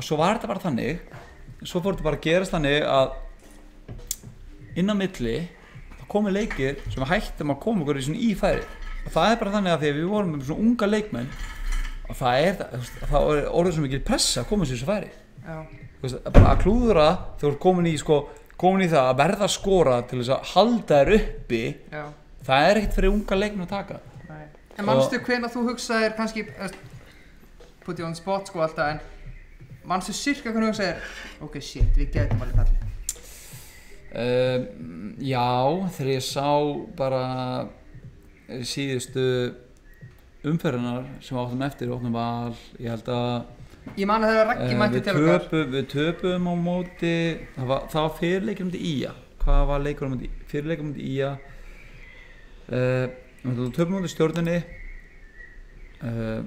og svo var þetta bara þannig svo fór þetta bara að gerast þannig að inn á milli þá komið leikir sem hættum að koma okkur í svona í færi og það er bara þannig að því að við vorum með svona unga leikmenn og það er það er orðið svo mikið pressa að koma sér þessu færi. Veist, að bara að klúðra þegar þú ert komin í sko, komin í það að verða að skora til þess að halda þér uppi já. það er ekkert fyrir unga leikmenn að taka. Nei. En manstu hvenær þú hugsaðir kannski put you on spot sko alltaf en manstu sirka hvernig þú hugsaðir ok shit, við getum alveg fallið. Uh, já, þegar ég sá bara síðustu umferðinar sem áttum eftir, áttum val, ég held að Ég man að þegar Raggi uh, mætti við, til okkar. við töpum á móti, það var, það var fyrirleikur um til Ía, hvað var leikur um til fyrirleikur um Ía, uh, við töpum um til stjórninni uh,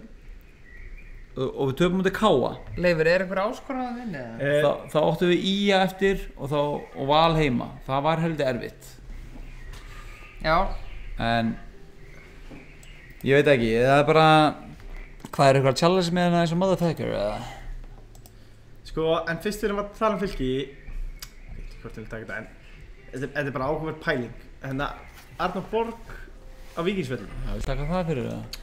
og við töpum um til Káa. Leifur, er einhver áskorað að vinna? eða? Eh, Þá, þá áttum við Ía eftir og, þá, og val heima, það var heldur erfitt. Já, en ég veit ekki, það er bara hvað er eitthvað challenge með hana eins og motherfucker eða Sko, en fyrst við erum að tala um fylki ég veit ekki hvort við viljum taka þetta en þetta er- þetta er bara áhugaverð pæling Þannig að Arnar Borg á Víkingsvöllum það vil taka það fyrir það já.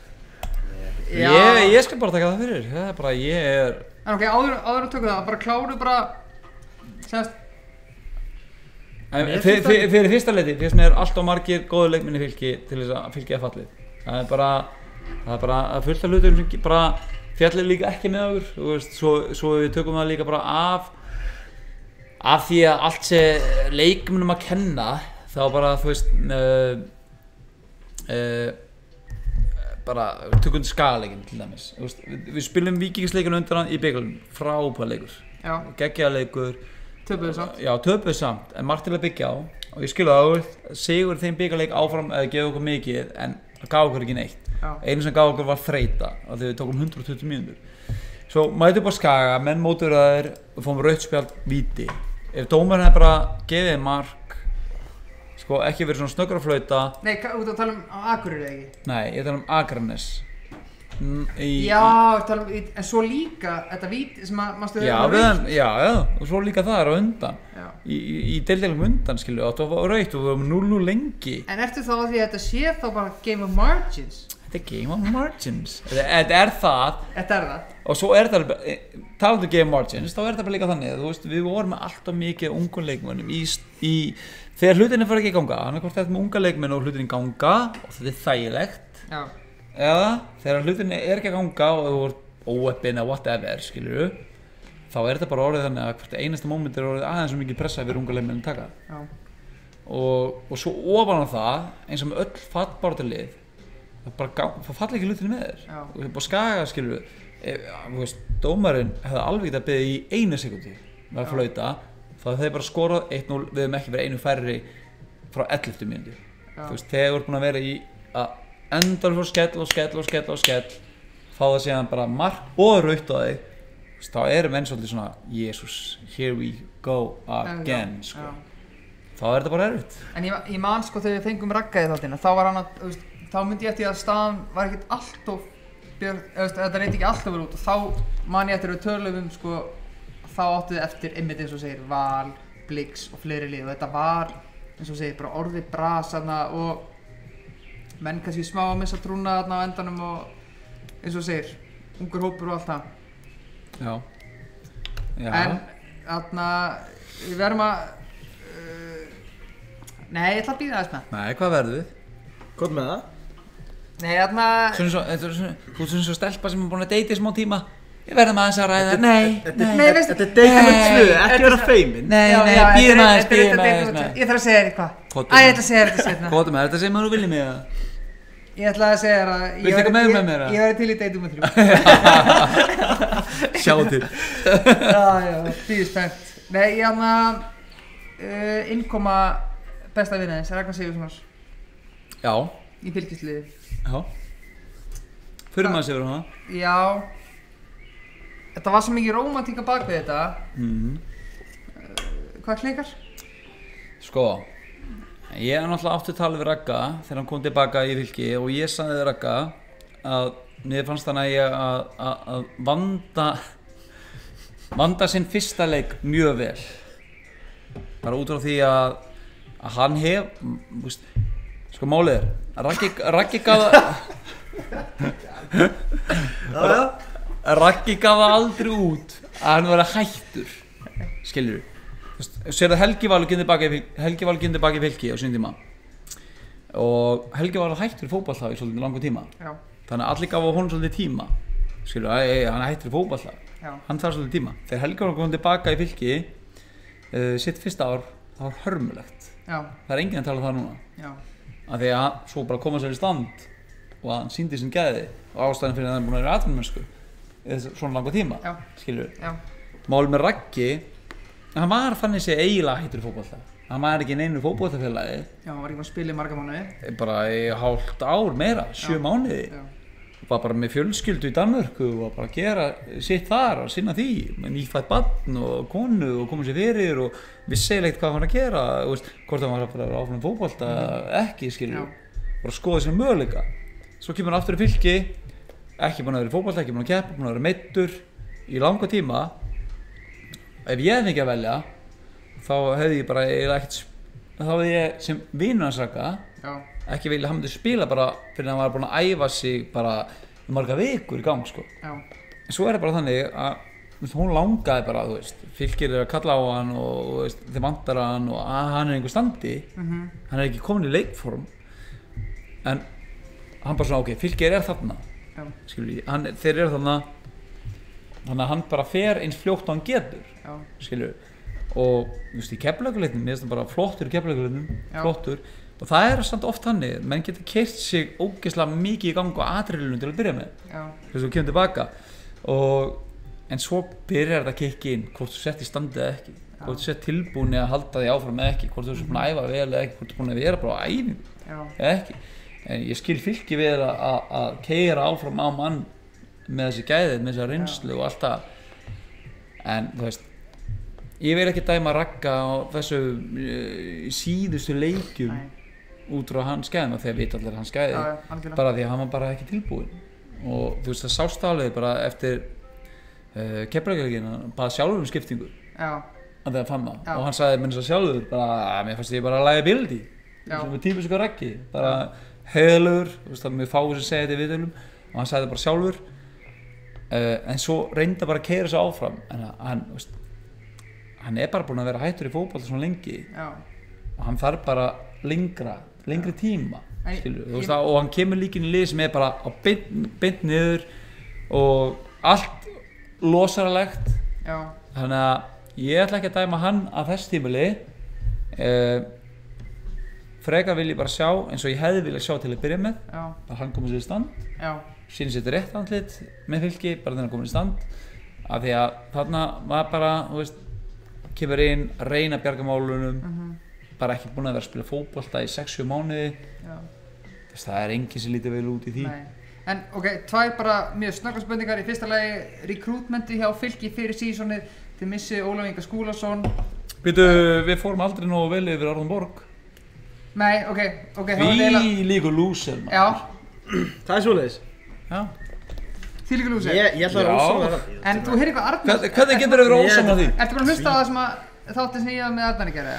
Ég, ég skal bara taka það fyrir. Það er bara, ég er En ok, áður, áður að tökum það, bara kláru bara Mér fyr, fyr, fyrir fyrsta leiti, fyrst mér er allt og margir góðu leikminni fylki til þess að fylki að fallið. Það er bara, það er bara að fullt af hlutum sem bara fjallir líka ekki með okkur. Veist, svo, svo við tökum það líka bara af af því að allt sé leikmennum að kenna þá bara þú veist uh, uh, bara tökum skagaleikin til dæmis. Veist, við, við spilum vikingsleikinu undan hann í byggalum frábæð leikur. Já, geggjaða leikur. Töpuðu samt. Já töpuð samt en margt til að byggja á. Og ég skilja það að sigur þeim byggaleik áfram eða gefa okkur mikið en það gaf okkur ekki neitt. Já, einu sem gaf okkur var þreita og þegar við tókum 120 mínútur. Svo mætum upp á skaga, menn mótur að þeir og fórum rautspjald víti. Ef dómarinn hefði bara gefið mark sko ekki verið svona snöggur að flauta nei, ka- út að tala um á Akureyri eða ekki? Nei, ég tala um Akranes í, Já, tala um, en svo líka þetta víti sem að, mástu já, við, þeim- já, já, og svo líka það er á undan. Já. í, í, í deildeilum undan skilju og það var raut og við varum 0-0 lengi. En ertu þá að því að þetta sé þá bara game of margins? þetta er game of margins. Þetta, er það. Þetta er það. Og svo er það eh, talandi um game margins þá er það bara líka þannig þú veist við vorum alltaf mikið ungu leikmennum í, í þegar hlutinni fara ekki í ganga annarkvort þetta með unga leikmenn og hlutinni ganga og þetta er þægilegt Já, eða þegar hlutinni er ekki að ganga og þú voru óeppin eða whatever skilur þá er þetta bara orðið þannig að hvert einasta moment er orðið aðeins svo mikið pressa fyrir unga leikmenn að taka. Og, og svo ofan á það eins og með öll fattbártalið það falla ekki hlutinni með þér. Já. og það er bara skaga skilur við ef, þú veist, dómarinn hefði alveg getað beðið í einu sekundi með að flauta þá hefði þeir bara skorað 1-0 við hefum ekki verið einu færri frá 11. mínútu já. þú veist, þú ert búin að vera í að endan fyrir skell og skell og skell og skell fá það síðan bara mark og raut á þig þá erum menn svolítið svona Jesus, here we go again Já, sko. já. þá er þetta bara erfitt En ég, ég man sko þegar við fengum raggaði þáttina Þá var hann að, þú veist, þá myndi ég eftir að staðan var ekkert björn, eða, þú veist, Þetta reyti ekki alltof vel út Og þá man ég eftir að við tölum um sko Þá áttu þið eftir einmitt eins og segir Val, Blix og fleiri lið. Og þetta var, eins og segir, bara orðið bras þarna Og menn kannski smá að missa trúna þarna á endanum Og eins og segir, ungur hópur og allt það. Já. Já, En þarna, við verðum að uh, Nei, ég ætla að býða aðeins með nei, hvað verður við? Hvað með það? Nei, þarna Svona svo, þetta er svona, þú ert svona svo stelpa sem er búin að deyti í smá tíma Ég verðum aðeins að ræða. Nei, Þetta nei, Þetta er með Nei. tvö, ekki vera feimin. Nei, nei, býðum aðeins, býðum aðeins. Ég þarf að segja þér eitthvað. Kvotum Æ, ég ætla að segja þér þetta setna Hvað er þetta sem þú viljið mig að Ég ætla að segja þér að ég Viltu væri- eitthvað með með mér, eða? Ég væri til í deytum með þrjú. Sjá til. Já, já, því spennt. Nei, ég hann að uh, innkoma besta vinnaðins, Ragnar Sigurðssonar. Já, í fylgisliði já. Fyrir maður hana. Já Þetta var svo mikið rómantíka bak við þetta mm. Hvað klikkar? Sko Ég er náttúrulega átti að tala við Ragga þegar hann kom tilbaka í fylki og ég sagði við Ragga að mér fannst þannig að ég að, vanda vanda sinn fyrsta leik mjög vel bara út frá því að, að hann hef veist, sko málið er Raggi gaf já Raggi gaf það aldrei út að hann var hættur. Skilur þú sér að Helgi gynni Helgi Valur gynni baki fylki á sín tíma. Og Helgi Valur hættur í fótballtag í svolítið langu tíma. Já, þannig að allir gaf honum svolítið tíma. Skilur, að, hann hættur já, hann þarf svolítið tíma. Þegar Helgi Valur kom tilbaka í fylki uh, sitt fyrsta ár það var hörmulegt. Já, það er enginn að tala um það núna. Já. Af því að svo bara koma sér í stand og hann síndi sem gæði og ástæðan fyrir að hann er búin að vera þessu svona langa tíma Já. skilur Já, mál með Raggi hann var þannig sé eiginlega hættur í fótbolta. Hann var ekki neinu fótboltafélagi. Já, hann var ekki að spila í marga mánuði. Bara í hálft ár meira, sjö Já. mánuði. Já, var bara með fjölskyldu í Danmörku og bara gera sitt þar og sinna því. Með nýfætt barn og konu og koma sér fyrir og ekkert hvað hann var að gera. Veist, hvort hann var að fara áfram fótbolta ekki skilur, bara skoða sér möguleika. Svo kemur hann aftur í fylki ekki búin að vera í fótbolta, ekki búin að keppa búin að vera meittur í langa tíma. Ef ég hefði ekki að velja þá hefði ég bara ekkert þá hefði ég sem vinur hans raka já, ekki vilja hann myndi spila bara fyrir að hann var búin að æfa sig bara marga vikur í gang sko. já, en svo er það bara þannig að hún langaði bara, þú veist, fylgir er að kalla á hann og þeir vantar hann og að hann er einhver standi. Mhm, hann er ekki komin í leikform. En hann bara svona, ok, fylgir er þarna skilur ég, hann, þeir eru þarna þannig að hann bara fer eins fljótt og hann getur já, skilur og þú veist í keflaguleitnum mér finnst það bara flottur í keflaguleitnum flottur. Og það er samt oft hannig menn getur keirt sig ógeðslega mikið í gang á atriðlunum til að byrja með þess að þú kemur tilbaka. Og en svo byrjar þetta að kikki inn hvort þú sett í standið eða ekki hvort þú sett tilbúin að halda því áfram eða ekki hvort þú búin að æfa vel eða ekki hvort þú búin að vera bara á æfingu já, eða ekki en ég skil fylki við að, að, að keira áfram á mann með þessi gæði, með þessi reynslu og allt það. En þú veist ég vil ekki dæma ragga á þessu uh, síðustu leikjum Nei. út frá hans gæðum og þegar vita allir hans gæði. Já, já, algjörlega. Bara því að hann var bara ekki tilbúin og þú veist það sást alveg bara eftir uh, keflaugleikin bara sjálfur um skiptingu. Já, að það fann Já. og hann sagði minn svo sjálfur bara að mér fannst ég bara að læga bildi Já. sem er típisku raggi bara heiðalögur, þú veist það er mjög fáið sem segja þetta í viðtölum og hann sagði það bara sjálfur. Uh, en svo reynda bara að keira sig áfram en hann, þú veist hann er bara búinn að vera hættur í fótboll svona lengi. Já, og hann þarf bara lengra lengri tíma En skilur, ég- veist, að, og hann kemur líka inn í lið sem er bara á beint niður og allt losaralegt. Já, þannig að ég ætla ekki að dæma hann að þess tímuli uh, frekar vil ég bara sjá eins og ég hefði viljað sjá til að byrja með. Já, að hann komið sér í stand. Síni sér rétt andlit með fylki bara þegar hann komið í stand. Af því að þarna var bara veist, kemur inn, reyna bjargamálunum mhm, bara ekki búin að vera að spila fótbolta í 6-7 mánuði. Þess, það er enginn sem lítið vel út í því. Nei. En ok, tvær bara mjög snöggar spurningar í fyrsta lagi Recruitmenti hjá fylki fyrir sísonið. Þið missi Ólaf Inga Skúlason. Býtu, við fórum aldrei nógu vel yfir Arnum Borg Nei, ok, ok, það var eiginlega Því líkur lúsir maður. Já, Það er svoleiðis Já. því líka lúsir Ég, ég ætla að Já. rósa En þú heyrði hvað Arnar Hvernig, hvernig getur þau ósaman því? Ertu búin að hlusta á það sem að þátti sem ég var með Arnar í gerði?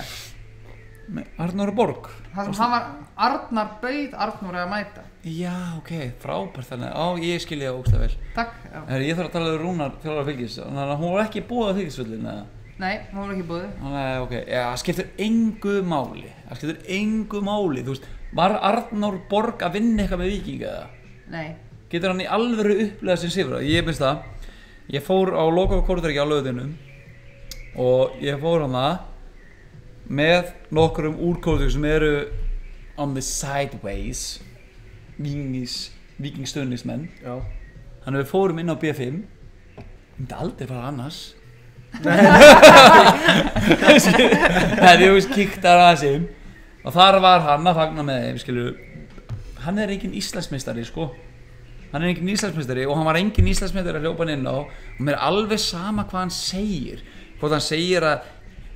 Nei, Arnur Borg Það sem hann var, Arnar bauð Arnur að mæta Já, ok, frábært þannig Á, ég skilja það ógstað vel Takk, já Herri, Ég þarf að tala um Rúnar þjálfara fylgis Þannig að hún var ekki búið að fylgisvöldin eða? Nei, hún var ekki búið Nei, ok, já, það skiptir engu máli. Það skiptir engu máli. Þú veist, var Arnur Borg að vinna eitthvað með vikinga eða? Nei, Getur hann í alvöru upplega sem sifra? Ég finnst það. Ég fór á lokaðu kórðurki á löðunum Og ég fór hann það Með nokkurum úrkóðum sem eru On the sideways Vikings Vikingstöðnismenn Já. Þannig að við fórum inn á B5 Ég myndi aldrei fara annars Nei, við veist kíktar aðeins inn. Og þar var hann að fagna með þeim skilu Hann er engin Íslandsmeistari sko. Hann er engin Íslandsmeistari og hann var engin Íslandsmeistari að hljópa hann inn á Og mér er alveg sama hvað hann segir. Hvort hann segir að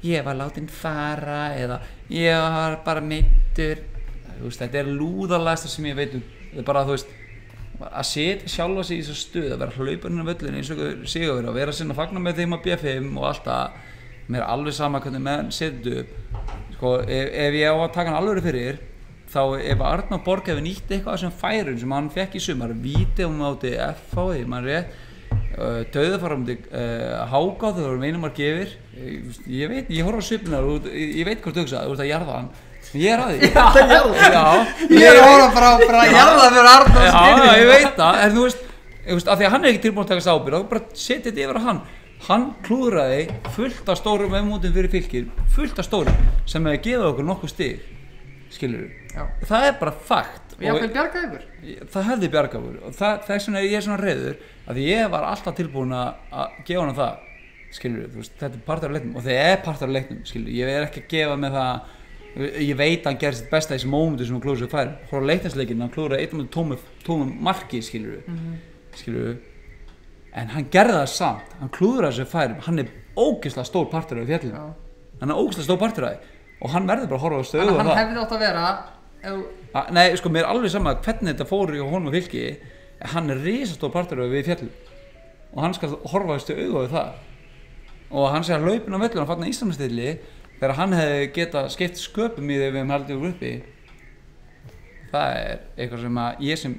Ég var látin fara Eða ég var bara meittur Þú Þetta er lúðalæsta sem ég veit um. Bara þú veist að setja sjálfa sig í þessu stuð að vera hlaupurinn á völlinu eins og sigur að vera sinna að fagna með þeim á B5 og allt það. Mér er alveg sama hvernig menn setja upp. Sko, ef, ef ég á að taka hann alveg fyrir þá ef Arnar Borg hefur nýtt eitthvað af þessum færum sem hann fekk í sumar víti um átti FH ég mann rétt uh, döðafaramdi uh, háká þegar voru meinum að gefir. Ég, ég veit, ég horf á svipnar ég, veit hvort þú hugsa, þú ert að jarða hann ég er að því. Já, Ég er að hóra bara, bara að jarða fyrir Arnar Já, ég veit það, en þú veist, veist, af því að hann er ekki tilbúin að taka þess ábyrgð, þá bara setja þetta yfir að hann. Hann klúðraði fullt af stórum meðmótum fyrir fylgir, fullt af stórum, sem hefði gefið okkur nokkuð stig, skilur Já. Það er bara fakt. Ég vil bjarga ykkur ég- það hefði bjargað okkur, og það, þess vegna er ég svona reyður, að því ég var alltaf tilbúin að gefa hann það, skilur þú veist, þetta er partur af leiknum, og það er partur af leiknum, skilur ég er ekki að gefa með það, ég veit að hann gerði sitt besta í þessu mómentu sem hann klúður sér fær. Hóra leiknarsleikin, hann klúður eitt með tómu, tómu marki, skilur við skilur en hann gerði það samt, hann klúður þessu færum hann er ógeðslega stór partur af fjallinu Já. hann er ógeðslega stór partur af því. Og hann verður bara að horfa á stöðu að hann hefði átt að vera ef, A- nei, sko, mér er alveg sama hvernig þetta fór í honum og fylki. Hann er risastór partur af við fjallum og hann skal horfa á stöðu og hann sé að hlaupin á að Íslandstilli þegar hann hefði geta skipt sköpum í því við hefum haldið úr uppi það er eitthvað sem að ég sem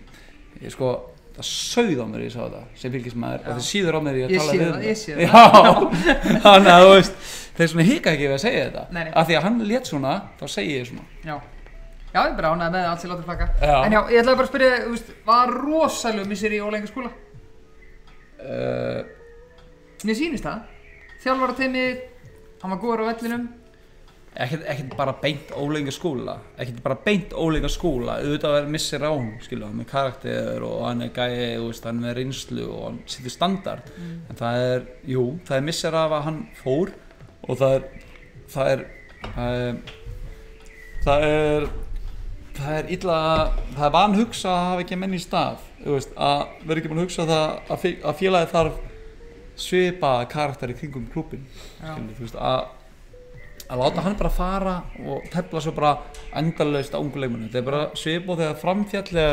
ég sko, það sauð á mér ég sá þetta sem fylgismæður og það síður á mér ég að tala við það, ég sé Já, þannig að þú veist þeir svona hika ekki við að segja þetta. Af því að hann létt svona, þá segi ég svona. Já. Já, ég er bara ánægð með það allt sem látið flaka Já. En já, ég ætlaði bara að spyrja, þú veist, var rosalega missir í ólenga skóla? uh, Mér sýnist það. Þjálfara teimið, hann var góður á vellinum ekkert, bara beint ólenga skóla ekkert bara beint ólenga skóla auðvitað missir á hún skilja með karakter og hann er gæi veist, hann er með reynslu og hann setur standard. En það er, jú, það er missir af að hann fór og það er það er það er það er, það er illa það er vanhugsa að hafa ekki menn í stað veist, að vera ekki að hugsa það að, að félagi þarf svipa karakter í kringum veist, að að láta hann bara fara og tefla svo bara endalaust á ungu leikmennu þetta er bara svip og þegar framfjall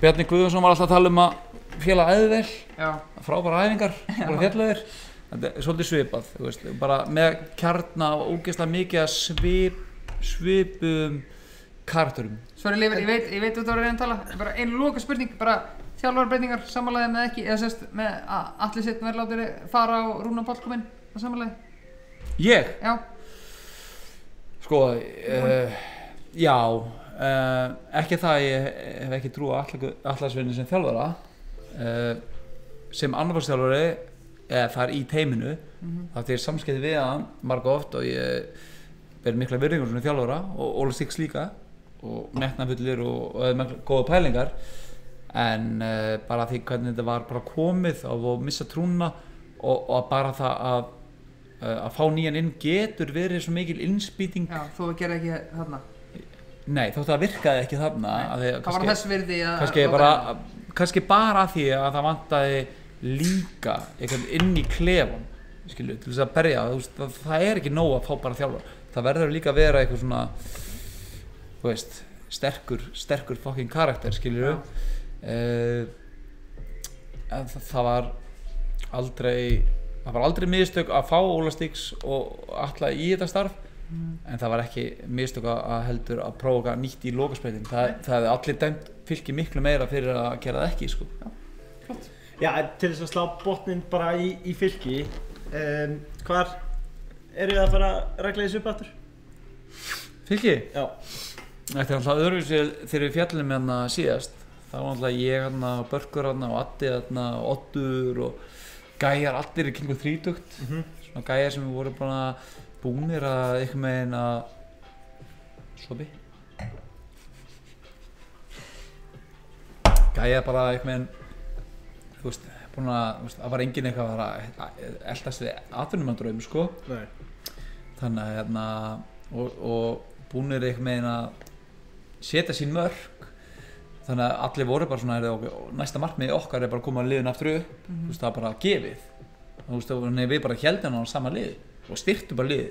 Bjarni Guðjónsson var alltaf að tala um að fjalla eðvel, Já, frábæra æfingar bara fjallaðir, þetta er svolítið svipað þú veist, bara með kjarna og ógeðslega mikið að svip svipum karakterum. Sorry Leifur, ég veit, ég veit þú ert að reyna að tala. Bara einu loka spurning, bara þjálfarbreytingar samanlega með ekki, eða sérst með að allir sitt verð látið fara á Rúna Páll kominn á samanlega ég, Já, sko uh, já uh, ekki það ég hef ekki trú á allarsvinni sem þjálfara uh, sem annarfagsþjálfari eða það er í teiminu þá þegar ég samskipti við hann marga oft og ég ber mikla virðingur svona þjálfara og Óla Six líka og metnafullir og, og með góða pælingar. En bara því hvernig þetta var bara komið og að missa trúna og, og bara það að að fá nýjan inn getur verið svo mikil innspýting. Já, þú gerði ekki þarna. Nei þótt að það virkaði ekki þarna að því að Hvað var þess virði að kannski bara, kannski bara því að það vantaði líka einhvern inn í klefan skilju, til þess að berja. Það, það er ekki nóg að fá bara þjálfar það verður líka að vera eitthvað svona þú veist, sterkur sterkur fucking karakter, skilju Já. uh, en það, það var aldrei það var aldrei mistök að fá Óla Stíks og alla í þetta starf en það var ekki mistök að heldur að prófa nýtt í lokaspreitin það, það hefði allir dæmt fylki miklu meira fyrir að gera það ekki sko. Já, en til þess að slá botnin bara í, í fylki um, Hvar eru þið að fara að regla þessu upp aftur? fylki, Já, þetta er alltaf öðruvísi þegar við fjallum hérna síðast. Þá var alltaf ég hérna og Börkur hérna og Addi hérna og Oddur og gæjar allir í kringu þrítugt. Mhm. svona gæjar sem við vorum bara búnir að eitthvað megin að sobi gæjar bara eitthvað megin þú veist, búin að það var engin eitthvað að eldast við atvinnumandröðum sko. Nei. Þannig að hérna og, og búnir eitthvað megin að setja sín mörg þannig að allir voru bara svona og næsta markmið okkar er bara að koma liðin aftur upp. Þú veist, það er bara gefið. Þú veist, við bara heldum á sama lið og styrtu bara lið.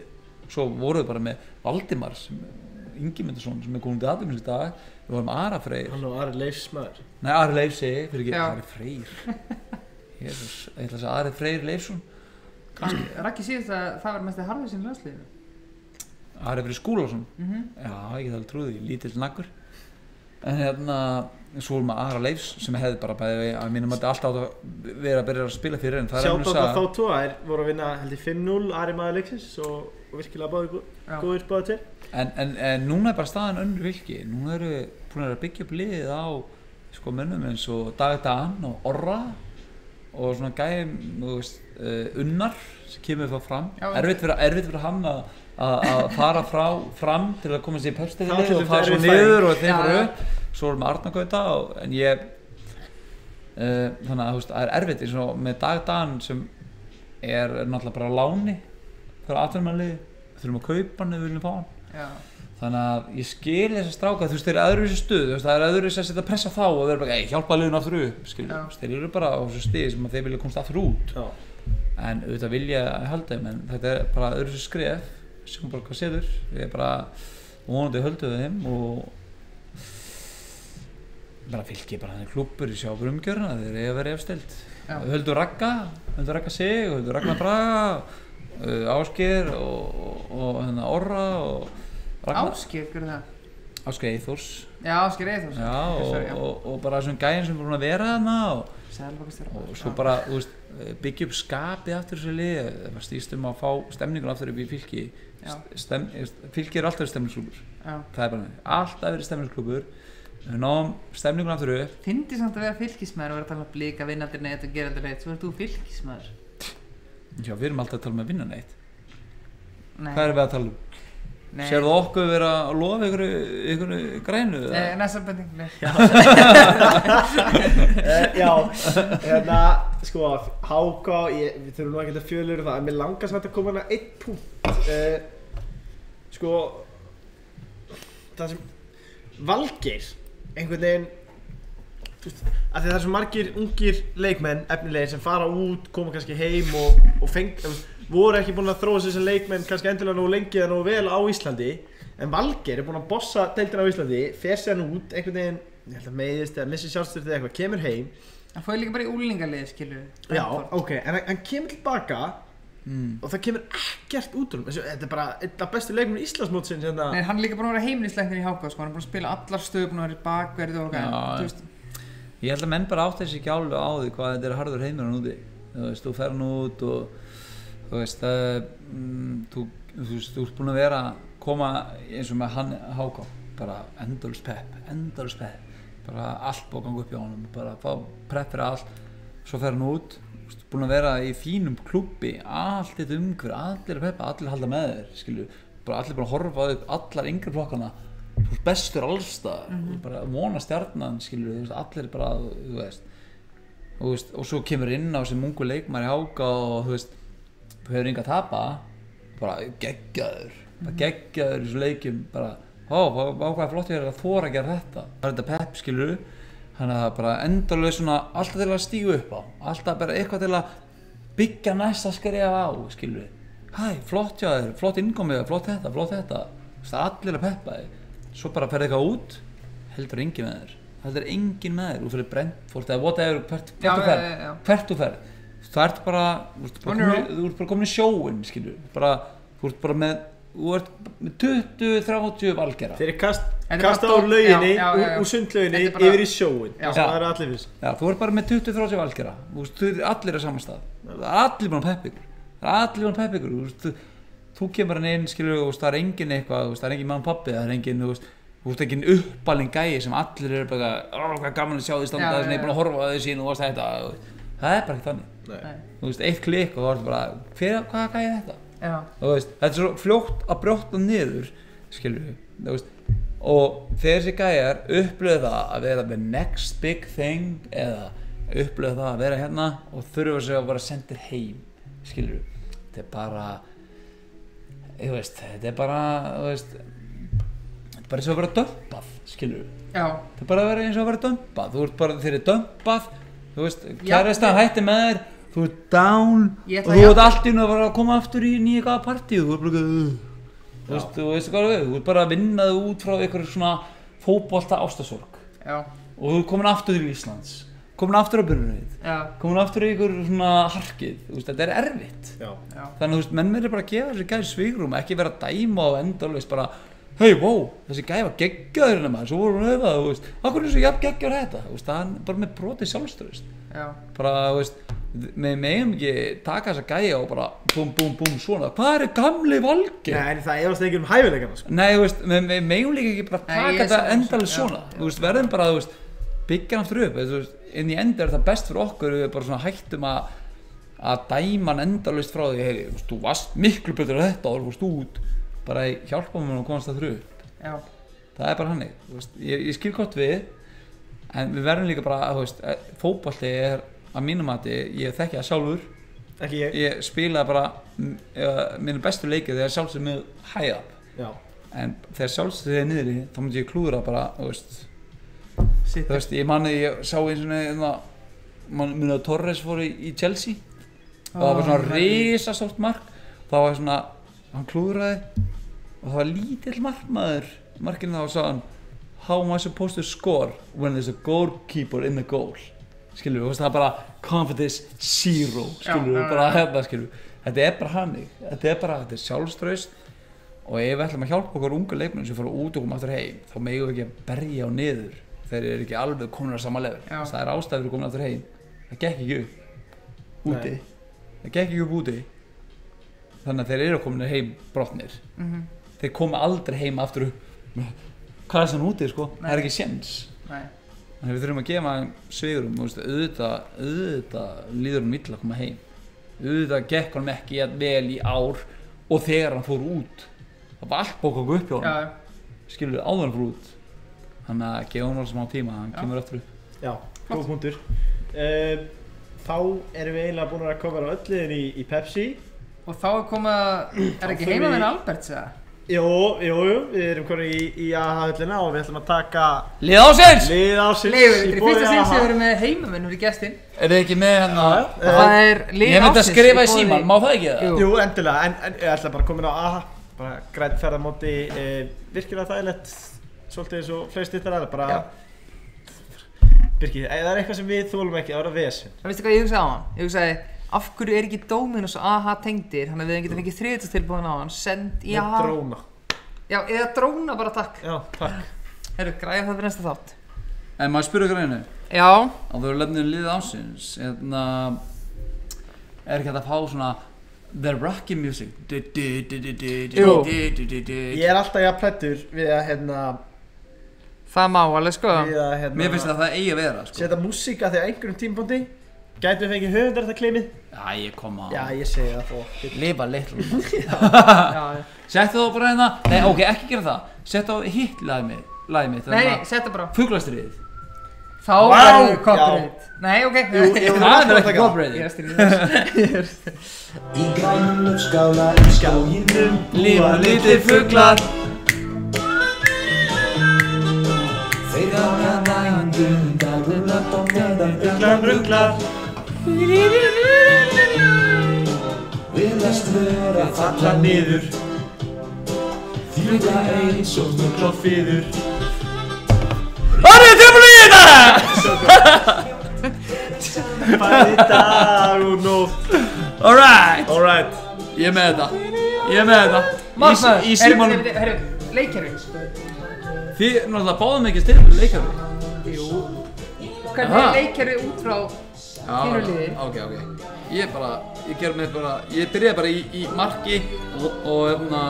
Svo voruð bara með Valdimar sem Ingi Myndarsson sem er komið til aðeins í dag. Við vorum Ara Freyr. Hann og Ari Leifs maður. Nei, Ari Leifsi, fyrir ekki. Ari Freyr. Jesus, ég ætla að segja Ari Freyr Leifsson. Kannski, Raggi síðast að það var mest að harfið sín landsliðinu. Ari Freyr Skúlason. Mm -hmm. Já, ég get alveg trúið því, lítill nakkur En hérna, svo erum við Ara Leifs sem hefði bara bæði að mínum að alltaf átt að vera að byrja að spila fyrir en það er á saga. þá tvo, þær voru að vinna held ég 5-0 Ari maður leiksins og, virkilega báði gó- Já. góðir báði til en, en, en núna er bara staðan önnur vilki Núna eru við búin að byggja upp liðið á sko mönnum eins og Dag Dan og Orra og svona veist, uh, Unnar sem kemur það fram erfitt fyrir, erfitt fyrir hann að að að fara frá, fram til að koma sér í er og fara svo niður og þeim fara já. upp. Svo erum við Arnargauta og, en ég uh, þannig að það er erfitt. Eins og með dagdagan sem er, er náttúrulega bara láni fyrir aðverjumannlið þurfum að kaupa hann ef við viljum fá hann. Já, þannig að ég skil þess að stráka. Þú veist, þeir eru öðru þessu stuð, þú veist, það er öðru þessu að setja pressa þá og þeir eru bara, ei, hjálpa liðinu aftur upp þeir eru bara á þessu stið sem að þeir vilja komast aftur út. Já, en auðvitað vilja að halda þeim en þetta er bara öðru þessu skref sem bara hvað setur, erum bara vonandi hölduð þeim og bara fylgji bara þannig klúppur í sjáfur umgjörna þeir eru að vera efstild. Já. höldu Ragga, höldu Ragga sig höldu Ragnar Braga uh, Ásker og, og, og hérna Orra og Áskir, hvernig það? Ásker Eithors Já, Áskir Eithors og, og, bara þessum gæðin sem búin að vera þarna og, og svo bara eh, byggja upp skapið aftur þessu lið það stýst um að fá stemningun aftur upp í fylki. Stem, fylki er alltaf verið stemningsklúpur Já. Það er bara þannig, alltaf verið stemningsklúpur við náum stemningun aftur upp. Fyndi samt að vera fylkismæður og vera að tala um blika, vinnandi neitt og gerandi neitt. Svo er þú fylkismæður já, við erum alltaf að tala um að vinna neitt. Nei, hvað erum við að tala um? nei. Sérðu okkur vera að lofa ykkur, ykkur grænu? eða? Nei, næsta bending Nei, uh, já hérna, sko, Háka, ég, við þurfum nú ekki að fjölur það, en mér langar samt að koma hana eitt punkt. Uh, Sko, það sem, Valgeir, einhvern veginn, veist, að það er svo margir ungir leikmenn, efnilegir, sem fara út, koma kannski heim og, og feng, voru ekki búin að þróa sem leikmenn kannski endilega nógu lengi eða nógu vel á Íslandi en Valgeir er búin að bossa deildina á Íslandi fer sér hann út, einhvern veginn ég held að meiðist eða missi sjálfstyrtið eða eitthvað, kemur heim. Það fóði líka bara í úlingalið, skilju já, ok, en hann, hann kemur tilbaka Mm. og það kemur ekkert út úr hann þetta er bara einn af bestu leikmenn Íslandsmótsins hérna. Nei, hann er líka búin að vera heimilisleiknir í Háka sko. Hann er búin að spila allar stöðu, búin að vera í bakverði og veist, Ég held að menn bara átti þessi ekki alveg á því hvað þetta er harður heimur hann úti þú veist, þú fer hann út og þú veist, það, mm, þú, þú veist, þú ert búin að vera koma eins og með hann háká bara endalus pepp, endalus pepp bara allt ganga upp hjá honum bara fá prepp fyrir allt svo fer hann út, búin að vera í þínum klubbi, allt þetta umhver allir að peppa, allir halda með þér skilju, bara allir bara að horfa þig allar yngri flokkana. Þú ert bestur allstað mm -hmm. bara vona stjarnan skilur þú veist, allir bara þú veist, og, veist, og svo kemur inn á sem ungu leikmar í háka og þú veist þú hefur enga að tapa. Bara geggjaður bara geggjaður í þessu leikjum bara, ó, hvað er flott ég er að þóra að gera þetta. Það er þetta pepp skilur þannig að það er bara endurlega svona alltaf til að stígu upp á. Alltaf bara eitthvað til að byggja næsta skref á skilur við hæ, flott hjá þér, flott innkomið flott þetta, flott þetta. Þú veist, allir að peppa þig. Svo bara ferði eitthvað út. Heldur engin með þér. Heldur engin með þér, þú fyrir Brentford eða whatever, hvert, Já, þú já, ferð. já, já. hvert þú ferð. Þú ert bara, þú ert bara, komin, í sjóin skilur við, þú ert bara með þú ert með 20-30 valgera Þeir eru kast, er kasta bara dó- lauginni, úr, sundlauginni er bara- yfir í sjóin Já. Það er allir fyrst Já, þú ert bara með 20-30 valgera Þú veist, þú- allir er saman stað. Það er allir búin að peppa ykkur. Það er allir búin að peppa ykkur. Þú, þú, þú kemur hann inn, skilur, þú veist, það er engin eitthvað Það er engin mann pappi, það er engin engin uppalinn gæi sem allir eru bara hvað gaman að sjá því standa Já, þess að ég er búin að horfa á því sín og. Það er bara ekki þannig. Nei. Þú veist, eitt klikk og þú ert bara hvað gæi er þetta? Veist, þetta er svo fljótt að brjóta niður skilur við og þegar þessi gæjar upplöðu það að vera the next big thing eða upplöðu það að vera hérna og þurfa sig að vera sendir heim skilur við, þetta er bara þú veist, þetta er bara þú veist þetta er bara eins og að vera dömpað skilur við, þetta er bara að vera eins og að vera dömpað. Þú ert bara, þeir eru dömpað þú veist, ég- hætti með þér þú ert down. Og þú að ert allt í hún að vera að koma aftur í nýja gaða partíu þú ert bara þú veist, þú veist hvað við, þú ert bara að vinna þig út frá einhver svona fótbolta ástasorg og þú ert komin aftur til Íslands. Komin aftur á já, komin aftur í einhver svona harkið. Þú veist, þetta er erfitt. Já, þannig að þú veist, menn verður bara að gefa þessi gæði svigrum ekki vera að dæma og endalvist bara hei, wow, þessi gæði var geggjaður hérna maður, svo voru hún öfað, þú veist. Hvað er jafn geggjaður þetta, þú veist, það er bara með brotið sjálfstöðust já, bara, þú veist, með megum ekki taka þessa gæja og bara búm, búm, búm, svona, hvað er gamli valgi? Nei, en það efast ekki um hæfileikana sko. Nei, þú veist, við megum líka ekki bara Nei, taka ég er þetta sammála endalið þessu, svona. Já, þú veist, verðum bara, þú veist, byggja hann aftur upp. Þú veist, inn í enda er það best fyrir okkur við bara svona hættum að að dæma hann endalist frá því heyri, þú veist, þú varst miklu betur að þetta og þú veist út, bara hjálpa mér að komast það þrjú já, það er bara hannig, þú veist, ég, ég skil gott við en við verðum líka bara, þú veist fótbolti er að mínum mati ég þekki það sjálfur. Ekki ég. Ég spilaði bara uh, mínu bestu leikið þegar sjálfsög með high up. Já, en þegar sjálfsög þegar niðri þá myndi ég klúðra bara þú veist, sitt, þú veist ég manni ég sá eins og neina mann munið að Torres fór í, í Chelsea. Og það var svona risastórt mark. Það var svona, hann klúðraði. Og það var lítill markmaður markinu þá sagði hann how am I supposed to score when there's a goalkeeper in the goal skilur við, það er bara confidence zero skilur við, bara hérna skilur við þetta er bara hannig, þetta er bara, þetta er sjálfströst og ef við ætlum að hjálpa okkur ungu leikmenn sem fara út og koma aftur heim þá megum við ekki að berja á niður þeir eru ekki alveg komin á sama level. Það er ástæður að koma aftur heim. Það gekk ekki upp. Úti. Nei. það gekk ekki upp úti. Þannig að þeir eru komin heim brotnir. Mhm. þeir koma aldrei heim aftur upp. Hvað er þann úti sko, það er ekki séns. Nei, þannig að við þurfum að gefa veist, auðvitað, auðvitað líður hann illa að koma heim. Auðvitað gekk hann ekki vel í ár og þegar hann fór út. Það var allt bókað upp hjá já, hann skilur við áður hann fór út. Þannig að gefa hann alveg smá tíma hann Já. kemur aftur upp. Já, góð punktur. Uh, Þá erum við eiginlega búin að koma á öll liðin í, í Pepsi. Og þá er komið að, er ekki förum heima við- með Alberts eða? Jú, jú, jú, við erum komin í, í AH-höllina og við ætlum að taka lið ásins! lið ásins Leifur, þetta er í fyrsta sinn AHA. sem við erum með heimamenn fyrir gestinn er þið ekki með já, og eh, það er lið ég myndi að skrifa í síman, má það ekki það? Jú. Endilega, en, en ég ætla bara að koma inn á AHA bara grænt ferðamóti e, virkilega þægilegt svolítið eins og flest þetta er bara Já. Birkir, ef það er eitthvað sem við þólum ekki, það er að vesen Ég á? Ég af hverju er ekki Dominus AHA tengdir þannig að við getum fengið þriðutastilbúin á hann. Send í með AHA dróna. Já, eða dróna bara takk. Já, takk. Herru, græja það fyrir næsta þátt. En maður spyrur ykkur einu? Já, að þú eru lefnir lið ásins hérna er ekki hægt að fá svona the rocky music? Du, du, du, du, du, du, Jú. du, du, du, du. Ég er alltaf jafn plættur við að hérna það má alveg sko. við að hérna mér finnst að það eigi að vera sko. setja músíka þegar einhverjum tímpóndi Gætu við fengið höfundar þetta klimið? já ég kom á Já, ég segi það þó lifa litlu. Já, settu þá bara hérna nei ok ekki gera það. Settu á hitt lagið mitt lagið mitt Nei, setja bara fuglastriðið Þá verður já. copyright. Nei, ok. Jú, jú, það er alltaf ekki taka. Ég copyrighted er styrðið Í grænum löfskála í skóginum lifa litið fuglar. Þeir ganga dægandum, dagum löp og meðan Ruglar, ruglar virðast vera að falla niður. Þýða eins og snugl og fiður. Það er tilbúin í þetta! Bæði dag og nótt. Alright Alright Ég er með þetta. Ég er með þetta. Magnaður. Í, í símanum. Herru, herru, leikkerfi Þið náttúrulega báðum ekki styrfur leikarfi Jú. Hvernig er leikkerfi út frá þínu liði? Ok, ok Ég bara, ég ger mig bara Ég byrjaði bara í, í marki Og, og hérna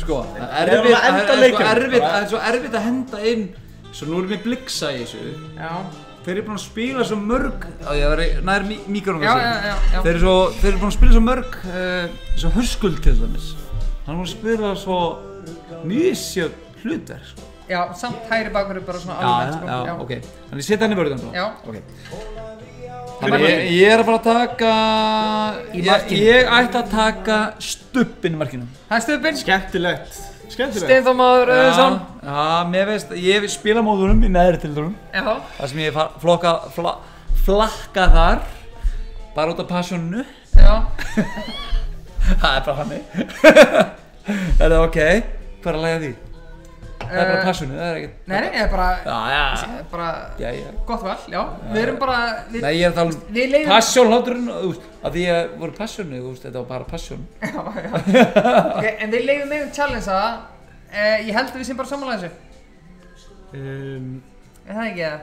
Sko, það er erfitt það er- er erfitt, það er svo erfitt að henda inn Svo nú erum við bliksa í þessu Já Þeir eru búin að spila svo mörg Á ég að vera nær já, já. Þeir eru svo, þeir eru búin að spila svo mörg uh, Svo hörskuld til dæmis Hann er búin að spila svo Mísjöf hlutverk sko. Já, samt hægri bakur er bara svona alveg sko. já, ok. Þannig setja hann í vörðan Já. Ok. Þannig ég, ég er að fara að taka Í ég, markinu. ég ætti að taka stuppin í markinu. Það er stöðbinn Skemmtilegt. Skemmtilegt. Steinþómaður Öðursson Já, já, mér veist, ég spila móðunum í neðri tildunum Já. Það sem ég flokka, fla, flakka þar Bara út af passioninu. Já. Það er bara hannig Er það ok? Hvað er að læga því? Það er bara Eh, passioninu, það er ekkert Nei, nei, ég er bara Já, já, ég er bara já, já. Gott val, já. Við erum bara við, Nei, ég er að tala um Við leiðum Passion hláturinn, þú veist, að því að voru passionu, þú veist, þetta var bara passion. Já, já. Ok, en við leiðum með um challenge að eh, Ég held að við sem bara samanlega þessu. Um, Er það ekki það?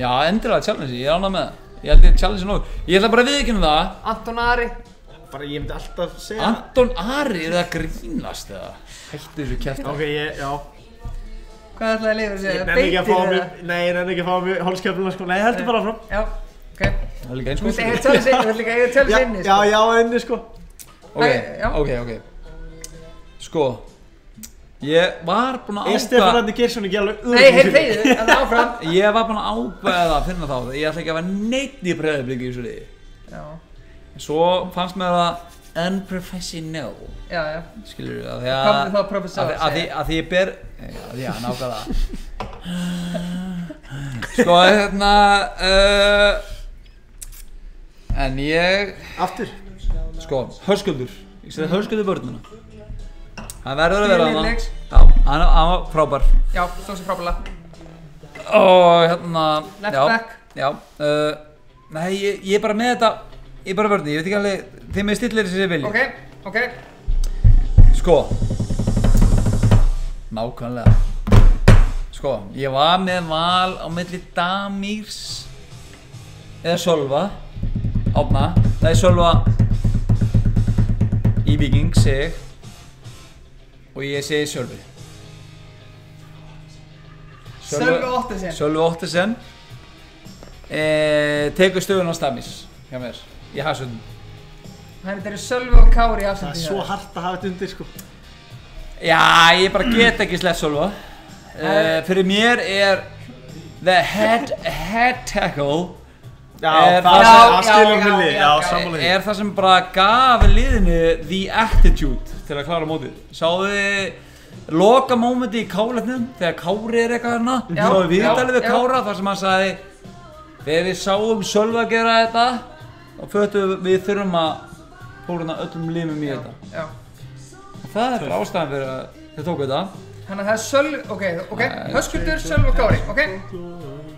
Já, endilega challenge, ég er ánað með það. Ég held ég challenge nóg. Ég ætla bara að viðkynna það. Anton Ari. Bara ég myndi alltaf segja Anton Ari, er það að grínast eða? Hættu þessu kjæft Ok, ég, já Hvað ætlaði að að Ég ekki að fá Beitir eða? Nei, ég nenni ekki að fá mig hálskefluna sko. Nei, heldur bara áfram. Já, ok. Það er líka eins Þú og vilt eiga challenge inni, þú vilt líka eiga Já, challenge inni já, sko. já, inni sko. Ok, ok, ok. Sko Ég var búinn að Er ákveða Stefán Geirsson ekki alveg Nei, heyr þeir, það áfram. Ég var búinn að ákveða að finna þá Ég ætla ekki að vera neitt í unprofessional. Já, já. Skilur við, að því að að, því- að, því, að því ég ber Já, já, nákvæmlega. Sko, hérna uh, En ég Aftur. Sko, hörskuldur Ég segi hörskuldur börnuna Það verður að vera. Já, hann, hann var frábær. Já, stóð sér frábæla Og hérna Left já, back. Já uh, Nei, ég, ég er bara með þetta. Ég er bara vörni, ég veit ekki alveg Þeim er stillir þessi vilji Ok, ok. Sko Nákvæmlega. Sko, ég var með val á milli Damírs eða Sölva Átna, það er Sölva í Viking sig og ég segi Sölvi. Sölvi Ottesen Sölvi Ottesen e, tekur stöðun á Stamís hjá mér í Hasund Þannig þetta eru Sölvi og Kári í Það er svo hart að hafa þetta undir sko. Já, ég bara get ekki sleppt Sölva. Uh, Fyrir mér er The head, head tackle Já, Er það Já, já, Er það sem bara gaf liðinu The attitude til að klára mótið? Sáðu þið Loka mómenti í kálefnum Þegar Kári er eitthvað hérna? Já, Sáðu við já, talið við. Kára Þar sem hann sagði Þegar við sáum Sölva gera þetta Og fötum við þurfum að Fóruna öllum lífum í þetta. Já. Og það er bara ástæðan fyrir að þið tóku þetta. Þannig að það er Sölvi, ok, ok. Höskuldur, Sölvi og Kári, ok?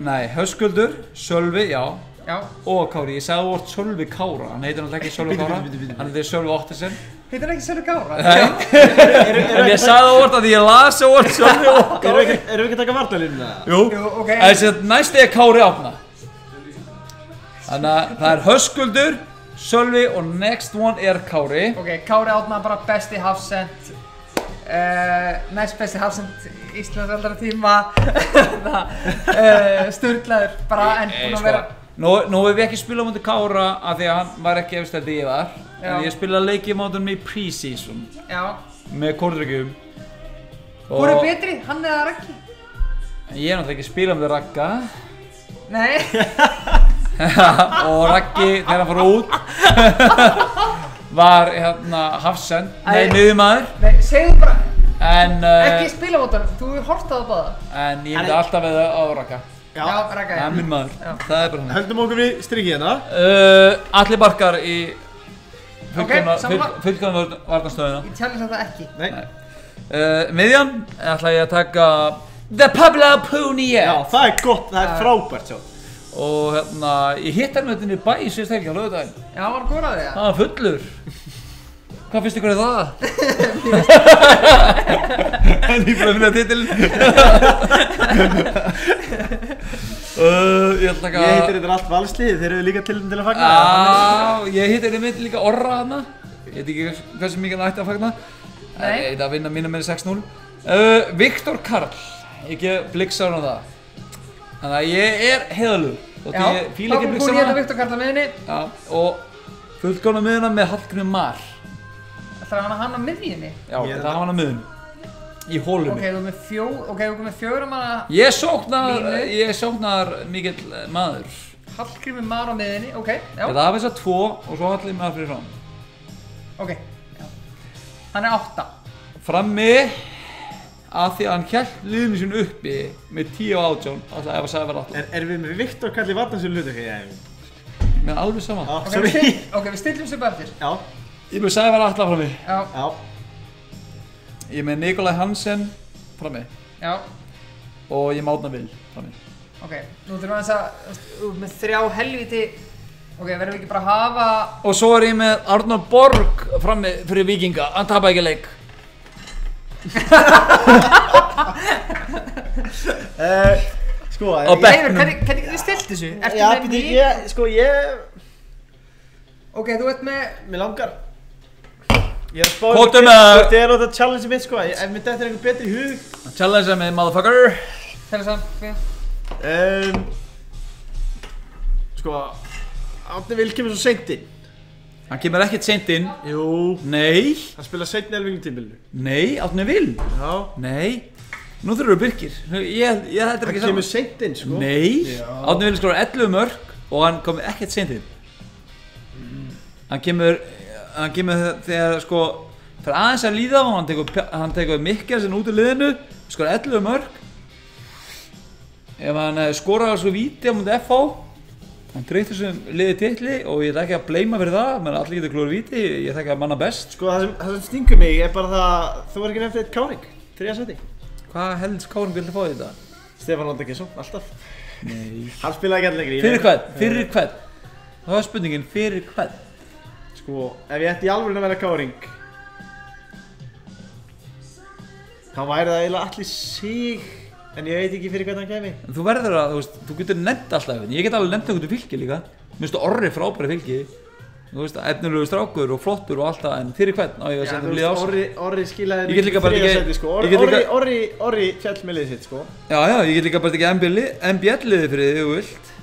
Nei, Höskuldur, Sölvi, já. Já. Og Kári, ég sagði vort Sölvi Kára. Hann heitir náttúrulega ekki Sölvi Kára. Hann heitir Sölvi Ottesen Heitir ekki Sölvi Kára? Nei. En ég sagði það vort að ég las það vort Sölvi og Erum við ekki- erum við ekki að taka vartalínuna? Jú. Jú, ok. Þessi næsti er Kári Átna Þannig að það er Höskuldur, Sölvi og next one er Kári. Ok, Kári Átna bara besti hafsend uh, Næst besti hafsend Íslands aldra tíma uh, Sturlaður bara en Nei, búin að sko, vera Nú, nú hef ég ekki spilað mútið Kára af því að hann var ekki efsteldi ég var Já. En ég spilaði leikið mútið í pre-season Já. með kórdryggjum Hvor er betri, hann eða Raggi? Ég er náttúrulega ekki spilað með Ragga. Nei og Raggi þegar hann fór út var hérna Hafsend, nei Nei, segðu bara. En, uh, Ekki spila mótor, þú hefur hort á það báða en ég myndi alltaf veða á Ragga. Já, Raka, Það er já. minn maður, Já. það er bara hann. Höldum okkur við strikið hérna. Uh, Allir barkar í fullkomna Ok, sammála. full, fullkomna varnarstöðuna Ég tjáði þetta ekki. Nei, uh, Miðjan ætla ég að taka The Pablo Punier. Já, það er gott, það er frábært sjá Og hérna, ég hitt hann með þetta í bæ síðust helgi á lögudaginn Já, var hann góraði það? Það var fullur. Hvað finnst ykkur um það? En ég bara að finna titil uh, Ég að Ég heitir þetta allt valslið, þeir eru líka til til að fagna. Já, ég hitt einnig mynd líka orra hana Ég veit ekki hversu mikið hann ætti að fagna. Nei. Ég heit að vinna mínu með 6-0 uh, Viktor Karl Ég gef bliksar á það. Þannig að ég er heiðalug Þótt Já, ég fíla ekki Pablo bliksar Púni á hérna Viktor Karla miðinni. Já, og fullgóna miðuna með Hallgrim Mar Það er hann á miðjunni. Já, það var hann að miðun Í hólunni Ok, þú með fjó, ok, þú með fjóra manna Ég sóknar, Línu. ég sóknar mikill eh, maður Hallgrími Mar á miðinni, ok, já, Þetta hafa þess að tvo og svo Hallgrim Mar fyrir fram ok, já. Hann er átta. Frammi að því að hann hjælt liðinu sín uppi með 10 og 18 alltaf ef að sagði verða alltaf Er, við með Viktor Kalli Vatnarsson hlutu? Já, með alveg sama. Ok, við, still, ok, við stillum sér bara eftir. Já, ég með sagði verða alltaf frammi Já, já, ég með Nikolaj Hansen frammi já, og ég mátna vil frammi ok. Nú þurfum við að, þú ert með þrjá helviti, ok, verðum við ekki bara að hafa, og svo er ég með Arnur Borg frammi fyrir Vikinga hann tapaði ekki leik uh, Sko, Á ég- bekk. Leifur, hvernig, getur þið stilt þessu? Ertu Já, með býtu, mig? ég, sko, ég, Ok, þú ert með, mér langar Ég er að spá Kvotum með- veist, ég er þetta challenge mitt, sko Ef mér þetta er eitthvað betri í hug challenge með motherfucker að, ok, um, Sko, Átni vil kemur svo seint inn hann kemur ekkert seint inn. Jú. Nei, Hann spila seint nelvingu tímilinu nei, Arnur vil Já. Nei, nú þurfum við Birkir. Ég, ég, þetta er Hann ekki kemur saman seint inn, sko. Nei, Já. Átni Vili skórar 11 mörg og hann kom ekkert seint inn. Hann kemur hann kemur þegar sko fyrir aðeins að líða og hann. Tekur, hann tekur Mikkelsen út úr liðinu skórar 11 mörg ef hann eh, skorar svo víti á mútið FH hann treytur sem liði titli og ég ætla ekki að bleima fyrir það. Menn allir getur klóður víti, ég ætla ekki að manna best. Sko, það sem, það sem stingur mig er bara það Þú var ekki nefnt eitt káring. Þriða seti Hvað helst Káring vildi fá í þetta? Stefán Lóndekesson, alltaf. Nei. Hann spilaði ekki allir leikir Fyrir hvern? Fyrir hvern? Það var spurningin, fyrir hvern? Sko, ef ég ætti í alveg að vera káring Þá væri það eiginlega allir sig En ég veit ekki fyrir hvern hann kemi En Þú verður að, þú veist, þú getur nefnt alltaf einhvern. Ég get alveg nefnt einhvern fylki líka. Mér finnst orri frábæri fylki. Þú veist, efnilegu strákur og flottur og alltaf En fyrir hvern? Á ég að um líða veist, ás Orri, Orri skilaði Ég get líka bara ekki- sæti, sko. ég Orri, get líka- Orri, Orri, Orri fjall með liðið sitt sko. Já, já, ég get líka bara ekki MBL-liði fyrir þig, ef þú vilt.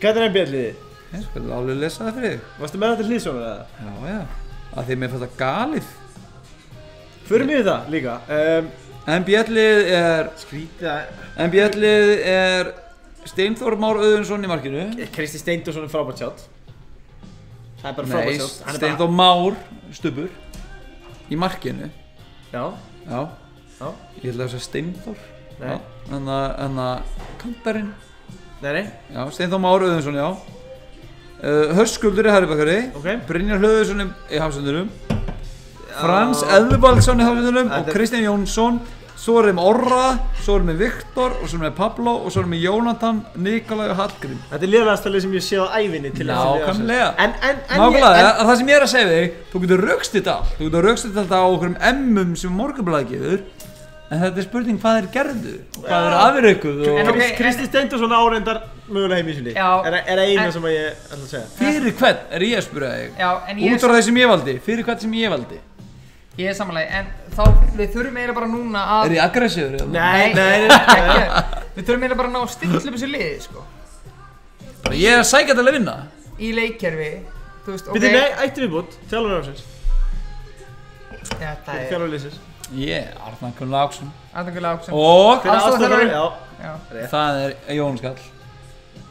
Hvað er liðið? Ég skal alveg lesa það fyrir þig. Varstu með þetta hlýðsónu eða? Já, já. Að því mér fannst það galið. Förum við það líka. Um, MBL-lið er Skrítið að MBL-lið er Steinþór Már Auðunsson í markinu. Kristi Steindorsson er frábært sjátt Það er bara Nei, frábært sjátt er bara- Steinþór Már Stubur Í markinu. Já, Já. Já, Ég ætla að segja Steinþór. Nei. En að, en að Kantarinn. Nei, nei, Já, Steinþór Már Auðunsson, já. Uh, Höskuldur í Herribakari ok. Brynjar Hlöðursson í- í hafsendunum Frans Eðvaldsson í Þetta og er- Kristján Jónsson. Svo erum við Orra, svo erum við Viktor og svo erum við Pablo og svo erum við Jónatan, Nikolaj og Hallgrim Þetta er liðlæðastalið sem ég sé á ævinni til þess að liða á. Nákvæmlega. En, en, en Nákvæmlega, ég, en, það sem ég er að segja þig, þú getur raukst þetta þú getur raukst þetta á okkur M-um sem morgunblæði gefur, en þetta er spurning hvað þeir gerðu, og hvað þeir afreikuð Kristi Steindorsson áreindar mögulega heim í sinni. Já. Er, er eina sem að ég ætla að segja? Fyrir hvern er ég að spura þig, út frá þeir sem ég valdi, fyrir hvern sem ég valdi, Ég er samanlega, en þá, við þurfum eiginlega bara núna að er ég aggressíður eða? Nei, nei, nei, ekki, Við þurfum eiginlega bara að ná að stilla upp þessu liði, sko. Bara Ég er að sækja til að vinna, Í leikkerfi, þú veist, ok. Býttu, nei, ætti viðbútt, þjálfur ársins. Þetta er Þjálfur liðsins. Ég, Arnar Gunnar Láksson, Arnangulega Áksson og aðstofnari, já. Já. það er Jón Skall.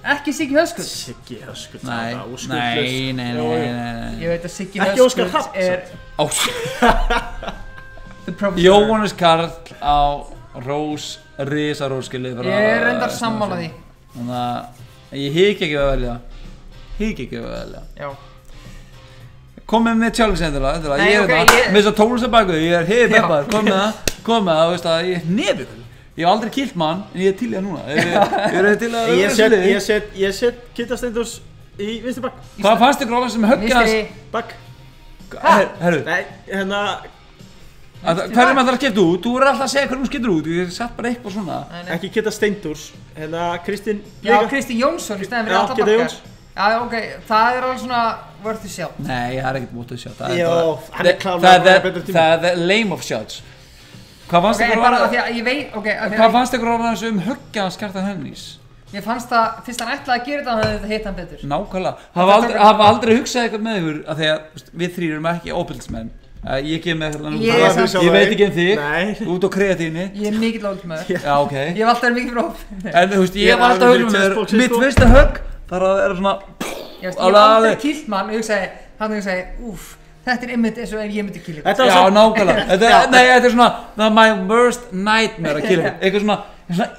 Ekki Siggi Höskuld Siggi Höskuld Nei, það var nei, úrskurðlaust. nei, nei, nei, nei. Ég veit að Siggi Hrafn, er professor Jóhannes Karl á Rós, Risa Róskili Ég er reyndar sammála því. Þannig að ég hík ekki við að velja. Hík ekki við að velja. Já. Komið með endilega. Nei, Ég er ok, þetta, ég- með þess að tónlist að baku Ég er hefði Já. peppar, kom með það Kom með það, þú veist að ég er nefið Ég hef aldrei kilt mann, en ég er til í það núna Ég er til í að Ég vera set, sliði. ég set, ég set Kitta Steindors í vinstri bakk Hvað fannst ykkur alveg sem höggja hans? Vinstri Bakk Her- Herru, Nei, hérna að- hverjum ætlar að skipta út? Þú er alltaf að segja hverjum skiptur út Ég sett bara eitthvað svona. Ekki Kitta Steindors Hérna Kristín Já, Blika. Kristi Jónsson í stæðan fyrir alltaf bakkar Jóns. Já, ok, það er alveg svona worth a shot Nei, það er ekkert Það er það- það- það- betri tíma. Það er lame of shots Hvað fannst Ok, ykkur bara af alveg því að ég veit, ok, af því Hvað að fannst ykkur alveg þessu um höggja hans Kjartan Hennís? Mér fannst það, fyrst hann ætlaði að gera þetta, hann hefði hitt hann betur. Nákvæmlega. Hafa aldrei, hafa aldrei hugsað eitthvað með ykkur að því að við þrýr erum ekki óbyldsmenn uh, Ég gef með hérna Ég er á- samt- Ég veit ekki um þig. Nei. Út á kreatíni. Ég er mikill það Já, ok. Ég hef alltaf verið mikill róf En þú veist, Ég ég er var alltaf að hugsa með þér Mitt sko. fyrsta högg þarf að vera svona Ég ég hef aldrei kýlt mann og hugsaði, hann hugsaði, úff, þetta er einmitt eins og ef ég myndi kýla ykkur. Já, samt nákvæmlega. Þetta er, nei, þetta er svona er my worst nightmare að kýla Eitthvað svona Svona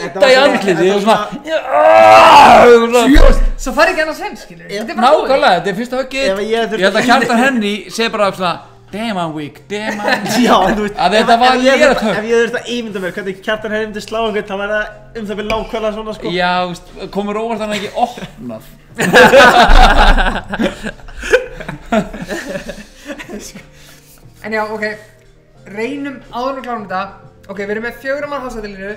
Þetta íta í andliti þetta var svona svona- Svo fari ekki annars henn, skilur Þetta er bara búið. Nákvæmlega, þetta er fyrsta höggið. Ef ég held að Kjartan Henry segi bara svona Já, en þú veist Að þetta var lélegt þurfti- högg. Ef ég þurfti að ímynda mér hvernig Kjartan hefði myndi slá einhvern þá væri það um það við nákvæmlega svona sko. Já, komur óvart hann ekki opnað. En já, ok, reynum áður og klárum þetta. Ok, við erum með fjögur mann hásættilinu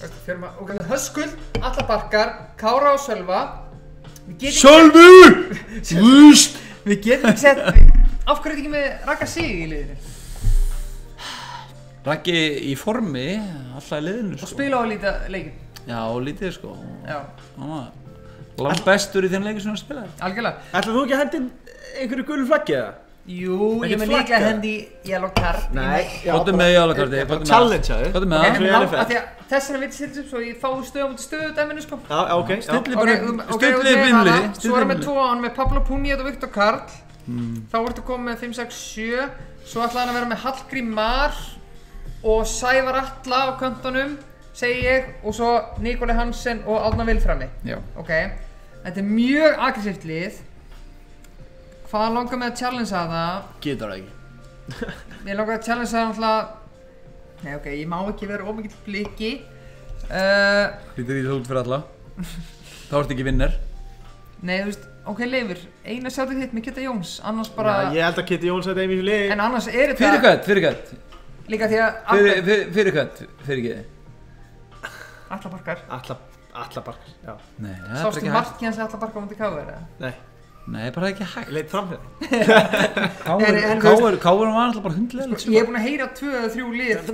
Fjögur mann, ok, með Höskuld, Alla Barkar, Kára og Sölva. Við getum Sölvi! Vust Við getum ekki sett Af hverju er þetta ekki með Raka Sig í liðinu? Raggi í formi Alltaf í liðinu Og sko. spila á lítið leikin Já, lítið sko. Já, Hann var Langt bestur í þeim leiki sem hann spilaði. Algjörlega. Ætlar þú ekki að hendi einhverju gullu flaggi eða? Jú, ég með flagga? líklega hendi yellow card Nei. Kottum með jólakarti Bara challenge að þið Kottum með? Það en ég ná, fædd. af því að þess vegna við setjum svo ég fái stöðu á mútið stöðu dæminu sko. Já, ok. Já. Stilli Ok, bara um- Stillið Hmm. Þá ertu komið með 5, 6, 7 Svo ætlaði hann að vera með Hallgrím Mar Og Sævar Atla á kantonum Segi ég Og svo Nikoli Hansen og Átna Vilframi. Já. Ok. Þetta er mjög aggressíft lið. Hvað langar með að challengea það? Getur það ekki. Ég langar að challengea það náttúrulega Nei ok, ég má ekki vera ómikið bliki. Uh, Lítur í það út fyrir alla. Þá ertu ekki vinner. Nei þú veist, ok Leifur Eina sjáttu þitt með Kitta Jóns Annars bara Já, Ég held að Kitty Jóns er í liði En annars er þetta Fyrir hvert, fyrir hvert Líka því að Fyrir, fyrir, fyrir hvert, fyrir ekki. Alla barkar Alla, alla barkar Já. Nei, það er bara Sástu ekki hægt. Martjans alla barkar á mútið káver eða? Nei. Nei, bara ekki hægt. Leit fram hérna káur, káur var alltaf bara hundlega Ég er búinn að heyra tvö eða þrjú lið.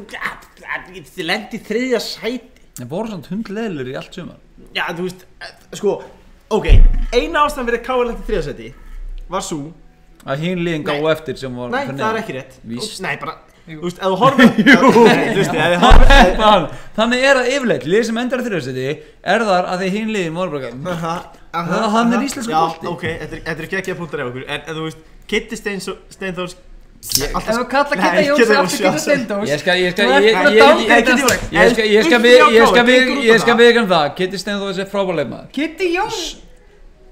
Þið lendi í þriðja sæti. Það voru samt hundleðlur í allt sumar. Já, þú veist, eh, sko Ok, eina ástæðan fyrir lendi í þriðja sæti Var svo Að hinn liðin Nei. gáðu eftir sem var Nei, fyrir það er neðan. ekki rétt Víst. Nei, bara Þú veist, ef þú horfir Jú Nei, þú veist, ef þú horfir ef- Þann- Þannig er það yfirleitt, lið sem endar þriðarsæti er þar að því hinn liðin voru bara eitthvað, Aha, aha, Það- hann er íslenskur Já, bolti. ok, þetta er- þetta er ekki ekki að punktar ef okkur En en þú veist, Kitty Steins- Steinþórs Ég- Ef þú kalla Kitta Jóns aftur já, Stendós Ég skal, ég skal, Kitty við, í skal það. Kitty Steinþórs er frábær leikmaður Kitti Jóns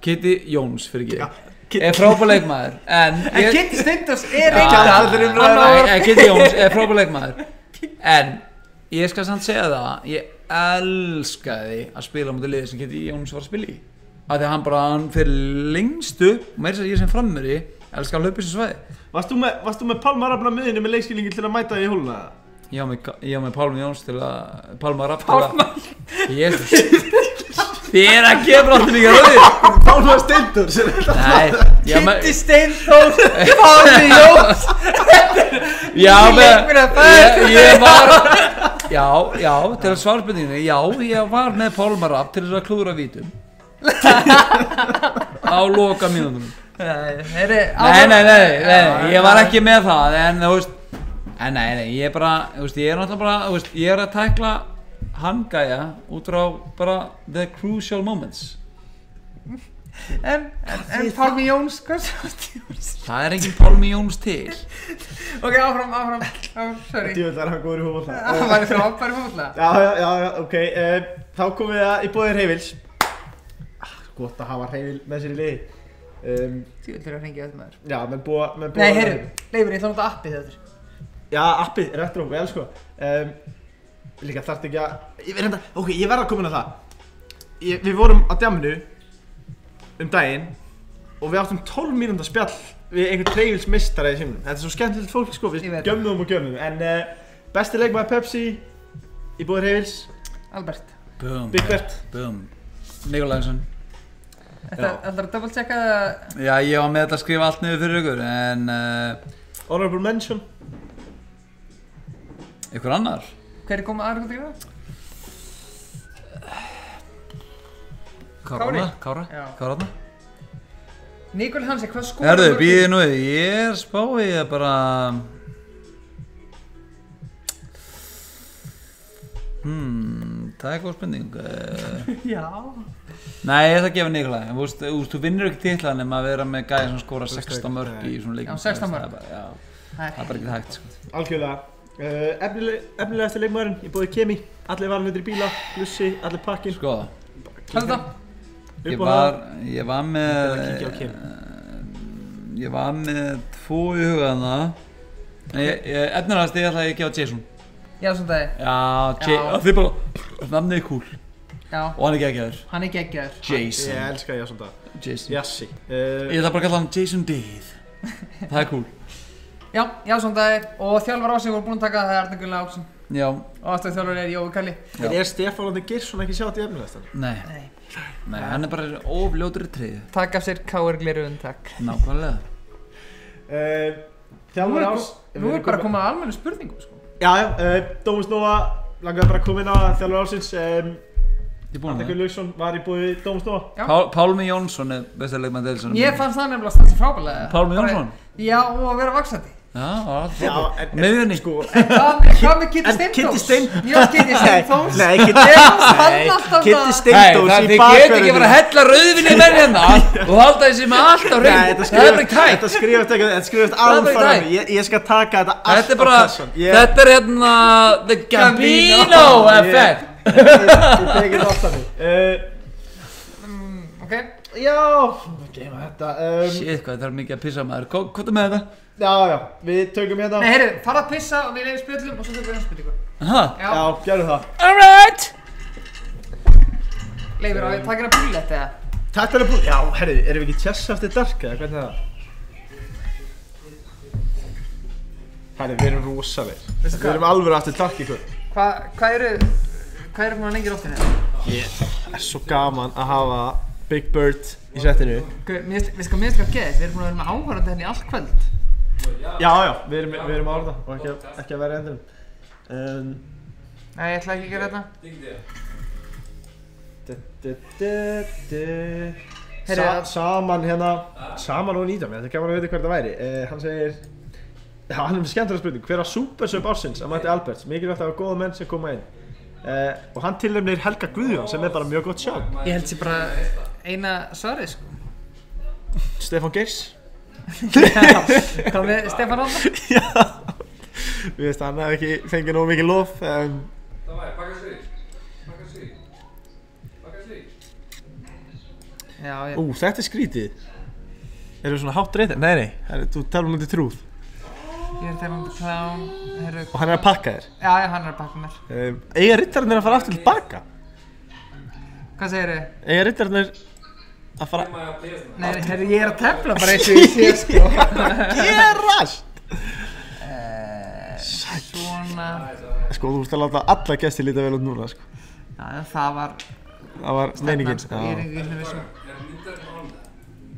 Kitty Jóns, fyrir ekki er frábær leikmaður en Kitti Stendós er um eh, Kitty Jóns er frábær leikmaður en ég skal samt segja það ég elskaði að spila á mútið liði sem Kitty Jóns var að spila í. Af því að hann bara, hann fyrir lengstu og meira þess að ég sem frammeri elska að hlaupa þessu svæði. Varst þú með, með Pálma Rafna miðinu með leikskilningi til að mæta í hóluna? ég á með, með Pálmi Jóns til að Pálma Rapp til að Jésus þér að gefur alltaf líka rauðir Pálma með Kitti Stendós Pálmi Jóns. Já, það er- ég, ég var Já, já, til að svara spurninginu Já, ég var með Pálmarab til þess að klúðra vítum. Á loka mínútum Nei, nei, Nei, nei, nei, nei, ég var ekki með það En þú veist En nei, nei, ég er bara, þú veist, ég er náttúrulega bara Þú veist, ég er að tækla hann gæja Út frá bara the crucial moments. En, en, en Pálmi Jóns, hvað sástu Jóns? Það er engin Pálmi Jóns til. Ok, áfram, áfram, áfram, sorry. Djúvel er hann góður í hóluna Það var frábæri fólklega Já, já, já, já, ok uh, þá komum við að í bóðir Heivils ah, Gott að hafa Heivil með sér í liði um, Þú vil að hringja þetta maður. Já, menn búa, Nei, heyrðu, Leifur, ég ætla að nota appið þetta Já, appið, retro, vel sko. Um, Líka þarft ekki að ég, reynda, Ok, ég verð að koma inn á það. Ég, Við vorum á djaminu um daginn og við áttum 12 mínúnda spjall við einhvern treyfils mistara í símum Þetta er svo skemmtilegt fólk sko, við gömmum og gömmum En uh, besti leikmaður Pepsi í búið Heivils, Albert. Bum, Big Bert. Bum Nikolænsson Þetta er að double checka það Já, ég var með þetta að skrifa allt niður fyrir ykkur En uh, Honorable mention ykkur annar Hver er komið aðra hvað það? Kára Kári? Kára? Kára? Nikol Hansi, hvað skoður Herðu, býðið nú við, ég er spáið að bara Hmm, það er góð spurning uh, Já. Nei, ég ætla að gefa Nikolai Þú vinnur ekki titla nema að vera með gæði sem veist 16 ekki, mörg í svona leikum Já, 16 Það er mörk. bara- Já, Það það er bara ekki hægt sko. Algjörlega. Uh, efnileg, Efnilegasti leikmaðurinn í búið Kemi. Allir valnir í bíla, Lussi, allir pakkin Sko, Hvað er þetta? ég var, ég var með er eh, Ég var með tvo í hugaðna Efnilegast ég ætla að ég gefa Jason Já, svona dagi Já, Já. Þið bara Namnið er cool. Já, Og hann er geggjaður. Hann er geggjaður. Ég Jason elska ég svona Jason. Jassi. Uh, Ég ætla bara að kalla hann Jason Dave. Það er cool. Já, já, svona dagi Og þjálfur ásig voru búin að taka það er Arna Gunnar Áksson Já, Og aftur þjálfur er Jói Kalli. En er Stefán Lóndi Girsson ekki sjátt í efnilegastan? nei, Nei. Nei, hann er bara ofljótur í treyðu Takk af sér K.R. Gleruðun, Nákvæmlega Uh, að að uh, Dómus Nóa Langaði bara að koma inn á Þjálfur ásins um, það Gunnlaugsson var í búið Dómus Já. Pál, Pálmi Jónsson er bestilegmann deilsson Ég fannst það nefnilega stansi frábælega Pálmi Jónsson? Já, og að vera vaksandi Miðjunni Sko Hvað með- Kitty Steindós? Já, Kitty Steindós Nei, Ég Kitty Steindós þið get ekki bara að hella rauðvinni í menn hérna og halda þessi með allt á þetta Það er bara skrifast ekki hægt Þetta skrifast ekki Þetta skrifast ekki ég, ég skal taka þetta allt Þetta er bara, á kassan þetta er hérna The Gambino effect. Ég- tekið þetta Uh, Mm, Ok. Já. Geima þetta um, Shit, hvað þetta er mikið að pissa maður. Er með þetta? Já, já Við tökum hérna. Nei, heyrðu, fara að pissa og við leiðum spjöllum og svo tökum við einn spurningu. Aha, Já, Já, gerðu það. Alright Leifur, á ég taka hérna búllett eða? Takk að búið Já, herri, erum við ekki chess after dark eða hvernig er það? Herri, við erum rosalegir. Við hvað? erum alveg after dark í kvöld. Hvað hva eru, hvað eru að lengja róttin hérna? Ég er svo gaman að hafa Big Bird í settinu. Guð, Mér finnst- við mér finnst hvað geðið, við erum búin að vera með áhverjandi hérna í allt kvöld Já, já, við erum, við erum árða og ekki, að- ekki að vera endur um, Nei, ég ætla ekki að gera þetta. Du, du, du, du. Heyrðu, Sa, að- Saman hérna Saman og nýta mig, þetta er gaman að veit hvað það væri. Uh, Hann segir Já, hann er með skemmtilega spurning. Hver á supersöp ársins að mæti Alberts? Mikilvægt að hafa góða menn sem koma inn. Uh, Og hann tilnefnir Helga Guðjón sem er bara mjög gott sjálf. Ég held sér bara eina svarið sko. Stefán Geirs Hvað með Stefán Róða? Já. Við veist að hann hef ekki fengið nógu mikið lof um, Já, ég, Ú, þetta er skrítið. Erum við svona hátt reyndar? Nei, nei, herri, þú talum um þetta trúð. Ég er þegar um klán Heru, Og hann er að pakka þér? Já, já, hann er að baka mér. Um, Eiga rittarinn að fara aftur til baka? Hvað segir þið? Eiga rittarinn að fara Nei, herru, ég er að tefla bara eins og ég sé sko. Gerast! Svona. Sko, þú veist að láta alla gesti líta vel út núna sko. Já, það var Það var meiningin sko, Ég er Já, ekki einu vissum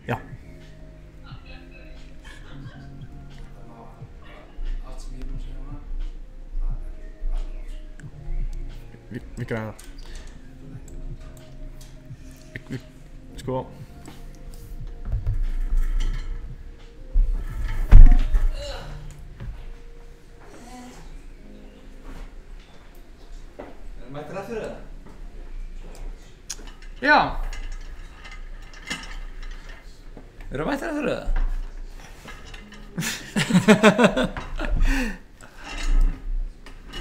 já. Vi, við græða Vi- Sko Mættir það fyrir það? Já, Eru mættir það fyrir það?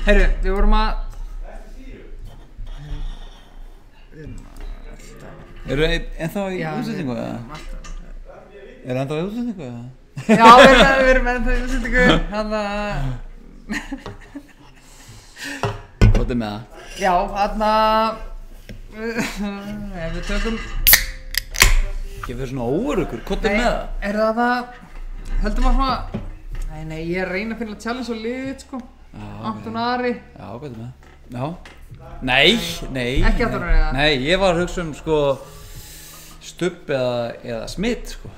herru, við vorum að Eru ein- ennþá í við- eða? Er ennþá í útsendingu eða? Já, við erum, með það útsendingu Þannig að Hvað er með það? Já, þarna Ef við tökum Ég fyrir svona óurugur, hvað er með það? er það það Höldum að svona Nei, nei, ég er að reyna að finna challenge og liðið sko Já, Anton Ari Já, hvað er með það? Já Nei, nei Ekki nei. Anton Ari, eða? Nei, ég var að hugsa um sko Stubb eða, eða smitt sko.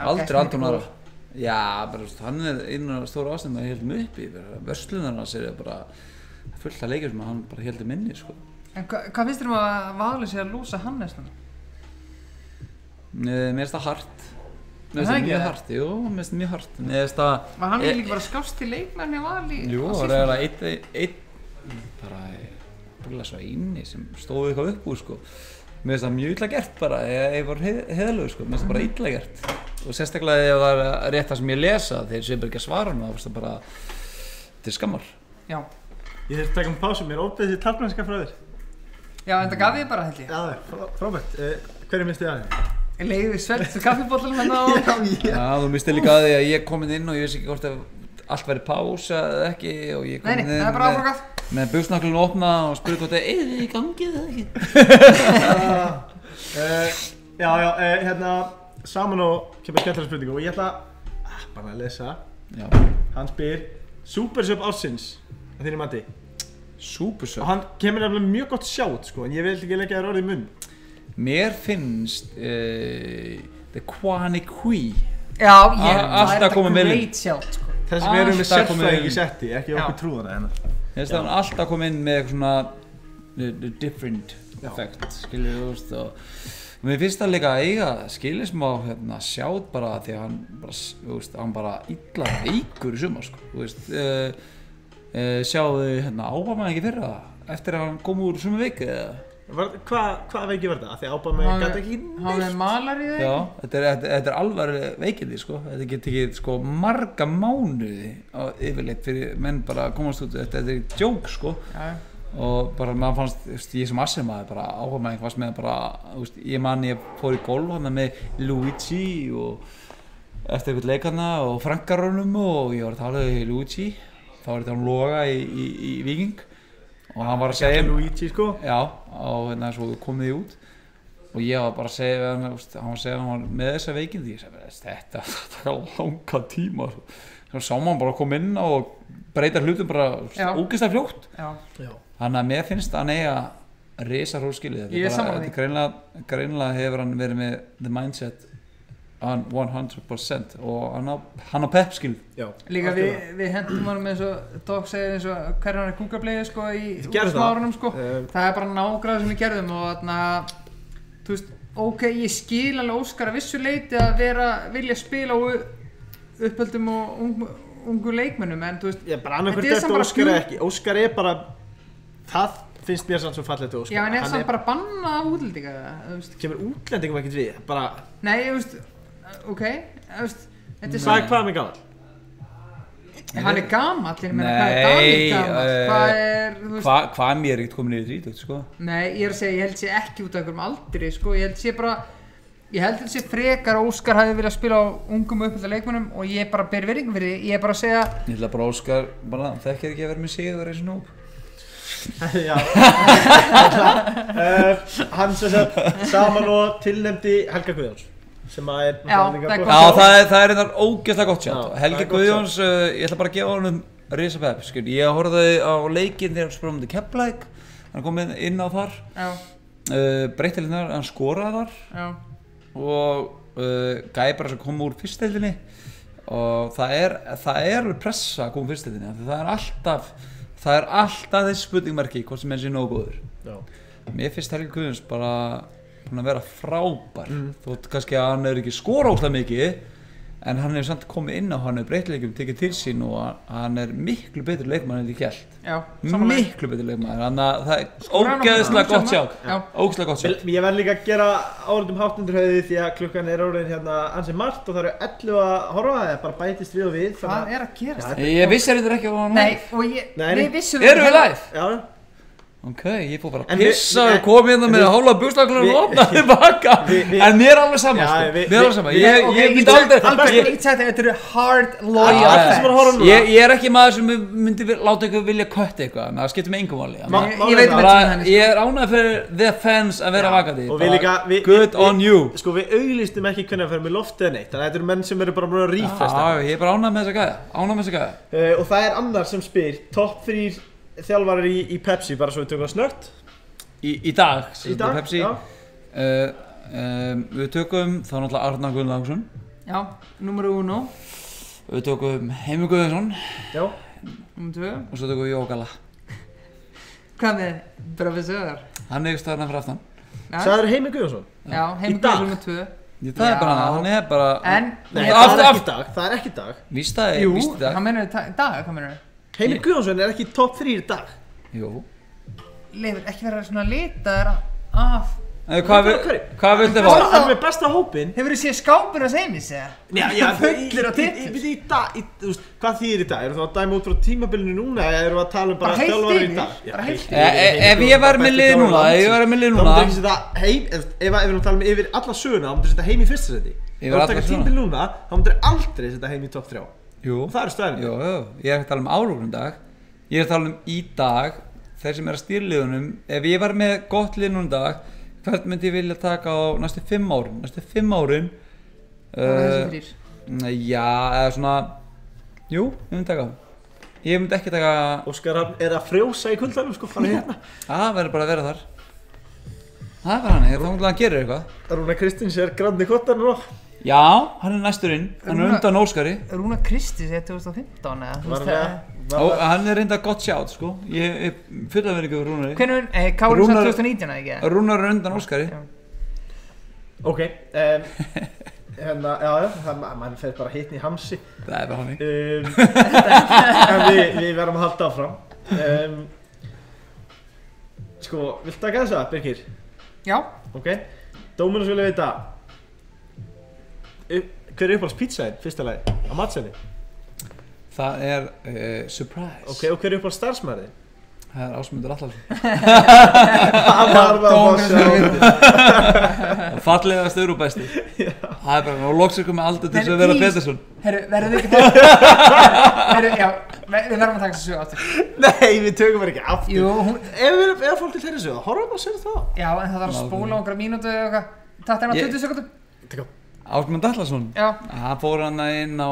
Aldrei er Ara Já, bara, hann er einu stóra ástæðum að ég heldum uppi Vörslunar hans er bara fullt af leikir sem hann bara heldum inni sko. En hva, hvað finnst þér um að Valur sé að lúsa Hannes núna? Mér mér finnst það hart. Mér Er finnst það mjög hart, jú, mér finnst það mjög hart. Mér finnst það Var hann Eh, ekki líka bara skást í leikmenn hjá Vali? Jú, það eiginlega eitt, eitt bara bara svo eini sem stóði eitthvað upp úr sko Mér finnst það mjög illa gert bara, ég, ég var heðalög sko, mér finnst það bara illa gert. Og sérstaklega ef það var rétt það sem ég lesa þeir sem ekki að svara hann, þá finnst það bara til skammar. Já, Ég þurfti að taka um pásu, mér er óbeðið því talmennska frá þér já, en það gaf ég bara held ég. Já, frá- frábært, uh, hverju minnst þið aðeins? Ég leiði svelt fyrir kaffibóttalum hérna á Já, ég Já, þú misti líka að því að ég kom inn og ég veist ekki hvort að allt væri pása eða ekki og ég kom Nei, nei, inn það er bara áfragað með buksnaklun opna og spurði hvort að er þið í gangi eða ekki. Uh, Já, já, uh, hérna Saman og kemur skemmtilega spurningu og ég ætla ah, bara að lesa. Já, Hann spyr Supersub ársins að þínum mati? Súpersöp? Og hann kemur nefnilega mjög gott sjátt sko en ég vil ekki leggja þér orðið í munn. Mér finnst uh, The Kwani Kui. Já, ég, það er þetta great sjátt sko. Þess að við inn. setti, ekki okkur trúðana hérna Ég veist að hann alltaf kom inn með eitthvað svona the, the different effect skilur þú veist og mér finnst það líka að eiga skilir smá hérna, sjátt bara því að hann bara, þú veist, hann bara illa veikur í sumar sko, þú veist uh, uh, sjáðu hérna ábama ekki fyrra eftir að hann kom úr sumar veiki eða Hvað hva veiki var þetta? Af Því að ábæð Hann gæti ekki Hann er malar í þig Já, þetta er, þetta, þetta er alvar veikindi sko, þetta getur ekki sko marga mánuði á yfirleitt fyrir menn bara að komast út, þetta, þetta er djók sko. Já, og bara maður fannst, þú veist, ég sem assemaður bara áhuga maður fannst með bara, þú veist, ég man ég fór í golf hann með Luigi og eftir eitthvað leikarna og Frankarunum og ég var að tala við Luigi. Þá var þetta hann loga í, í, í Viking og hann var að segja Luigi sko. Já, og hérna svo kom þið út. Og ég var bara að segja við hann, var að segja að hann var með þessa veikindi. Ég segi, "Veist, þetta þetta er langa tíma svo sá maður bara að koma inn og breyta hlutum bara Já. ógeðslega fljótt. Já, Já. Þannig að mér finnst hann eiga risa hróskilið Ég er greinlega, greinlega hefur hann verið með the mindset on 100% og hann á, hann á pep skilið Já Líka við, við hendum honum eins og Dog segir eins og hverjan er kúkableiði sko í það. smárunum sko. Eh, Það er bara nágræður sem við gerðum og þarna Þú veist, ok, ég skil alveg Óskar að vissu leiti að vera vilja spila á u- uppöldum og ung, ungu leikmönnum en þú veist, Ég Þetta er eftir samt bara Óskar eða ekki. Óskar er bara Það finnst mér sann svo fallegt við Óskar. Já en er Hann samt bara bannað af útlendinga Kemur útlendingum ekkert við Bara Nei, þú veist, ok, þú veist Þetta er Hvað er með gammal? hann er gamall, ég meina hvað er Davíð gamall, eh, hvað er, þú veist Hva, hvað mér er ekkert komin í þrítugt sko? Nei, ég er að segja, ég held sé ekki út af einhverjum aldri, sko, ég held sé bara ég held sé frekar að Óskar hafi viljað spila á ungum uppölda leikmönnum og ég bara ber virðingum fyrir því, ég er bara að segja Ég ætla bara Óskar, bara þekkir ekki að vera með sigur eins og nú. Já. Uh, Hann sem sagt Saman og tilnefndi Helga Guðjóns Sem að er Já, það er það er, það er einhver ógeðslega gott er Helgi Guðjóns, uh, ég ætla bara að gefa honum risa pepp skil. Ég horfði á leikinn þegar hann spurði um þetta Keflæk Hann kom inn á þar. Já, uh, Breytilinnar, hann skoraði þar. Já, og uh, gæði bara sem kom úr fyrstdeildinni og það er, það er pressa að koma því það er alltaf það er alltaf þessi spurningmerki hvort sem enn sé nógu góður. Já. mér finnst Helgi Guðjóns bara búin að vera frábær. Þótt kannski að hann er ekki skora óslega mikið en hann hefur samt komið inn á hann er breytilegjum tekið til sín og hann er miklu betri leikmann en því samanlega. miklu betri leikmann þannig að það er ógeðslega gott sjá Já. ógeðslega gott sjá Vel, Ég verð líka að gera áhaldum hátt undir höfði því að klukkan er orðin hérna ansið margt og það eru 11 að horfa það er bara bætist við og við Hvað er að gerast? Ég vissi þetta ekki að Ok, ég fór bara En að pissa en- og kom hérna en með hálfa buslaklar við- og opna við- við- En mér er alveg sama, Já, sko. Mér er alveg sama. við- Ég, tek- aldrei Albert, ég- ég segi þetta, þetta eru hard loyal er að Ég, ég er ekki maður sem myndi láta ykkur vilja kötta eitthvað en það skiptir mig engum máli. Ma- Ég- er veit það. um bara, þetta Ég er ánægð fyrir the fans að vera Já, vakandi. og við Bara líka- við- Good on you. Sko við auglýstum ekki hvernig að fyrir með loftið eða neitt Þannig að þetta eru menn sem eru bara búin að rífesta Já, ég er bara ánægð með þessa gæða uh, Og það er annar sem spyr Topp þrýr þjálfarar í, í Pepsi Bara svo við tökum það snögt Í, í dag, Í dag, Pepsi. uh, um, Við tökum þá náttúrulega Arnar Guðlagsson Já, nummer uno. Við tökum Heimi Guðjónsson. Já. Nummer tvö. Og svo tökum við Jógala Hvað með professor? Hann er staðarna fyrir aftan. Það er Heimi Guðjónsson. Já heim Í dag? nummer tvö. Ég, Það er bara hann, hann er bara En Nei, það er dag Það er ekki dag. Víst það er, Jú, víst það. hann mennur dag, hvað mennur Heimi Ég- Guðjónsson er ekki topp þrýr í dag Jú Leifur, ekki vera svona litaður af Eh, Hvað vil- hvað viltu fá? Hann er með besta hópin Hefur þið séð skápur að segja mér Já, já, Fullir af í- titil. í- dag, í- þú veist, Hvað þýðir í dag? Eru það að dæma út frá tímabilinu núna eða eru við að tala um bara Bara heilt þjálfarar í yfir, dag? bara heilt yfir, Eh, eh, Heimi Ef ég var með lið þjálfari núna Ef ég var með lið Þá núna myndir ekki setja heim, ef, ef ef við erum að tala um yfir alla söguna, þá myndir setja heim í fyrsta seti. Yfir Ef þú alla taka söguna. tímbil núna, þá myndir aldrei setja heim í topp þrjá. Jú. Og það eru jú, ég er að tala um álugnum dag. Ég er að tala um í dag Þeir sem er að stýra liðunum Ef ég var með gott lið núna í dag Hvert myndi ég vilja taka á næstu fimm árin Næstu fimm árin Það er þessi uh, þrýr Já, eða svona Jú, ég myndi taka. Ég myndi ekki taka Óskar er að frjósa í kuldanum, sko, hérna. Það verður bara að vera þar. Það er bara hann, ég þá að hann gerir eitthvað. Rúna Kristins er grandi kottar nú. Já, hann er næsturinn Hann er undan Óskari Rúna Kristi segir 2015 eða hann það er reynda gott sjátt, sko Ég er fulla verið ykkur Rúnari Hvernig, eh, Kári Rúnar- sagði 2019 eða ekki? Rúnar er undan Óskari Já. Ok, um, hérna, já, já, það, ma- mann fer bara hitni í hamsi. Það er bara hann Um, en við, við verðum að halda áfram. Um, sko, viltu taka þess að, Birgir? Já, Ok, Dominus vilja vita Hver er uppáhalds pizzaðinn, fyrsta lagi, á matseðli? Það er uh, surprise. Ok, og hver er uppáhalds starfsmæðin? Það er Ásmundur Allarsson Það var það að sjá. og besti Það er bara, og loksir komið aldrei til þess að vera. Pettersson Herru, verður þið ekki það? Herru, já, við verðum að taka þessu sögu aftur. Nei, við tökum það ekki aftur. Jú, hún, Ef við erum, ef fólk til þeirri sögða, horfum að segja það já, en það þarf að spóla okkar mínútu eða eitthvað. Takk þennan Ég- 20 sekundum Ásmundur Allarsson Hann fór hann inn á,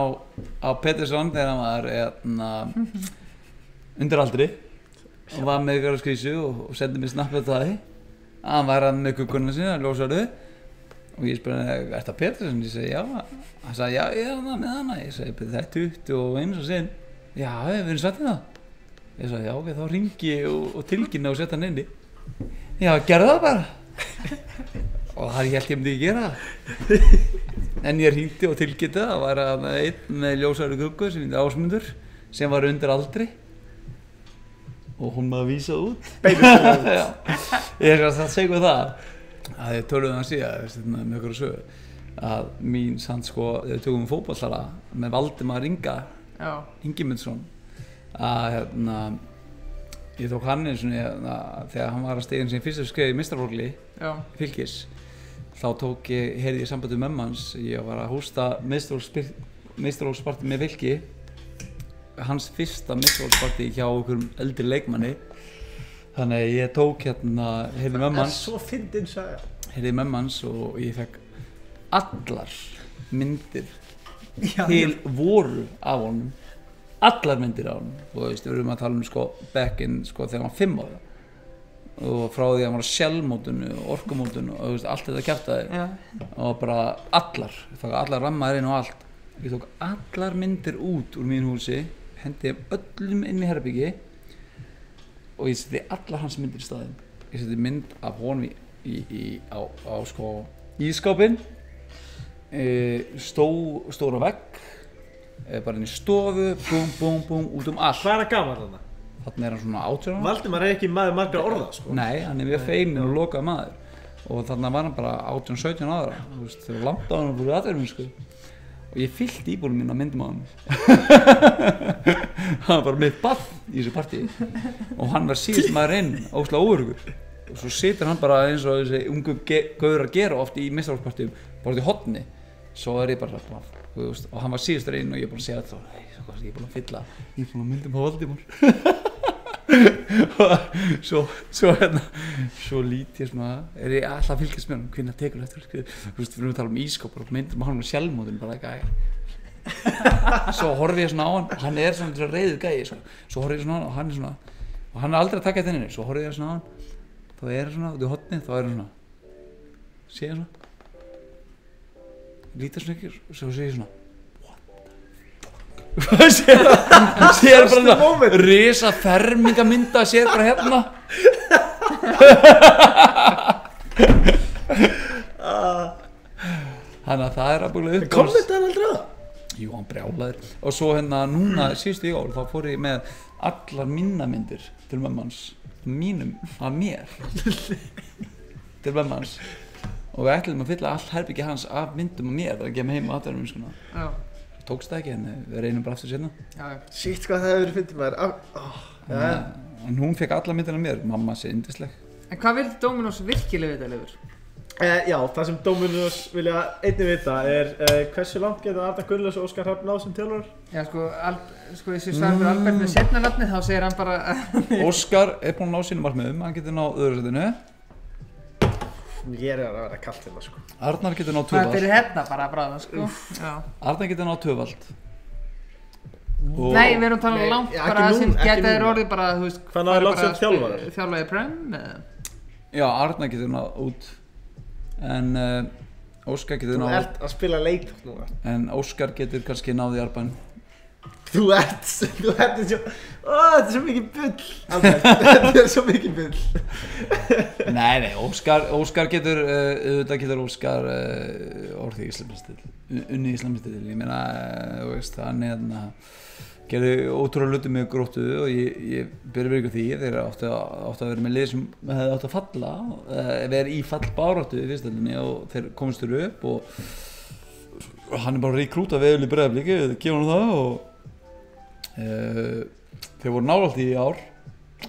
á Pettersson þegar hann var etna, undir aldri. Og var með ykkur á skrísu og, og sendi mér snappið það. Hann var hann með kukkuna sinna, ljósarðu. Og ég spurði, er þetta Pettersson? Ég segi, já. Hann sagði, já, ég er hann með hana. Ég segi, "Bíddu, þetta er 21 og sinn. Já, við erum satt í það. Ég sagði, já, ok, þá ringi og, og tilkynna og setja hann inni já, gerðu það bara og það held ég myndi ekki gera. Það en ég hringdi og tilkynnti það var að einn með ljósæru guggu sem heitir Ásmundur sem var undir aldri. Og hún maður vísa út. Já. ég er að það segja það að ég töluði hann síðan með okkur að sögu að mín sann sko þegar við tökum um fótballara með Valdimar Inga já, Ingimundsson að hérna ég tók hann eins og hérna, þegar hann var að stegin sem fyrstu skriði í mistrafólki já. Fylgis þá tók ég, heyrði ég sambandi með manns ég var að hósta meistarólsparti með fylgi hans fyrsta meistarólsparti hjá okkur eldri leikmanni. Þannig að ég tók hérna heyrði með manns heyrði með manns og ég fekk allar myndir Já, til voru af honum. Allar myndir af honum. Og þú veist, við erum að tala um sko back in sko þegar hann var fimm ára og frá því að var á sjálfmótunu og veist, allt þetta kjæftaði já, og bara allar, allar rammaðir inn og allt. Ég tók allar myndir út úr mín húsi hendi öllum inn í herbyggi og ég seti allar hans myndir í staðinn. Ég seti mynd af honum í, í, í, á, á sko ískápin e, stó, stóra vegg e, bara inn í stofu búm, búm, búm, út um allt. Hvað er að gaman þarna? Þannig er hann svona átjóðan Valdimar er ekki maður margra orða sko. Nei, hann er mjög feiminn og lokað maður. Og þannig var hann bara 18-17 ára. Þú veist, þegar langt á hann fyrir aðverjum sko. og ég fyllt íbúinu mín á myndum á hann hann var með ball í þessu partí. Og hann var síðast maður inn óslega óörugur og svo situr hann bara eins og þessi ungu gauður að gera oft í mistarálspartíum bara út í hotni svo er ég bara, veist, og hann var síðastur inn og ég er búin að segja þetta og "Hey, svo hvað, ég er búin að fylla ég er búin að myndum á Valdimar svo, svo hérna svo lít ég svona er ég alltaf að fylgjast með hann hvernig tekur þetta þú veist, við erum að tala um ískópar og myndum á hann og sjálfmóðin bara eitthvað svo horfi ég svona á hann og hann er svona reyðu gæi sko. svo horfi ég svona á hann og hann er svona og hann er aldrei að taka þetta inn svo horfi ég svona á hann þá er hann svona út í hotni þá er hann svona sé hann svona lítur svona ekki og svo sé ég svona sér sér bara risa fermingamynda sér bara hérna. Þannig að það er að búin upp Komment hann aldrei að Jú, hann brjálaður. Og svo hérna núna síðustu jól þá fór ég með allar minnamyndir til mömmans mínum að mér. Til mömmans og við ætlum að fylla allt herbyggi hans af myndum af mér þegar ég kem heim á aðverðum tókst það ekki en við reynum bara aftur sérna. Shit, hvað það hefur verið fyndið maður Á- ó, já, já. en hún fekk allar myndina mér mamma sé indisleg En hvað vildi Dominos virkilega vita, Leifur? Eh, já, það sem Dominus vilja einnig vita er uh, hversu langt geta Arda Gullars og Óskar Hrafn náð sem tjólar? Já, sko, Al sko þessi svar fyrir Albert með setna nafni, þá segir hann bara Óskar er búinn að ná sínum markmiðum hann getur náð öðru setinu Ég er að vera kallt hérna sko. Arnar getur náð Hvað er tvöfald fyrir hérna bara að bráða, sko Já. Arnar getur náð tvöfald Og- Nei, við erum talað langt bara núna, sem geta þér núna. orðið bara, þú veist Hvað farið langt sem að þjálfari? Þjálfari í Prem? Já, Arnar getur náð út. En uh, Óskar getur Þú náð ert að spila leik núna. En Óskar getur kannski náð í arbæn Þú ert, þú ert svo Ó, þetta er svo mikið bull. Albert, Þetta er svo mikið bull. Nei, nei, Óskar, Óskar getur uh, auðvitað getur Óskar uh, orðið íslamistil unni íslamistil, ég meina uh, þú veist, hann er hérna gerði ótrúlega luti með gróttu og ég, ég byrði verið því þeir áttu að, vera með lið sem hefði áttu að falla uh, vera í fall báráttu í fyrstöldinni og þeir komist þurru upp og, og hann er bara rekrúta veðul í bregðarbliki, gefa hann það og uh, þeir voru nálátt í ár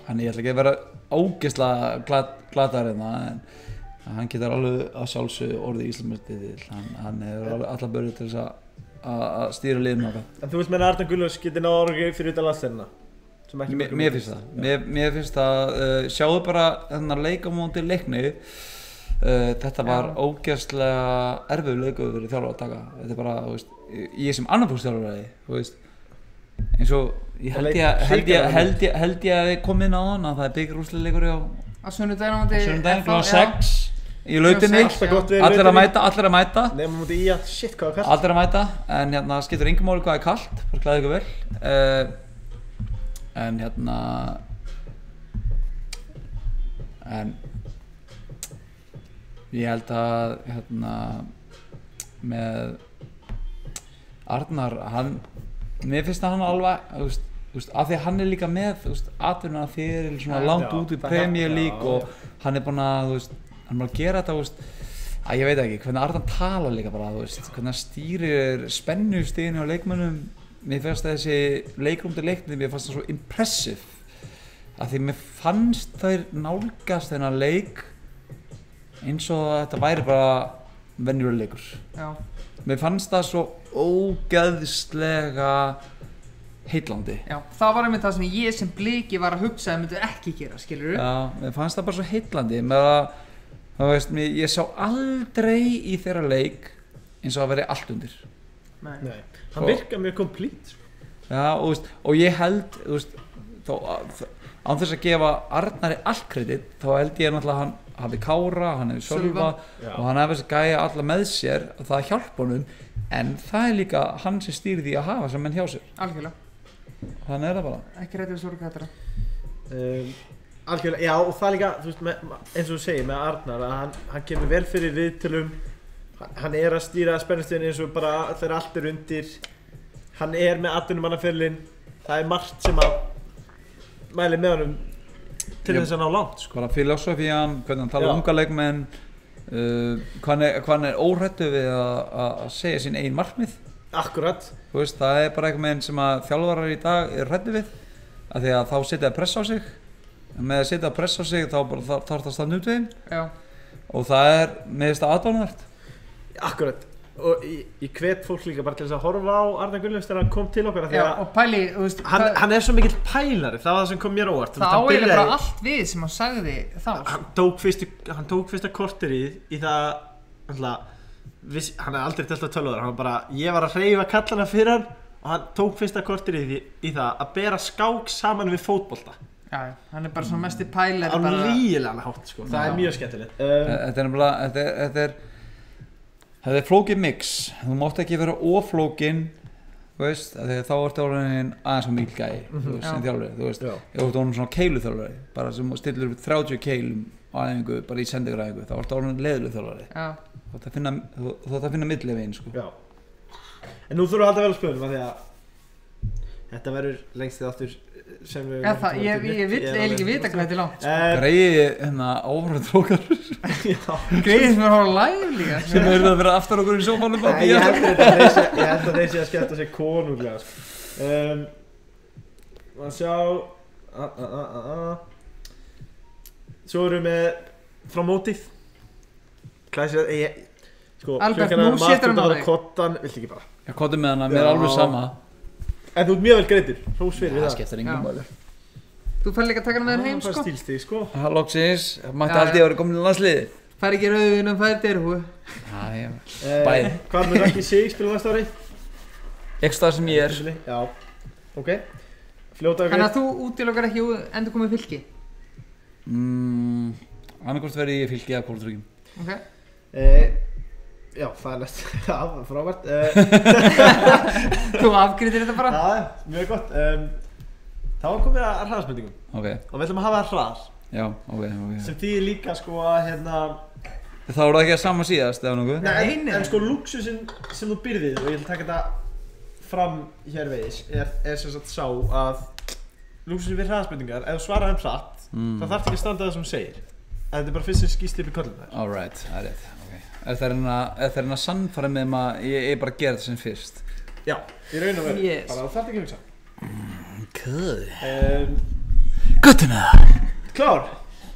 Þannig ég ætla ekki að vera ógeðslega glat, glatar hérna en hann getur alveg að sjálfsög orðið Íslandmestið hann, hann hefur allar börið til þess að að að stýra liðinu En þú veist meina Arda Gullars geti náð orðið fyrir utan landstæðina Sem ekki Mér, mér finnst það, mér, mér finnst það uh, sjáðu bara þennan leikamóndi leikni. Uh, þetta var Já. ógeðslega erfið leiku fyrir þjálfur að taka. Þetta er bara, veist, ég sem þú veist eins og ég held ég, að- við komum inn á hann að það er byggjurúslega leikur á sunnudaginn á móti sunnudaginn FH, kl. já. 6 í lautinni. allir að mæta, allir að mæta. Allir að mæta en hérna skiptur yngum máli hvað er kallt bara klæði ykkur vel. Uh, en hérna en ég held að hérna með Arnar hann mér finnst að hann alveg þú veist, veist, af því að hann er líka með þú veist, atvinna fyrir svona langt út í það Premier League og hann er búinn að hann er búinn að gera þetta að ég veit ekki, hvernig Arnar tala líka bara hvernig hann stýrir spennu stíðinu á leikmönnum. Mér finnst að þessi leikrúmdi leikni mér fannst það svo impressive. Að því mér fannst þær nálgast þennan leik eins og að þetta væri bara venjulega leikur. Já, mér fannst það svo ógeðslega heitlandi já, það var einmitt það sem ég sem bliki var að hugsa að myndu ekki gera, skilur Já, mér fannst það bara svo heitlandi með að, þú veist, mér, ég sá aldrei í þeirra leik eins og að veri allt undir Nei. Nei, hann Og- virka mjög komplít sko. Já, og, veist, og ég held, þú veist, þó, að- án þess að gefa Arnari allt kredit, þá held ég náttúrulega að hann hafi Kára, hann hefði Sölva Já. og hann hefði þess að gæja alla með sér og það hjálpa honum, en það er líka hann sem því að hafa að menn hjá sér. Algjörlega, þannig er það bara. Ekki rættið við sorg þetta um, Algjörlega, já og það líka, þú veist, með, eins og þú segir með Arnar að hann, hann kemur vel fyrir viðtölum. Hann- hann er að stýra spennustöðin eins og bara þegar allt er undir. Hann er með atvinnumannaferlin. Það er margt sem að mæli með honum til þess að ná langt sko. bara filosófían, hvernig hann tala Já. um unga leikmenn uh, hvað hann er, er óhrættu við að, að að segja sín eigin markmið? Akkurat veist, það er bara eitthvað meginn sem að þjálfarar í dag er hrættu við af því að þá setja press á sig. Með að setja press á sig þá þarf það að standa út við og það er með þetta aðdánuvert Akkurat Og ég, hvet fólk líka bara til þess að horfa á Arna Gunnlaugs þegar hann kom til okkar af því já, pæli, þú veist hann, hann er svo mikill pælari, það var það sem kom mér óvart. Það byrjaði- bara allt við sem hann sagði þá hann tók fyrstu, hann tók fyrsta korterið í það alltaf, viss, hann er aldrei telt að tölva hann var bara, ég var að reyfa kallana fyrir hann og hann tók fyrsta korterið í, í það að bera skák saman við fótbolta. Já, hann er bara svona mesti pælir á bara lígilega hátt sko, það Já. er mjög skemmtilegt. Um, Þetta er nefnilega, þetta er, flókið mix. Þú mátt ekki vera oflókin þú veist, af því að þá ertu orðin aðeins gæi, þú veist, Já. sem þjálfari þú veist, þú ert orðin svona keiluþjálfari bara sem stillir upp 30 keilum á æfingu, bara í sendigræðingu, þá ertu orðin Já, þú þarft að finna finna millivegin, sko. Já. en nú þurfum við að halda vel að spöðum af því að þetta verður lengst þið aftur sem við já það, ég, ég vill eiginlega ekki vita hvað þetta er langt sko. uh, greiði hérna áhverjum okkar? Greið sem er að hóra live líka sem eru að vera aftar okkur í sófánum Nei, ég held að þetta- þeir sé- ég held að skemmta sig konunglega sko. um, að sjá a, a, a, a, a. svo erum við frá mótið. Klæsir að ég sko, Albert, er nú setur hann á þig. kottan, viltu ekki bara? Ég kottum með hana, mér er alveg sama en þú ert mjög vel greitur, hrós fyrir það það. skiptir engum máli. Þú fær líka að taka hann með þér heim Það sko. er stílstig sko Hallóksins, mætti Já, aldrei að vera komin í landsliði Fær ekki rauðin um fær derhú Já, já. Eh, Bæði. Hvað mun ekki sig spila næsta ári? Ekki stað sem ég er. Já, ok. Fljóta Þannig að þú útilokkar ekki endur komið fylki? Mm, Annarkort verði ég fylgi að kólutryggjum Ok. Eh, já, það er næst Já, frábært Þú afgriðir þetta bara. Já, mjög gott um, Þá er komið að hraðaspendingum Ok, Og við ætlum að hafa það hraðar. Já, ok, ok. Sem þýðir líka sko að hérna Þá er það ekki að sama síðast eða nokkuð? Nei, en, en sko luxusin sem þú byrðið Og ég vil taka þetta fram hér vegis Er, er sem sagt sá að Luxusin við hraðaspendingar Ef þú svarar þeim hratt mm. Það þarf ekki að standa það sem þú segir. En þetta er bara fyrst sem skýst upp í kollum þær Alright, það er rétt Er það er hérna það sannfæra með maður Ég er bara að gera þetta sem fyrst. Já, í raun og veru. Yes. Bara þú þarf ekki að hugsa. Cool um, Gott með það. Klár,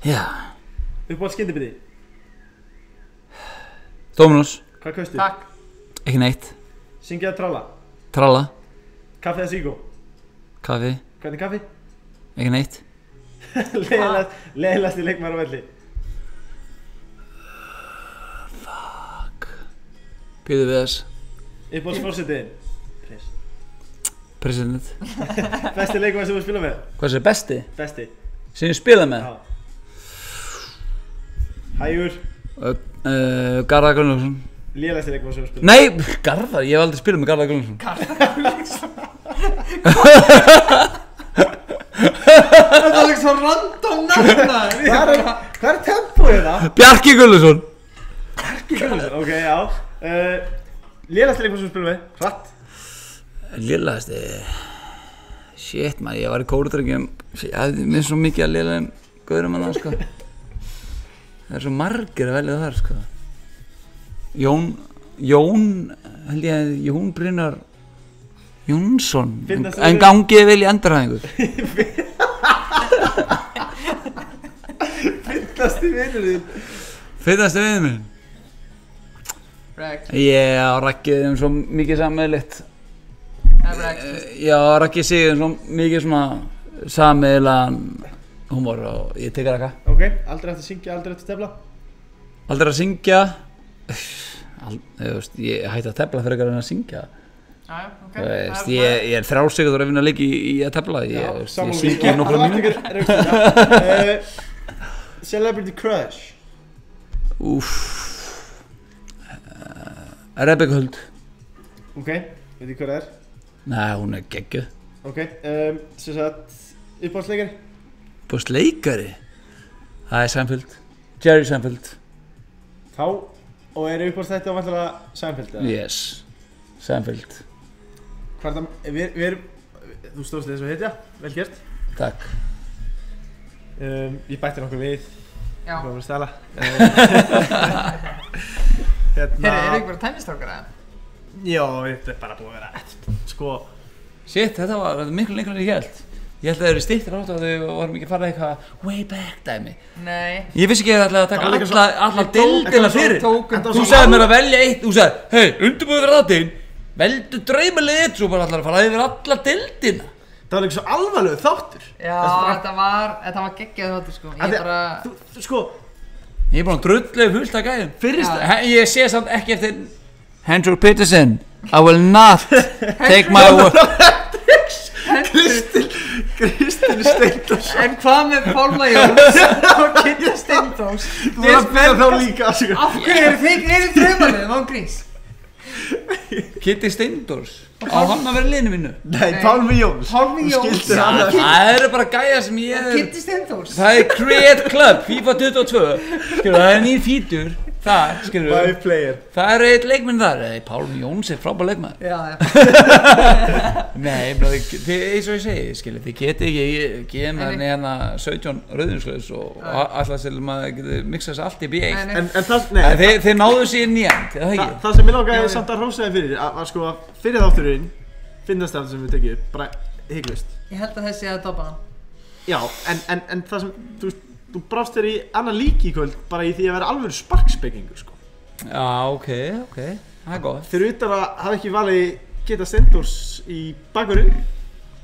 Já. Upp á skyndibiti? Dominus Hvað kaustu? Takk. Ekki neitt. Syngja að tralla. Tralla. Kaffi eða sígó Kaffi. Hvernig kaffi? Ekki neitt. Leðilegt í leikmæður á velli Býðu við þess. Press President. Besti leikmæður sem þú spila með? Hvað er það besti? Besti. Sem ég spila með? Já. Hægur. Uh, uh, Garðar Gunnlaugsson. Lélægsti leikmæður sem þú spila Nei, Garðar, ég hef aldrei spilað með Garðar Gunnlaugsson. Það er ekki svo random nafna. Hvað er, er tempoið það? Bjarki Gunnlaugsson ok, já uh, Lélægsti leikmæður sem þú spila með Hratt? Lillast Shit maður, ég var í kórutryggjum Ég hafði minn svo mikið að lilla um Gauðurum að það sko. Það er svo margir að velja þar sko. Jón Jón held ég að Jón Brynjar Jónsson en, en gangið vel í endurhæðingu Fyllast í vinnur þín þið við minn Reg Ég á rakkið um svo mikið sammeðlitt Reg Já, rakkið sig um svo mikið svona sammeðlan humor og ég tekur rakka Ok, aldrei eftir að syngja, aldrei eftir að tefla. Aldrei að syngja? Al, þú veist, Ég hætti að tefla fyrir en að syngja. Já, ok. Þú veist, ég, ég er þrjálfsigur að vinna leiki í, í að tefla. Ég, ég sammála syngi í var ekki uh, Celebrity crush. Uh, Rebecca Huld. Ok, veit hvað það er? Nei, hún er geggjöð Ok, um, sem sagt Uppáhaldsleikari? Búst leikari Það er Seinfeld. Jerry Seinfeld. Þá, og eru uppáhaldsþætti á vantilega Seinfeld eða? Yes. Seinfeld. Hvað er það, við, við erum Þú stóðst þess að heitja, vel gert. Takk. Um, Ég bætti nokkuð við. Já. Hvað var að stæla um, Herri, Hérna eru ekki bara tæmistrákar eða? Já, þetta er bara búið að vera Sko, Shit, þetta var miklu lengur en ég held Ég held að það eru stýttir átt að þau vorum ekki að fara eitthvað way back dæmi. Nei. Ég vissi ekki að það ætlaði að taka alla, svo- fyrir. var Þú sagði mér að velja eitt, þú sagði, hei, undirbúið fyrir aðein Veldu draumalið eitt, svo bara allar að fara yfir alla deildina. Það var líka svo alvarlegu þáttur. Já, þetta var, þetta var geggjað þáttur sko. Bara þú, þú, Sko, Ég er búin að drullu fullt af gæðum Fyrst- Já. Ég sé samt ekki eftir Hendrik Peterson I will not take my word. Kristín Kristín Steindors En hvað með Pálma Jóns? Og Kitty Steindós Þú var að byrja þá líka sko. Af hverju eru þið eru draumalið, má grís Kitty Steindors Á hann að vera liðinu mínu? Nei, Pálmi Jóns. Pálmi Jóns. skildir hann að- Það eru bara gæja sem ég er Kitty Steindós Það er Create Club, FIFA 22 Skilur, það er nýr fítur Það, skilur Five player. Það er eitt leikminn þar. Eða Pálmi Jóns er frábær leikmann Já, já. Nei, þið, þið, eins og ég segi, skilur Þið geti ekki, ég gefa mér Nei, hérna 17 rauðinslaus og alltaf til maður getur mixa þessu allt í B1 Nei, nei. En, en það, nei, En þið, þið náðu sér ekki? það sem ég Já, já. samt að rósa þig fyrir að- sko fyrir þátturinn finnast það sem við tekið upp, bara hygglust Ég held að þessi að dopa hann. Já, en, en, en það sem þú, veist, þú brást þér í annan líki í kvöld bara í því að vera alveg sparkspekingur sko. Já, ok, ok, það er gott. Fyrir utan að hafa ekki valið geta Stendors í bakverðin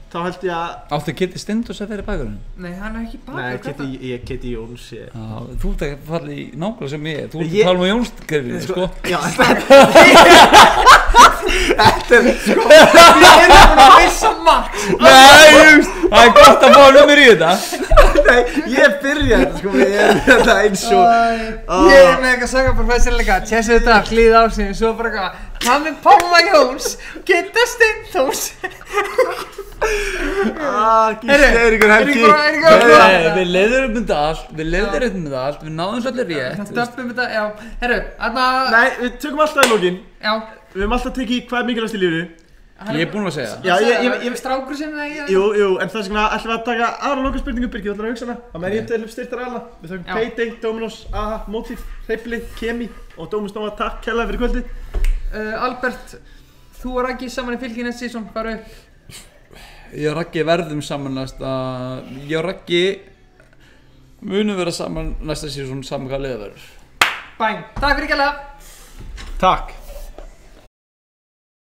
þá held ég að Áttu Kitty Stendors að vera í bakgrunum? Nei, hann er ekki baka Nei, Kitty, ég Kitty Jóns ég, Já, þú ert ekki fallið í nákvæmlega sem ég er. Þú ert Ég- að tala um Jónsgerfið, sko Já, Við erum búin að missa max Nei, just, það er gott að fá nummer í þetta nei, ég byrjaði þetta sko, ég er þetta eins og Ég er með eitthvað sögum professionleika Tjessu þetta, hlýð á sig Svo bara Hvað með Pálma Jóns Steindós Ah, Gísli Heyrðu, Eiríkur er Helgi. Bara- er bara- Við leiðum um þetta allt, við leiðum um þetta allt Við náðum svolítið rétt Það döppum þetta, já. Herru, þarna Nei, við tökum alltaf í lókin Já. Við höfum alltaf tekið hvað er mikilvægast í lífinu Ég er búinn að segja það. Já, ég- ég- ég- Strákur sem það ég Jú, jú, en þess vegna ætlum við að taka aðra loka spurningu Birgir, þú ætlar að hugsa hana. Það með ég til styrtar alla Við þökkum Já. Payday, Dominos, AHA, Motif, Hreyfli, Kemi og Domus Nova. Takk kærlega fyrir kvöldi uh, Albert Þú og Raggi saman í fylgi næst sísón Hvað eru Ég og Raggi verðum saman næsta Ég og Raggi munum vera saman næsta síðan saman hvað liða verður. Bæn. Takk fyrir gæla Takk